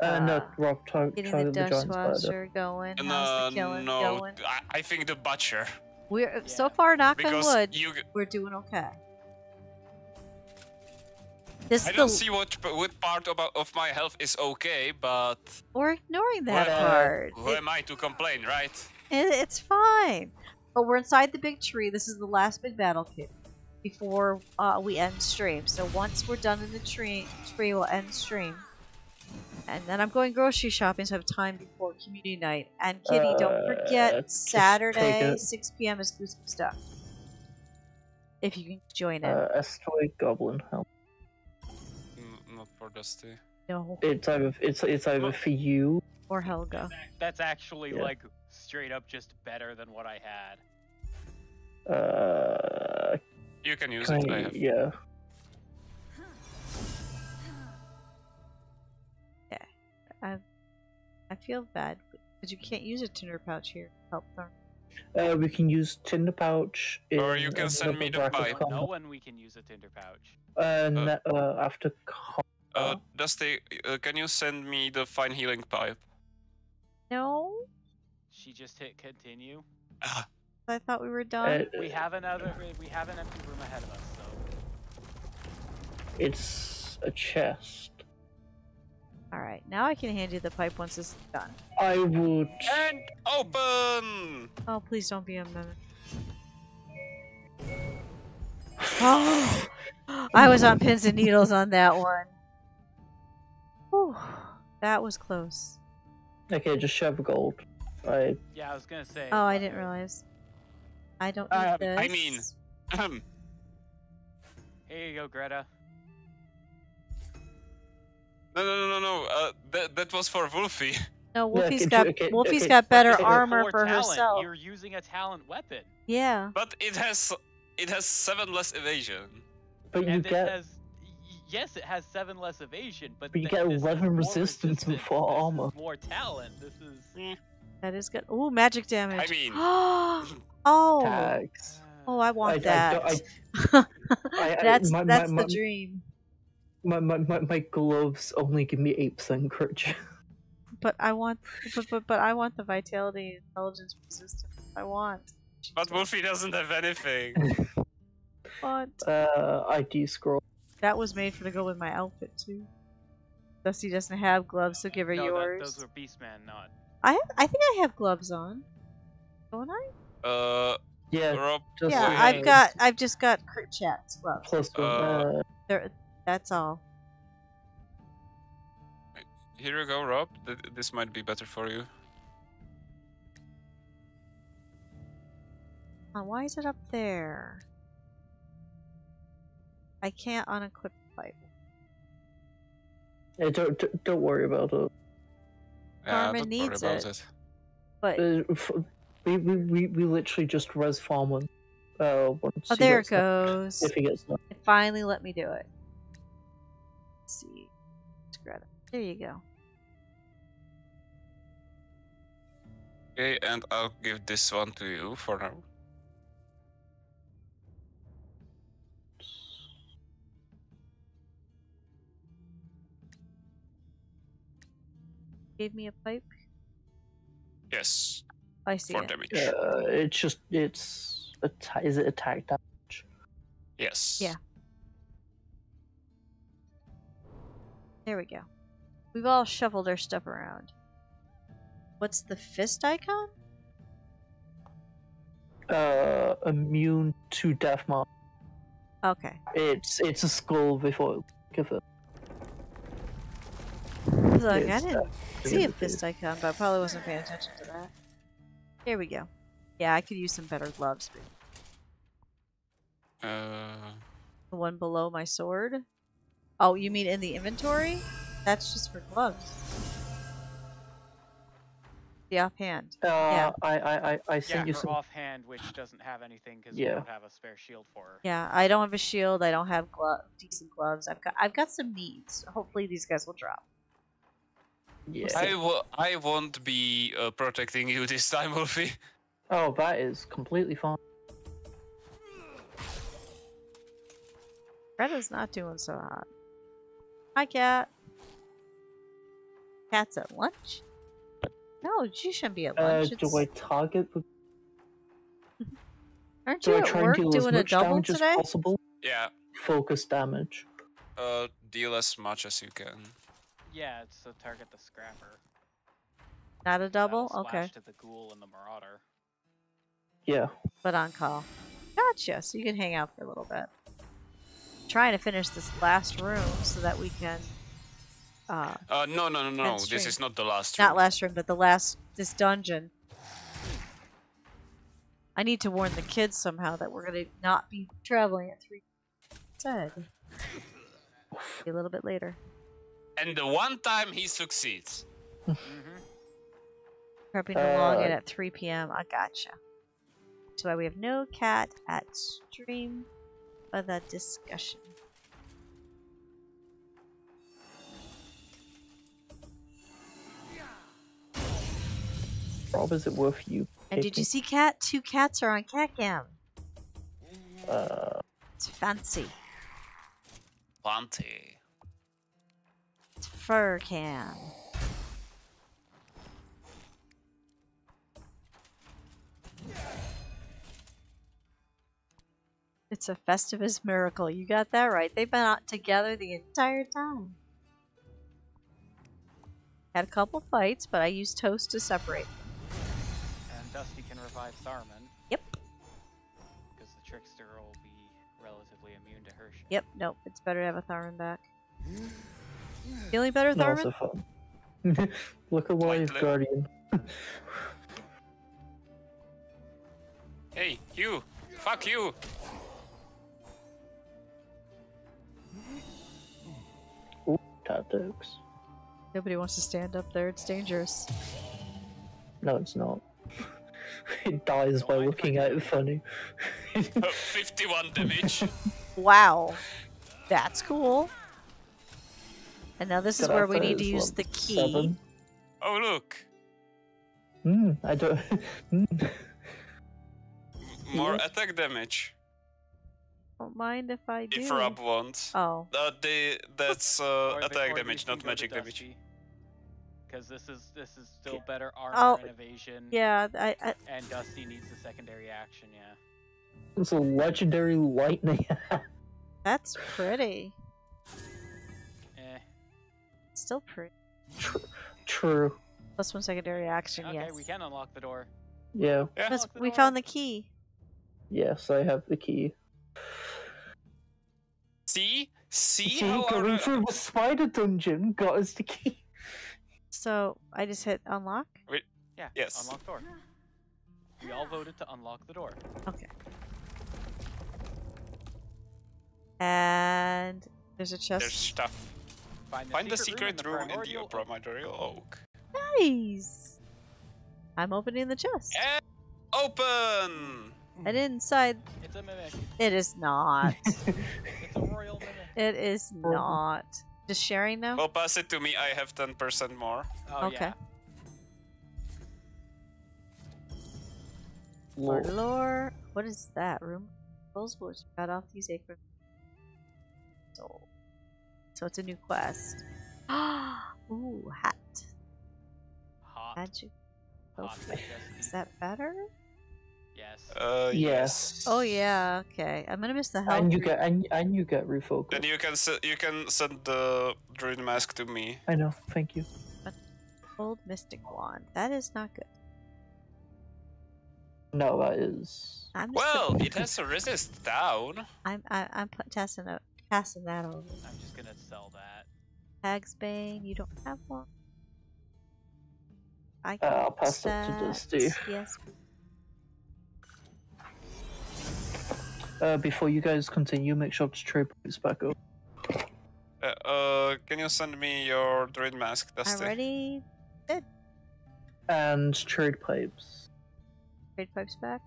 S4: Uh, no,
S1: Ah.
S4: Rob, try,
S1: Getting the
S4: the, giant
S1: dishwasher going.
S3: And,
S1: How's
S3: uh,
S1: the killing
S3: no,
S1: going?
S3: I, I think the butcher.
S1: We're so far, knock on
S3: Because
S1: wood,
S3: you,
S1: we're doing okay. This
S3: I don't see what what part about of my health is okay, but
S1: we're ignoring that
S3: Well,
S1: part.
S3: who
S1: It-
S3: am I to complain, right?
S1: It, it's fine. But we're inside the big tree. This is the last big battle kit before uh, we end stream. So once we're done in the tree, tree will end stream. And then I'm going grocery shopping, so I have time before community night. And Kitty, don't
S4: Uh,
S1: forget Saturday, 6 p.m. is Goose Stuff. If you can join in.
S4: Uh, asteroid goblin help.
S3: Mm, not for Dusty.
S1: no,
S4: It's either it's it's either for you.
S1: or Helga.
S2: That's actually
S4: Yeah.
S2: like straight up just better than what I had.
S4: Uh,
S3: You can use
S4: can
S3: it. I
S4: I-
S3: have.
S4: yeah.
S1: I, I feel bad but you can't use a tinder pouch here. to Help them.
S4: Uh, we can use tinder pouch.
S3: Or you can send me the
S4: bracket
S3: pipe.
S2: I don't know
S4: combat.
S2: when we can use a tinder pouch.
S4: Uh, uh, after
S3: Uh, Dusty, uh, can you send me the fine healing pipe?
S1: No,
S2: She just hit continue.
S3: Ah,
S1: I thought we were done.
S4: uh,
S2: We have another. We have an empty room ahead of us, so
S4: it's a chest.
S1: All right, now I can hand you the pipe once this is done.
S4: I would.
S3: and open.
S1: Oh, please don't be a mimic. <sighs> Oh, I was on pins and needles on that one. Whew, that was close.
S4: Okay, just shove gold. I
S2: yeah, I was gonna say.
S1: Oh, I
S2: uh,
S1: didn't realize. I don't need
S3: Um,
S1: this.
S3: I mean- Ahem. <clears throat>
S2: Here you go, Greta.
S3: No, no, no, no, no. Uh, that that was for Wolfie.
S1: No,
S4: Yeah,
S1: Wolfie's
S4: okay,
S1: got
S4: okay,
S1: Wolfie's
S4: okay,
S1: got better
S4: okay, okay.
S1: armor
S2: For
S1: for
S2: talent,
S1: herself.
S2: You're using a talent weapon.
S1: Yeah.
S3: But it has it has seven less evasion.
S4: But you
S2: and this
S4: get
S2: has yes, it has seven less evasion, but
S4: But you get 11 resistance and
S2: resistance,
S4: four armor.
S2: more talent. This is <laughs>
S1: That is good. Ooh, magic damage.
S3: I mean, <gasps> <laughs>
S1: oh.
S4: tags.
S1: Oh, I want
S4: I- I
S1: that.
S4: don't- <laughs> I- I-
S1: that's
S4: my- my-
S1: that's
S4: my-
S1: the dream.
S4: My, my, my, my gloves only give me 8% crit. <laughs>
S1: But I want, but, but but I want the vitality, and intelligence, resistance. I want.
S3: but Wolfie doesn't have anything. <laughs>
S1: want.
S4: Uh, ID scroll.
S1: That was made for to go with my outfit too. Dusty doesn't have gloves, so give her
S2: no, that,
S1: yours.
S2: those were Beastman, not.
S1: I have, I think I have gloves on. Don't I?
S3: Uh,
S4: Yeah,
S3: Rob,
S4: just
S1: yeah. I've got I've just got crit chats gloves.
S4: plus one.
S3: Uh,
S4: Uh,
S1: There, that's all.
S3: here you go, Rob. Th- this might be better for you.
S1: Oh, why is it up there? I can't unequip the pipe.
S4: yeah, don't, don't- don't worry about it.
S3: Yeah,
S1: Carmen
S3: worry
S1: needs
S3: about
S1: it.
S3: it.
S1: But
S4: Uh, f- we, we, we, we literally just res farm one. Uh, once
S1: oh,
S4: he
S1: there it goes.
S4: If he gets.
S1: It finally let me do it. Let's see. Scrap it. There you go.
S3: Okay, and I'll give this one to you for now.
S1: Gave me a pipe.
S3: Yes,
S1: I see
S3: for
S1: it.
S3: damage.
S4: Uh, it's just, it's, atta- is it attack damage?
S3: Yes.
S1: Yeah. There we go. We've all shuffled our stuff around. What's the fist icon?
S4: Uh, immune to death mark.
S1: Okay.
S4: It's, it's a skull before give it.
S1: Look, I didn't see a fist icon, but I probably wasn't paying attention to that. Here we go. Yeah, I could use some better gloves. but
S3: Uh,
S1: The one below my sword. Oh, you mean in the inventory? That's just for gloves. The offhand.
S4: Uh,
S1: Yeah.
S4: I, I, I, I
S2: Yeah,
S4: sent you
S2: her
S4: some.
S2: offhand, which doesn't have anything because you
S4: Yeah.
S2: don't have a spare shield for her.
S1: Yeah, I don't have a shield. I don't have glo- decent gloves. I've got I've got some needs. Hopefully these guys will drop.
S4: Yeah.
S3: I w- I won't be uh, protecting you this time, <laughs> Wolfie.
S4: Oh, that is completely fine.
S1: Greta's not doing so hot. Hi, cat. Cat's at lunch? No, she shouldn't be at
S4: Uh,
S1: lunch.
S4: do
S1: It's-
S4: I target? with- <laughs>
S1: Aren't
S4: Do
S1: you
S4: I
S1: at work
S4: deal
S1: doing a
S4: much
S1: double today?
S4: possible?
S3: Yeah.
S4: Focus damage.
S3: Uh, deal as much as you can.
S2: Yeah, it's to target the scrapper.
S1: Not a double?
S2: That'll
S1: Okay.
S2: To the ghoul and the marauder.
S4: Yeah.
S1: But on call. Gotcha. So you can hang out for a little bit. Trying to finish this last room so that we can. Uh,
S3: Uh, no, no, no, no. This is not the last. room.
S1: not last room, but the last. This dungeon. I need to warn the kids somehow that we're gonna not be traveling at 3 instead. Be a little bit later.
S3: And the one time he succeeds.
S2: Mm-hmm. <laughs>
S1: Prepping to log in
S4: Uh,
S1: at 3 p.m. I gotcha. That's why we have no cat at stream for the discussion.
S4: Rob, is it worth you?
S1: And did you see cat? Two cats are on cat cam.
S4: Uh,
S1: It's fancy.
S3: Plenty.
S1: It's fur cam. It's a Festivus miracle. You got that right. They've been out together the entire time. Had a couple fights, but I used toast to separate.
S2: And Dusty can revive Tharman.
S1: Yep.
S2: Because the trickster will be relatively immune to her. sh-
S1: Yep, nope. It's better to have a Tharman back. Feeling better,
S4: no,
S1: Tharman?
S4: also fun. <laughs> Look alive,
S3: Like-
S4: Guardian.
S3: Hey, you! Fuck you!
S4: Tactics.
S1: Nobody wants to stand up there. It's dangerous.
S4: No, it's not. <laughs> it dies by
S2: I
S4: looking at it funny.
S3: Uh, 51 damage. <laughs>
S1: Wow. That's cool. And now this is where we need to use the key.
S4: Seven.
S3: oh look,
S4: Hmm, I don't. <laughs> Hmm.
S3: more attack damage
S1: Don't mind if I do.
S3: if Rob wants.
S1: Oh,
S3: Uh, they, that's <laughs> uh,
S2: Or the-
S3: attack damage, not magic damage.
S2: Because this is this is still better armor
S1: Oh,
S2: and evasion.
S1: yeah. I, I
S2: And Dusty needs the secondary action. Yeah.
S4: It's a legendary lightning.
S1: that's pretty.
S2: Eh.
S1: Still pretty.
S4: True.
S1: Plus one secondary action.
S2: Okay,
S1: yes.
S2: we can unlock the door.
S4: Yeah.
S3: Yeah.
S2: The
S1: we
S2: door.
S1: found the key.
S4: Yes, I have the key.
S3: See? See
S4: See,
S3: how
S4: going
S3: our,
S4: through the spider dungeon got us the key.
S1: So I just hit unlock. Wait.
S2: Yeah.
S3: Yes.
S2: Unlock door. We all voted to unlock the door.
S1: Okay. And there's a chest.
S3: there's stuff.
S2: Find the
S3: Find the
S2: secret,
S3: secret room in the
S2: primordial oak.
S3: primordial oak.
S1: Nice. I'm opening the chest.
S3: And open!
S1: And mm. inside,
S2: It's a mimic.
S1: it is not. <laughs> <laughs>
S2: It's a royal mimic.
S1: it is not. Just sharing now.
S3: Well, pass it to me. I have 10% more.
S2: Oh
S1: Okay.
S2: yeah.
S1: Lord
S4: Lord.
S1: lore. What is that? Room disposable. Just cut off these acres. So, so it's a new quest. <gasps> Ooh, hat.
S2: Hot.
S1: Magic.
S2: Hot.
S1: Is that better?
S2: Yes.
S3: Uh,
S4: Yes.
S1: Oh yeah. Okay. I'm gonna miss the health.
S4: And you
S1: re-
S4: get and, and you get refocus.
S3: Then you can you can send the druid mask to me.
S4: I know. Thank you.
S1: Old mystic wand. That is not good.
S4: No, that is.
S1: I'm
S3: Well,
S1: gonna-
S3: it has a resist down.
S1: I'm I, I'm pu- testing it, passing that over.
S2: I'm just gonna sell that.
S1: Hag's Bane, you don't have one. I
S4: Uh,
S1: can
S4: I'll pass that to
S1: that.
S4: Dusty.
S1: Yes.
S4: Uh, before you guys continue, make sure to trade points back up.
S3: Uh, uh, can you send me your druid mask,
S1: I
S3: Dusty?
S1: already
S4: And trade pipes.
S1: trade pipes back.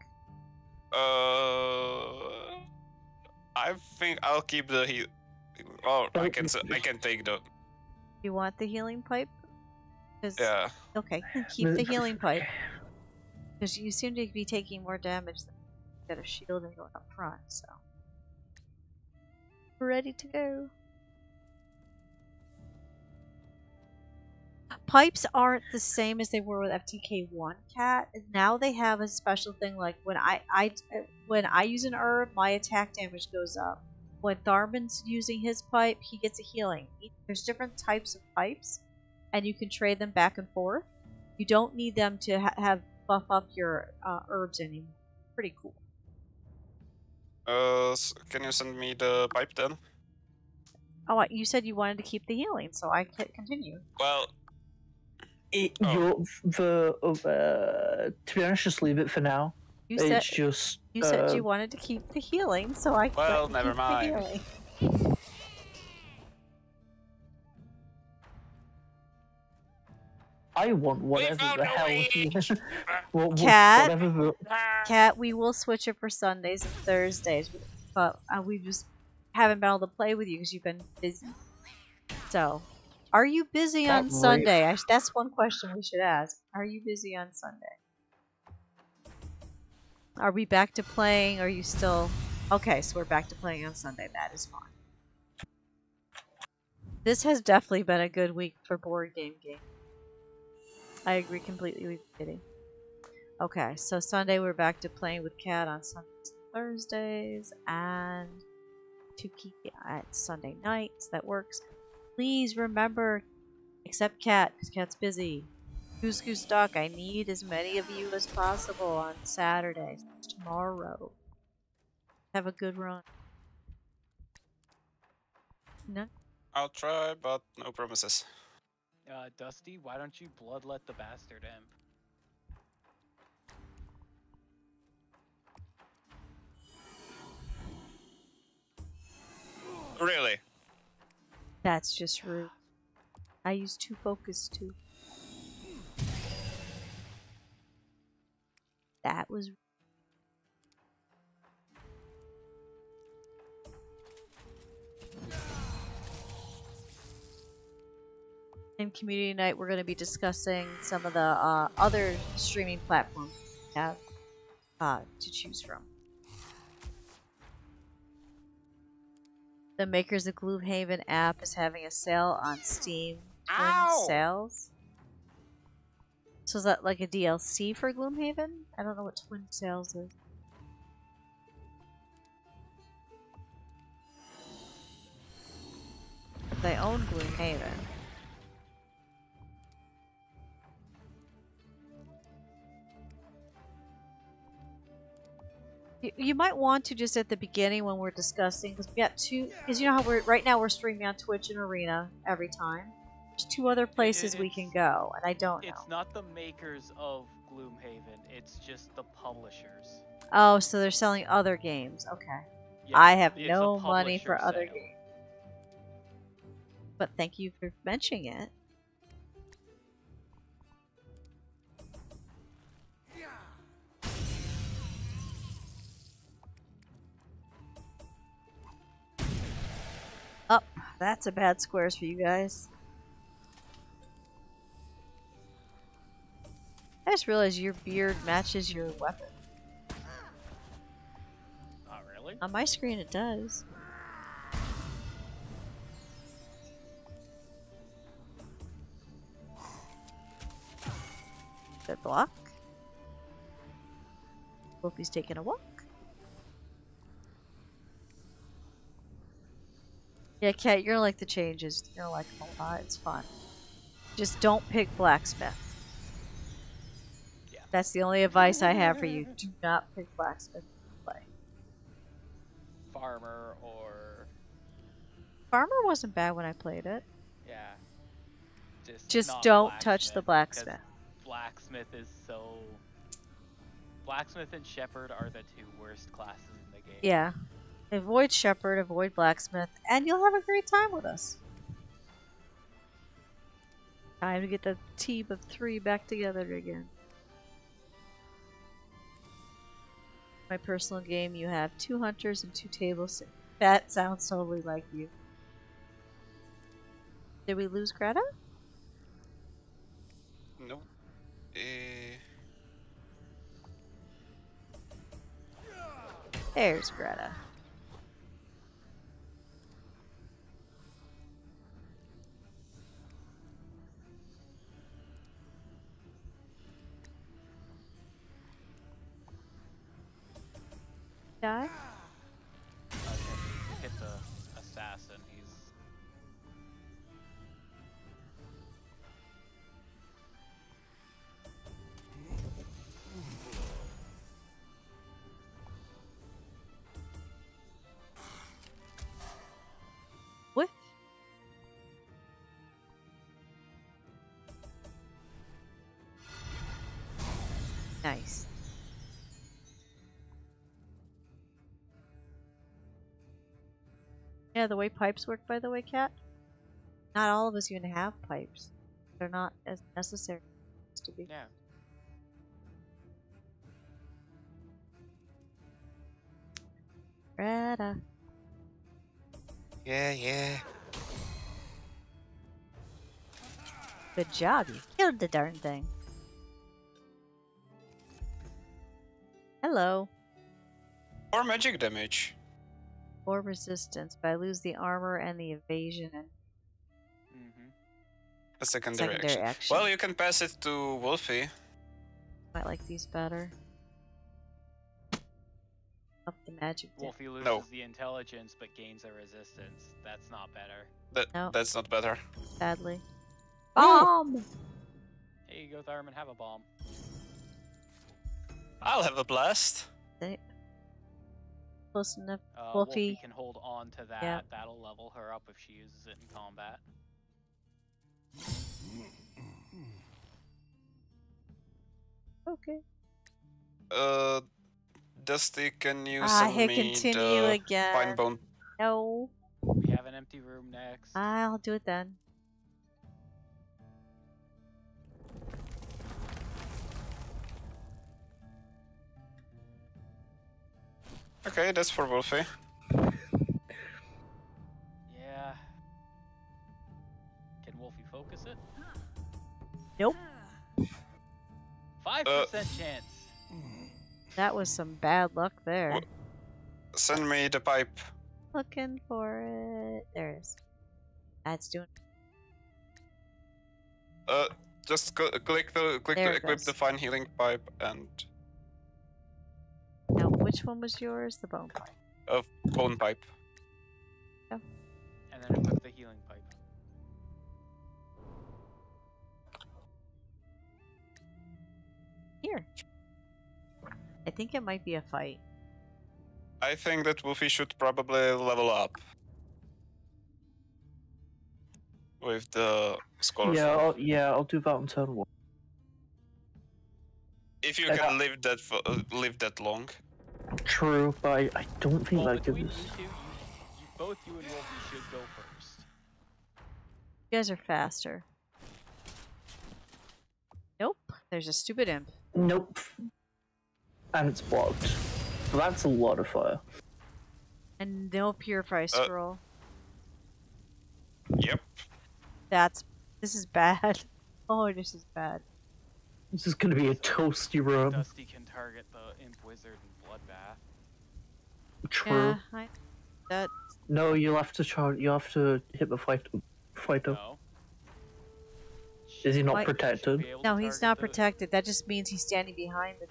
S3: Uh, I think I'll keep the heal. Oh, I can s- I can take the
S1: You want the healing pipe? 'Cause-
S3: yeah.
S1: Okay, keep the <laughs> healing pipe. Because you seem to be taking more damage than you got a shield and going up front, so. We're ready to go. Pipes aren't the same as they were with FTK1 cat. Now they have a special thing like when I, I when I use an herb, my attack damage goes up. When Tharman's using his pipe, he gets a healing. There's different types of pipes, and you can trade them back and forth. You don't need them to ha- have buff up your uh, herbs anymore. Pretty cool.
S3: Uh, can you send me the pipe then?
S1: Oh, you said you wanted to keep the healing, so I can continue.
S3: Well,
S4: It,
S3: Oh.
S4: you're, the uh, to be honest, just leave it for now.
S1: You said
S4: it's just
S1: you said
S4: uh,
S1: you wanted to keep the healing, so I
S3: Well,
S1: let you
S3: never
S1: keep the
S3: mind.
S4: I want whatever the hell.
S3: way.
S4: he- <laughs> what, what-
S1: Cat?
S4: Whatever the,
S1: Cat, we will switch it for Sundays and Thursdays, but uh, we just haven't been able to play with you because you've been busy. So, are you busy
S4: Not
S1: on
S4: really.
S1: Sunday? I sh- that's one question we should ask. Are you busy on Sunday? Are we back to playing? Are you still okay? So we're back to playing on Sunday. That is fine. This has definitely been a good week for board game game. I agree completely with Kitty. Okay, so Sunday we're back to playing with Cat on Sundays and Thursdays, and Tuki at Sunday nights. That works. Please remember, except Cat, because Cat's busy. Goose Goose Duck, I need as many of you as possible on Saturday, tomorrow. Have a good run. No,
S3: I'll try, but no promises.
S2: Uh, Dusty, why don't you bloodlet the bastard imp?
S3: Really?
S1: that's just rude. I use two focus too. That was in community night we're going to be discussing some of the uh, other streaming platforms we have uh, to choose from. The makers of gloomhaven app is having a sale on steam Twin
S3: Ow!
S1: Sails. So is that like a dlc for gloomhaven? I don't know what Twin Sails is. They own gloomhaven You, you might want to just at the beginning when we're discussing because we got two because you know how we're right now we're streaming on Twitch and Arena every time. There's two other places we can go, and I don't know.
S2: It's not the makers of Gloomhaven, it's just the publishers.
S1: Oh, so they're selling other games. Okay,
S2: Yeah,
S1: I have no money for
S2: publisher
S1: other games. But thank you for mentioning it. That's a bad squares for you guys. I just realized your beard matches your weapon.
S2: Not really.
S1: On my screen, it does. Good block. Hope he's taking a walk. Yeah, Kat, you're like the changes. You're like a lot. It's fun. Just don't pick blacksmith.
S2: Yeah.
S1: That's the only advice I have for you. Do not pick blacksmith to play.
S2: Farmer or
S1: Farmer wasn't bad when I played it.
S2: yeah. Just
S1: Just don't touch the blacksmith.
S2: Blacksmith is so. Blacksmith and Shepherd are the two worst classes in the game.
S1: Yeah. Avoid shepherd, avoid blacksmith, and you'll have a great time with us. Time to get the team of three back together again. My personal game, you have two hunters and two tables. That sounds totally like you. Did we lose Greta?
S3: No. Eh,
S1: There's Greta. Die? Yeah, the way pipes work, by the way, Cat. Not all of us even have pipes. They're not as necessary as to be.
S2: Yeah.
S1: Greta.
S3: yeah, yeah.
S1: Good job, you killed the darn thing. Hello.
S3: Or magic damage.
S1: Or resistance, but I lose the armor and the evasion and
S2: Mm-hmm.
S3: A secondary,
S1: secondary
S3: action.
S1: action.
S3: Well, you can pass it to Wolfie.
S1: Might like these better. Up the magic da-
S2: Wolfie loses
S3: No.
S2: the intelligence but gains a resistance. That's not better.
S3: That
S1: No.
S3: that's not better.
S1: sadly. Bomb!
S2: Here you go, Tharman. Have a bomb.
S3: I'll have a blast.
S1: They- Close enough.
S2: Uh,
S1: Wolfie.
S2: Wolfie can hold on to that.
S1: Yeah.
S2: That'll level her up if she uses it in combat.
S1: Okay.
S3: Uh, Dusty, can you
S1: Ah,
S3: send
S1: hit
S3: me
S1: continue
S3: the
S1: again.
S3: Pine Bone?
S1: No.
S2: We have an empty room next.
S1: I'll do it then.
S3: Okay, that's for Wolfie.
S2: Yeah. Can Wolfie focus it?
S1: Nope.
S2: Five
S3: Uh,
S2: percent chance.
S1: That was some bad luck there.
S3: Send me the pipe.
S1: Looking for it. There it is. That's doing.
S3: Uh, just cl- click the click
S1: There
S3: to equip
S1: goes.
S3: the fine healing pipe and
S1: Now, which one was yours? The bone pipe.
S3: bone pipe.
S2: And then equip the healing pipe.
S1: Here. I think it might be a fight.
S3: I think that Wolfie should probably level up with the scholarship.
S4: Yeah, I'll, yeah, I'll do that on turn one.
S3: If you
S4: I
S3: can
S4: got-
S3: live that fo- uh, live that long.
S4: True, but I, I don't think
S2: Well,
S4: that
S2: between
S4: gives.
S2: you two, you, you, both you and Wolfie should go first.
S1: You guys are faster. Nope. There's a stupid imp.
S4: Nope. And it's blocked. That's a lot of fire.
S1: And no purify
S3: Uh,
S1: scroll.
S3: Yep.
S1: That's. This is bad. <laughs> Oh, this is bad.
S4: This is gonna be a toasty room.
S2: Dusty can target the imp wizard in bloodbath.
S4: True.
S1: Yeah, I, that.
S4: No, you'll have to charge. You have to hit the fight. Fighter.
S2: No.
S4: Is he not
S1: Why-
S4: protected?
S2: be
S1: No, he's
S2: target
S1: not
S2: the-
S1: protected. That just means he's standing behind the.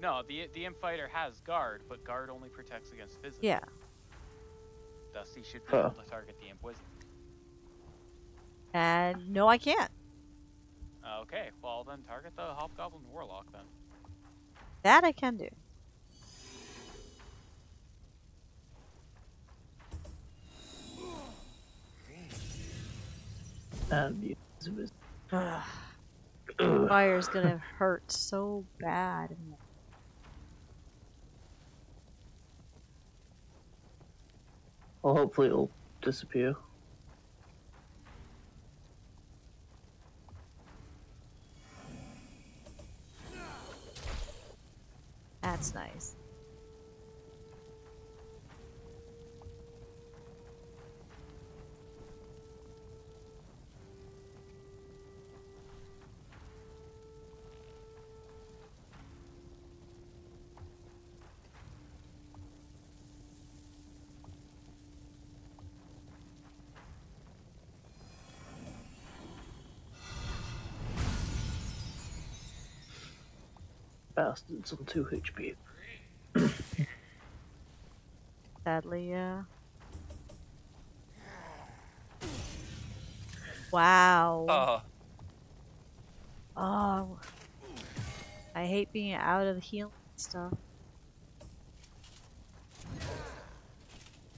S2: No, the the imp fighter has guard, but guard only protects against physical.
S1: Yeah.
S2: Dusty should be
S4: Huh.
S2: able to target the imp wizard.
S1: And no, I can't.
S2: Okay, well then target the hobgoblin warlock then.
S1: That I can do.
S4: And you.
S1: Ugh,
S4: Ugh. <sighs>
S1: Fire's gonna hurt so bad.
S4: Well, hopefully it'll disappear.
S1: That's nice.
S4: Bastards on 2 HP. <coughs>
S1: Sadly, yeah. Wow.
S3: Ah,
S1: Oh. I hate being out of the healing stuff.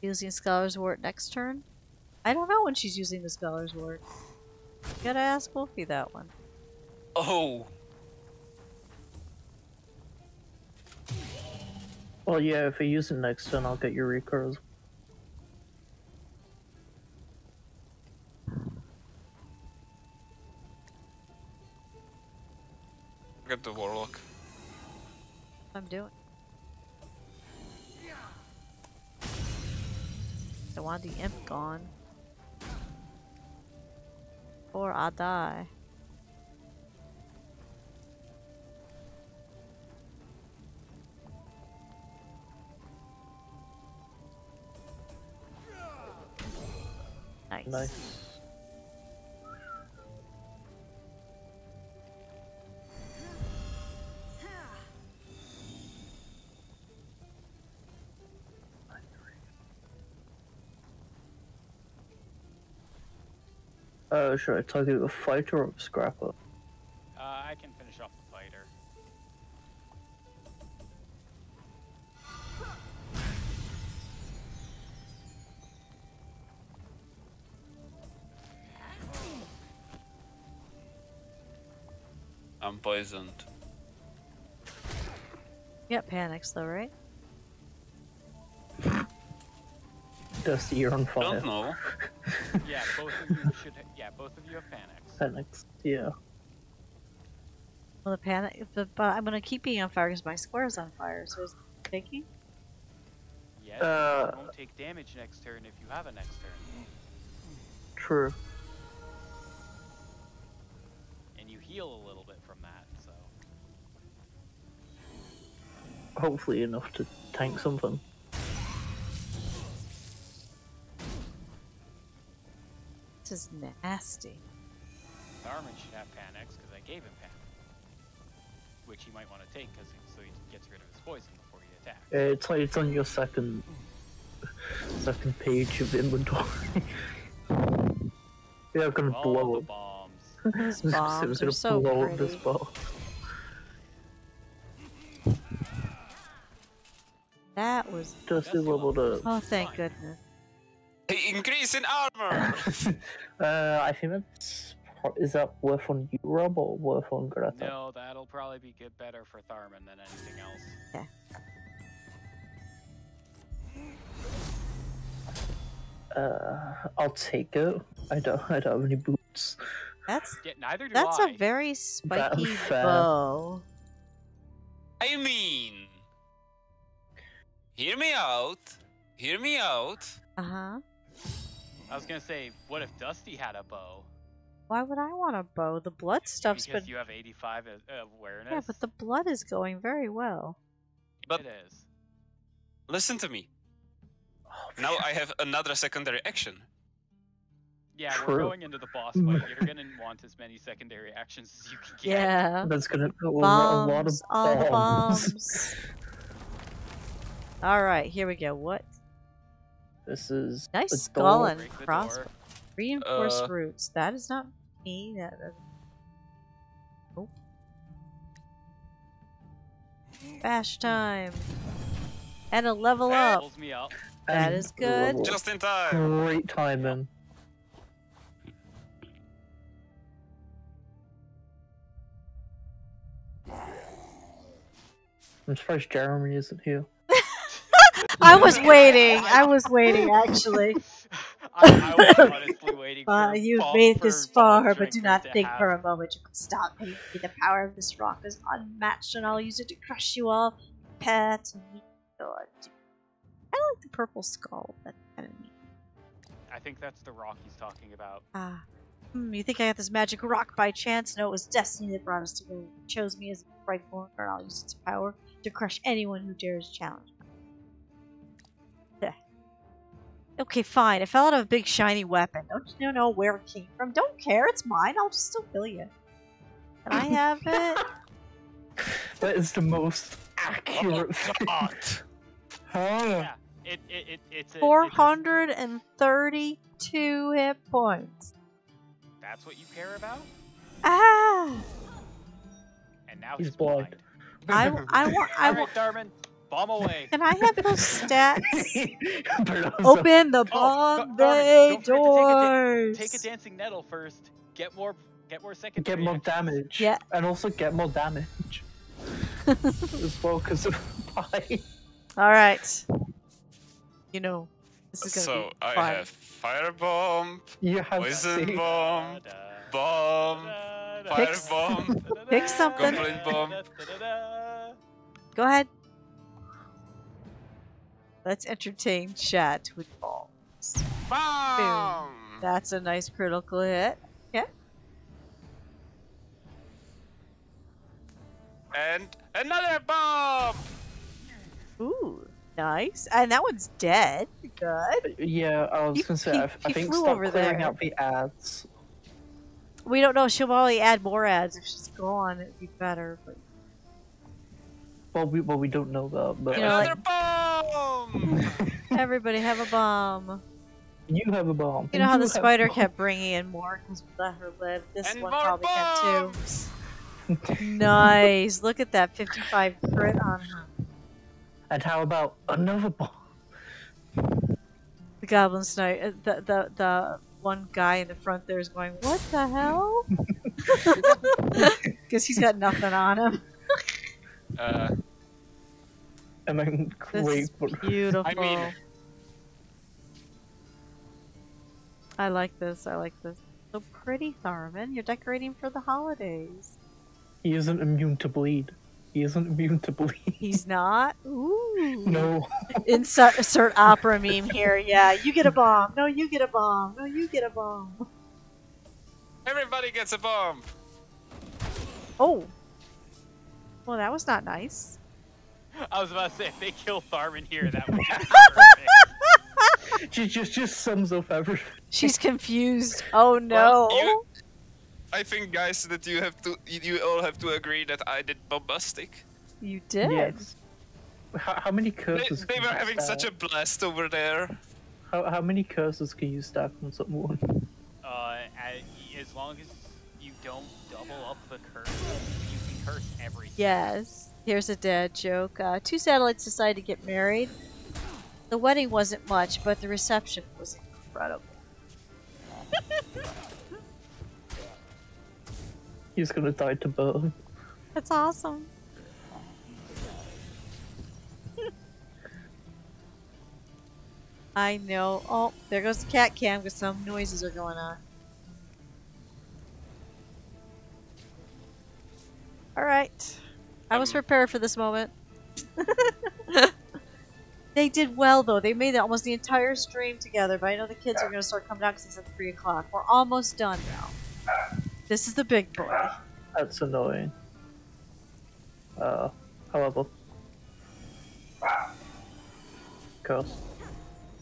S1: Using Scholar's Wort next turn? I don't know when she's using the Scholar's Wort. Gotta ask Wolfie that one.
S3: oh,
S4: Well, yeah, if I use it next turn, I'll get Eureka as
S3: get the warlock.
S1: I'm doing. I want the imp gone. Or I die. Nice.
S4: nice. Uh, should I target a fighter or a scrapper?
S3: Poisoned.
S1: Yep, panics though, right? <laughs>
S4: Dusty, you're on fire.
S3: Don't know. <laughs>
S2: Yeah, both of you should. Yeah, both of you have panics.
S4: Panics. Yeah.
S1: Well, the panic, but, but I'm gonna keep being on fire because my square is on fire. So is it taking?
S2: and
S4: Uh,
S2: you won't take damage next turn if you have a next turn.
S4: True.
S2: And you heal a little
S4: Hopefully enough to tank something.
S1: This is nasty.
S2: Armin should have Pan-X because I gave him Pan. Which he might want to take because so he gets rid of his poison before he attacks.
S4: Uh, It's like it's on your second second page of inventory. <laughs> yeah, I'm gonna
S2: All
S4: blow
S2: the
S4: up.
S2: bombs. <laughs>
S1: These
S4: I'm
S1: bombs
S4: gonna
S1: are so
S4: blow up this
S1: pretty. That was.
S4: Just a level to.
S1: Oh, thank goodness.
S3: Hey, increase in armor! <laughs>
S4: Uh, I think that's. Is that worth on you, Rob, or worth on Greta?
S2: No, that'll probably be good better for Tharman than anything else. Yeah.
S4: Uh, I'll take it. I don't. I don't have any boots.
S1: That's
S2: Yeah, neither do
S1: that's
S2: I.
S1: a very spiky bow.
S3: I mean, hear me out. Hear me out.
S1: Uh huh.
S2: I was gonna say, what if Dusty had a bow?
S1: Why would I want a bow? The blood stuff's
S2: because
S1: been.
S2: you have 85 awareness.
S1: Yeah, but the blood is going very well.
S3: But
S2: It is.
S3: listen to me.
S4: Oh,
S3: Now I have another secondary action.
S2: Yeah,
S4: True.
S2: we're going into the boss fight. You're gonna <laughs> want as many secondary actions as you can get.
S1: Yeah.
S4: That's gonna a lot, a lot of
S1: Bombs, all the
S4: bombs. <laughs>
S1: bombs. all right, here we go. What?
S4: This is
S1: Nice
S4: a
S1: skull
S4: door.
S1: and
S2: Break
S1: crossbow. Reinforced
S3: Uh,
S1: roots. That is not me. That, that... Oh. Bash time. And a level
S3: Hey.
S1: up.
S2: Pulls me up.
S1: That
S4: and
S1: is good.
S3: Just in time.
S4: Great timing. I'm surprised Jeremy isn't here. <laughs>
S1: I was <laughs> waiting. I was <laughs> waiting, actually.
S2: I, I was honestly waiting
S1: Uh, you've made it this far, but do not think for a moment you can stop me. The power of this rock is unmatched, and I'll use it to crush you all. Pet. I like the purple skull. That's kind of neat.
S2: I think that's the rock he's talking about.
S1: Ah. Hmm, you think I got this magic rock by chance? No, it was destiny that brought us together. It chose me as a rightful owner, and I'll use its power to crush anyone who dares challenge me. Okay, fine. It fell out of a big shiny weapon. Don't you know where it came from? Don't care. It's mine. I'll just still kill you. Can I have it? <laughs>
S4: That is the most
S3: Oh
S4: accurate. thing.
S3: God! <laughs>
S2: Yeah, it, it, it it's a,
S1: Four
S2: it's a-
S1: hundred and thirty-two hit points.
S2: That's what you care about,
S1: Ah!
S2: and now
S4: He's
S2: he's,
S4: blind.
S1: I, I <laughs> want. I
S2: All
S1: want.
S2: right, Darman, bomb away. <laughs>
S1: Can I have those stats? <laughs> Open the
S2: Oh,
S1: bomb
S2: Darman,
S1: bay
S2: don't forget to take a
S1: doors.
S2: Take a dancing nettle first. Get more, get more second.
S4: Get more damage.
S1: Yeah.
S4: And also get more damage. <laughs> As well, because of pie.
S1: All right. You know, this is gonna
S3: So
S1: be
S3: I have fire bomb,
S4: You have
S3: poison
S4: seen-
S3: bomb, bomb, fire
S1: Pick-
S3: bomb,
S1: pick something.
S3: Goblin bomb.
S1: Go ahead. Let's entertain chat with bombs.
S3: bomb.
S1: That's a nice critical hit. Yeah.
S3: And another bomb.
S1: Ooh, nice. And that one's dead. Good.
S4: Yeah, I was
S1: He-
S4: gonna say,
S1: he-
S4: I, I think
S1: flew
S4: stop
S1: over
S4: clearing
S1: there.
S4: out the ads.
S1: We don't know. She'll probably add more ads if she's gone. It'd be better. But
S4: Well, we well we don't know that, but
S1: You know,
S3: another bomb. <laughs>
S1: everybody have a bomb.
S4: you have a bomb.
S1: You know
S4: and
S1: how the spider kept bringing in more because we let her live. This
S3: and
S1: one
S3: more
S1: probably can
S3: bombs.
S1: too. <laughs> Nice. Look at that 55 crit on her.
S4: And how about another bomb?
S1: The goblin snipe. uh, The the the one guy in the front there is going, "What the hell?" <laughs> Because he's got nothing on him.
S3: Uh,
S4: And then
S1: This
S4: wait,
S1: is beautiful. <laughs>
S3: I mean-
S1: I like this. I like this. So pretty, Tharman. You're decorating for the holidays.
S4: he isn't immune to bleed. He isn't immune to <laughs> bleed.
S1: He's not. Ooh.
S4: No.
S1: Insert, insert opera meme here. Yeah, you get a bomb. No, you get a bomb. No, you get a bomb.
S3: Everybody gets a bomb.
S1: Oh. Well, that was not nice. <laughs>
S2: I was about to say, if they kill Tharman here, that would be. <laughs>
S4: She just just sums up everything.
S1: She's confused. Oh no.
S3: Well, you- I think, guys, that you have to, you all have to agree that I did bombastic.
S1: You did.
S4: Yes. How, how many curses?
S3: they
S4: can
S3: were
S4: you
S3: having such a blast over there.
S4: How, how many curses can you stack on someone?
S2: Uh, as long as you don't double up the curse, you can curse everything.
S1: Yes. Here's a dad joke. Uh, two satellites decided to get married. The wedding wasn't much, but the reception was incredible. <laughs>
S4: He's gonna die to burn.
S1: That's awesome. <laughs> I know. Oh, there goes the cat cam because some noises are going on. Alright. I was prepared for this moment. <laughs> they did well though. They made it almost the entire stream together, but I know the kids are going to start coming out because it's at 3 o'clock. We're almost done now. This is the big boy.
S4: That's annoying. Uh, however. Curse.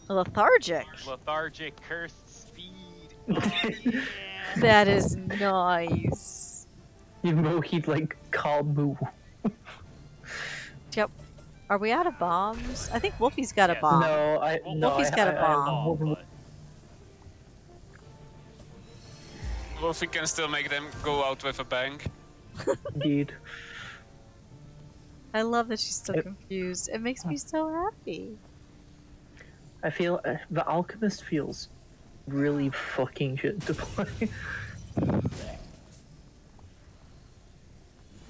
S1: Lethargic.
S2: Lethargic, cursed speed. Yeah. <laughs>
S1: That is nice.
S4: Even though he'd like calm move.
S1: Yep. Are we out of bombs? I think Wolfie's got a bomb.
S4: No, I
S2: Well,
S4: no.
S1: Wolfie's
S4: I,
S1: got a
S4: I- I-
S1: bomb.
S4: I'm hoping-
S2: but
S3: Wolfie can still make them go out with a bang. <laughs>
S4: Indeed.
S1: I love that she's still
S4: Yep.
S1: confused. It makes me so happy.
S4: I feel uh, the alchemist feels really fucking shit to play. <laughs>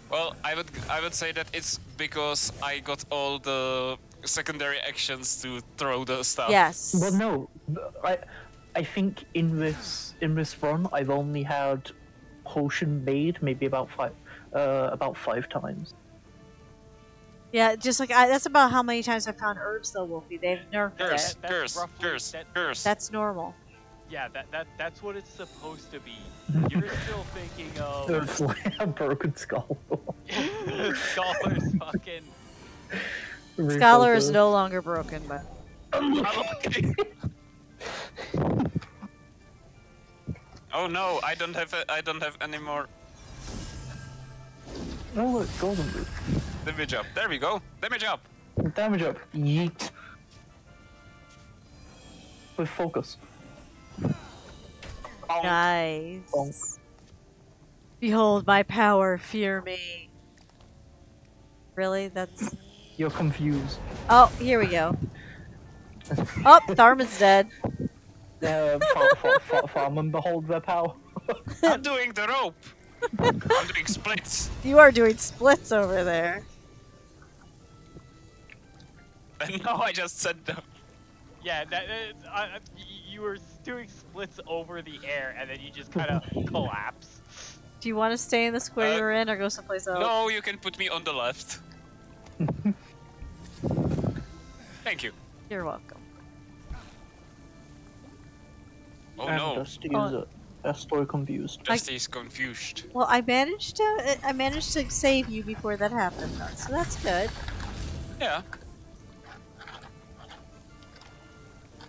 S3: Well, I would I would say that it's because I got all the secondary actions to throw the stuff.
S1: Yes.
S4: well, no, I I think in this in this run I've only had potion made maybe about five uh about five times.
S1: Yeah, just like I, that's about how many times I found herbs though, Wolfie. They've nerfed
S3: Curse,
S1: it.
S2: that's
S3: curse,
S2: roughly-
S3: curse, curse.
S1: That's normal.
S2: Yeah, that, that that's what it's supposed to be. <laughs> You're still thinking of
S4: It's like <laughs> a broken skull. <laughs>
S2: Scholar's fucking.
S1: Scholar is no longer broken, but
S3: oh no, I don't have a, I don't have any more
S4: Oh look, golden boot.
S3: damage up. There we go. Damage up.
S4: Damage up. Yeet. With focus.
S3: Bonk.
S1: nice.
S4: Bonk.
S1: Behold my power, fear me. Really? That's
S4: You're confused.
S1: Oh, here we go. Oh, Tharman's dead.
S4: Uh, Farman behold their power. <laughs>
S3: I'm doing the rope. I'm doing splits.
S1: You are doing splits over there. <laughs>
S3: And now I just said the
S2: Yeah, that, that I, I- y- you were doing splits over the air, and then you just kind of <laughs> collapse.
S1: Do you want to stay in the square
S3: Uh,
S1: you're in or go someplace else?
S3: No, you can put me on the left. <laughs> Thank you.
S1: You're welcome.
S3: Oh
S4: I'm
S3: no,
S4: just use
S1: Oh.
S4: it. Estoy confused.
S3: Dusty is confused.
S1: Well, I managed to I managed to save you before that happened, though, so that's good.
S3: Yeah.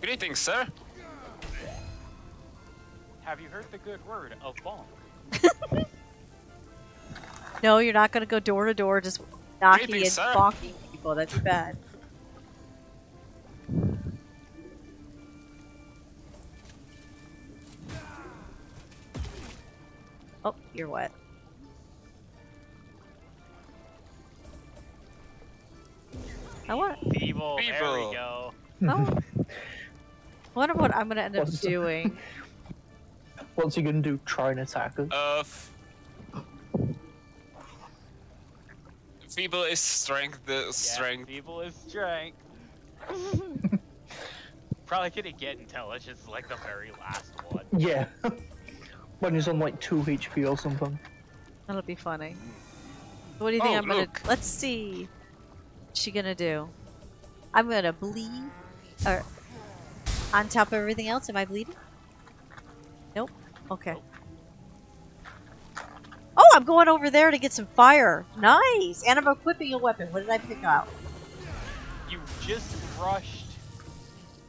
S3: Greetings, sir.
S2: Have you heard the good word of bonk? <laughs>
S1: No, you're not gonna go door to door just knocking and
S3: Greetings, sir.
S1: bonking people. That'd bad. Oh, you're wet. I want.
S2: Feeble. There we go.
S1: Oh. <laughs> I wonder what I'm gonna end up doing.
S4: What's he gonna do? Try and attack us?
S3: Uh. F- Feeble is strength. The
S2: Yeah,
S3: strength.
S2: feeble is strength. <laughs> Probably gonna get intelligence like the very last one.
S4: Yeah. <laughs> when he's on like 2 HP or something.
S1: That'll be funny. What do you think
S3: Oh,
S1: I'm gonna?
S3: look.
S1: Let's see. What's she gonna do? I'm gonna bleed. Or on top of everything else, am I bleeding? Nope. Okay. Oh, I'm going over there to get some fire. Nice. And I'm equipping a weapon. What did I pick out?
S2: You just rushed.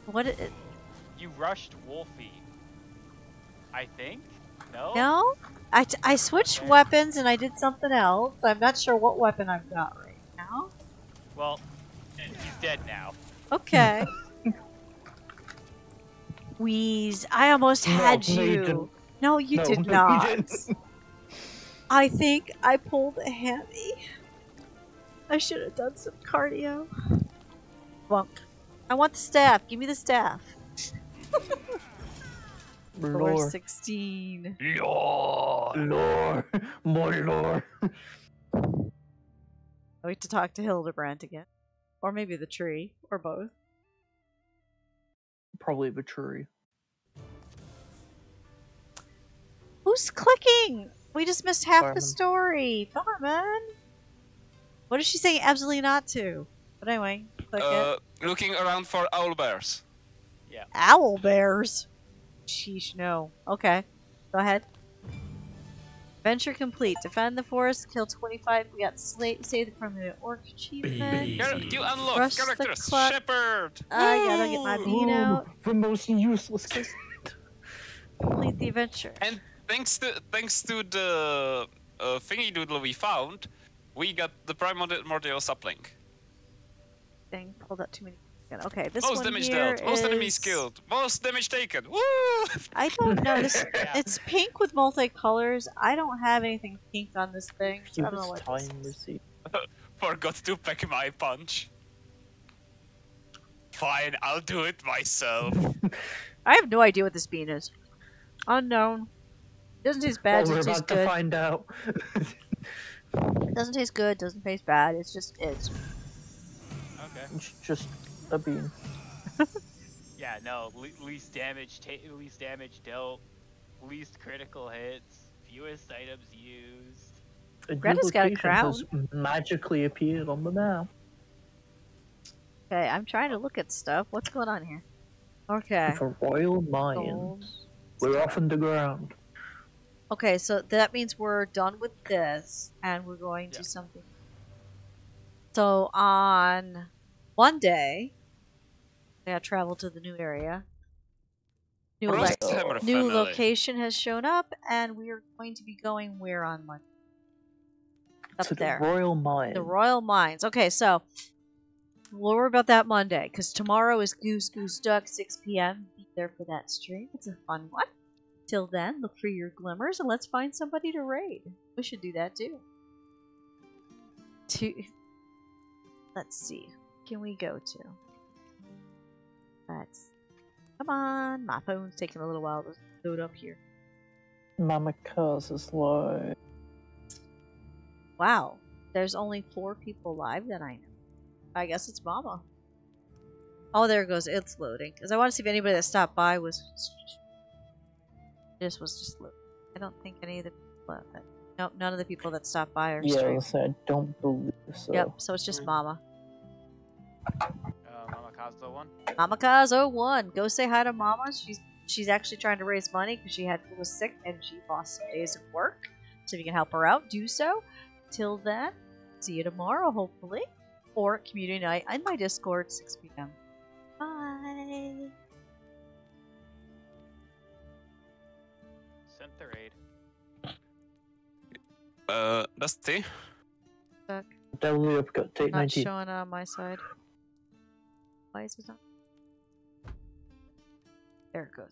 S1: What? It,
S2: You rushed Wolfie. I think. No.
S1: no. I, t- I switched
S2: Okay.
S1: weapons and I did something else. I'm not sure what weapon I've got right now.
S2: Well, he's dead now.
S1: Okay. <laughs> Wheeze, I almost had
S4: no, you
S1: you.
S4: didn't.
S1: No, you
S4: No,
S1: did
S4: no, <laughs> you
S1: not. I think I pulled a hammy. I should have done some cardio. Bunk. I want the staff. Give me the staff. <laughs> Four
S4: Lore.
S1: sixteen.
S5: Lord.
S4: Lore. More lore.
S1: I wait to talk to Hildebrand again, or maybe the tree, or both.
S4: Probably the tree.
S1: Who's clicking? We just missed half
S4: Farman.
S1: the story. Farman. What is she saying absolutely not to? But anyway, click
S3: Uh,
S1: it.
S3: looking around for owl bears. Yeah.
S1: Owl bears. Sheesh, no. Okay. Go ahead. Venture complete. Defend the forest, kill 25. We got sla- saved from the orc achievement.
S3: Char- you unlock
S1: Rush the
S3: characters.
S1: clock.
S3: Shepherd.
S1: I gotta get my bean out.
S4: The most useless.
S1: Complete the adventure.
S3: And thanks to thanks to the uh, thingy doodle we found, we got the primordial sublink.
S1: Thing pulled up too many. Okay, this
S3: Most
S1: one
S3: damage
S1: here
S3: dealt. Most enemies
S1: is-
S3: killed. Most damage taken. Woo!
S1: I don't know. This <laughs>
S2: Yeah.
S1: it's pink with multicolors. I don't have anything pink on this thing. So I don't know
S4: Fewest
S1: what this
S4: time
S1: is. <laughs>
S3: Forgot to pack my punch. Fine, I'll do it myself. <laughs>
S1: I have no idea what this bean is. Unknown. Doesn't taste bad.
S4: well, we're
S1: Doesn't taste
S4: about to
S1: good.
S4: find out.
S1: It doesn't taste good. Doesn't taste bad. It's just it's.
S2: Okay.
S4: it's just a bean. <laughs>
S2: Yeah. No. Le- least damage. Ta- least damage dealt. Least critical hits. Fewest items used.
S4: A new
S1: Greta's got a crown.
S4: has magically appeared on the map.
S1: Okay, I'm trying to look at stuff. What's going on here? Okay.
S4: For Royal
S1: Gold.
S4: Mines. We're off underground.
S1: Okay, so that means we're done with this, and we're going to something. So on Monday, we gotta travel to the new area. New, lo- new location has shown up, and we are going to be going where on Monday? Up
S4: to
S1: there.
S4: the Royal Mines.
S1: The Royal Mines. Okay, so we'll worry about that Monday because tomorrow is Goose Goose Duck, 6 p.m. Be there for that stream. It's a fun one. Till then, look for your glimmers and let's find somebody to raid. We should do that too. To let's see, can we go to? Let's come on. My phone's taking a little while to load up here.
S4: Mama Cuz is like.
S1: Wow, there's only four people live that I know. I guess it's Mama. Oh, there it goes. It's loading. Because I want to see if anybody that stopped by was. This was just loading. I don't think any of the people. That, nope, none of the people that stopped by are
S4: Yeah, I
S1: streaming.
S4: was saying, I don't believe so.
S1: Yep, so it's just Mama.
S2: Uh, Mama Kazo one.
S1: Mama Kazo one. Go say hi to Mama. She's she's actually trying to raise money because she had was sick and she lost some days of work. So if you can help her out, do so. Till then, see you tomorrow, hopefully, or community night in my Discord, 6 p.m. Bye.
S3: Uh, Dusty.
S1: Stuck.
S4: Delhi upcut, take
S1: Not
S4: 19.
S1: showing on my side. Why is it not? There it goes.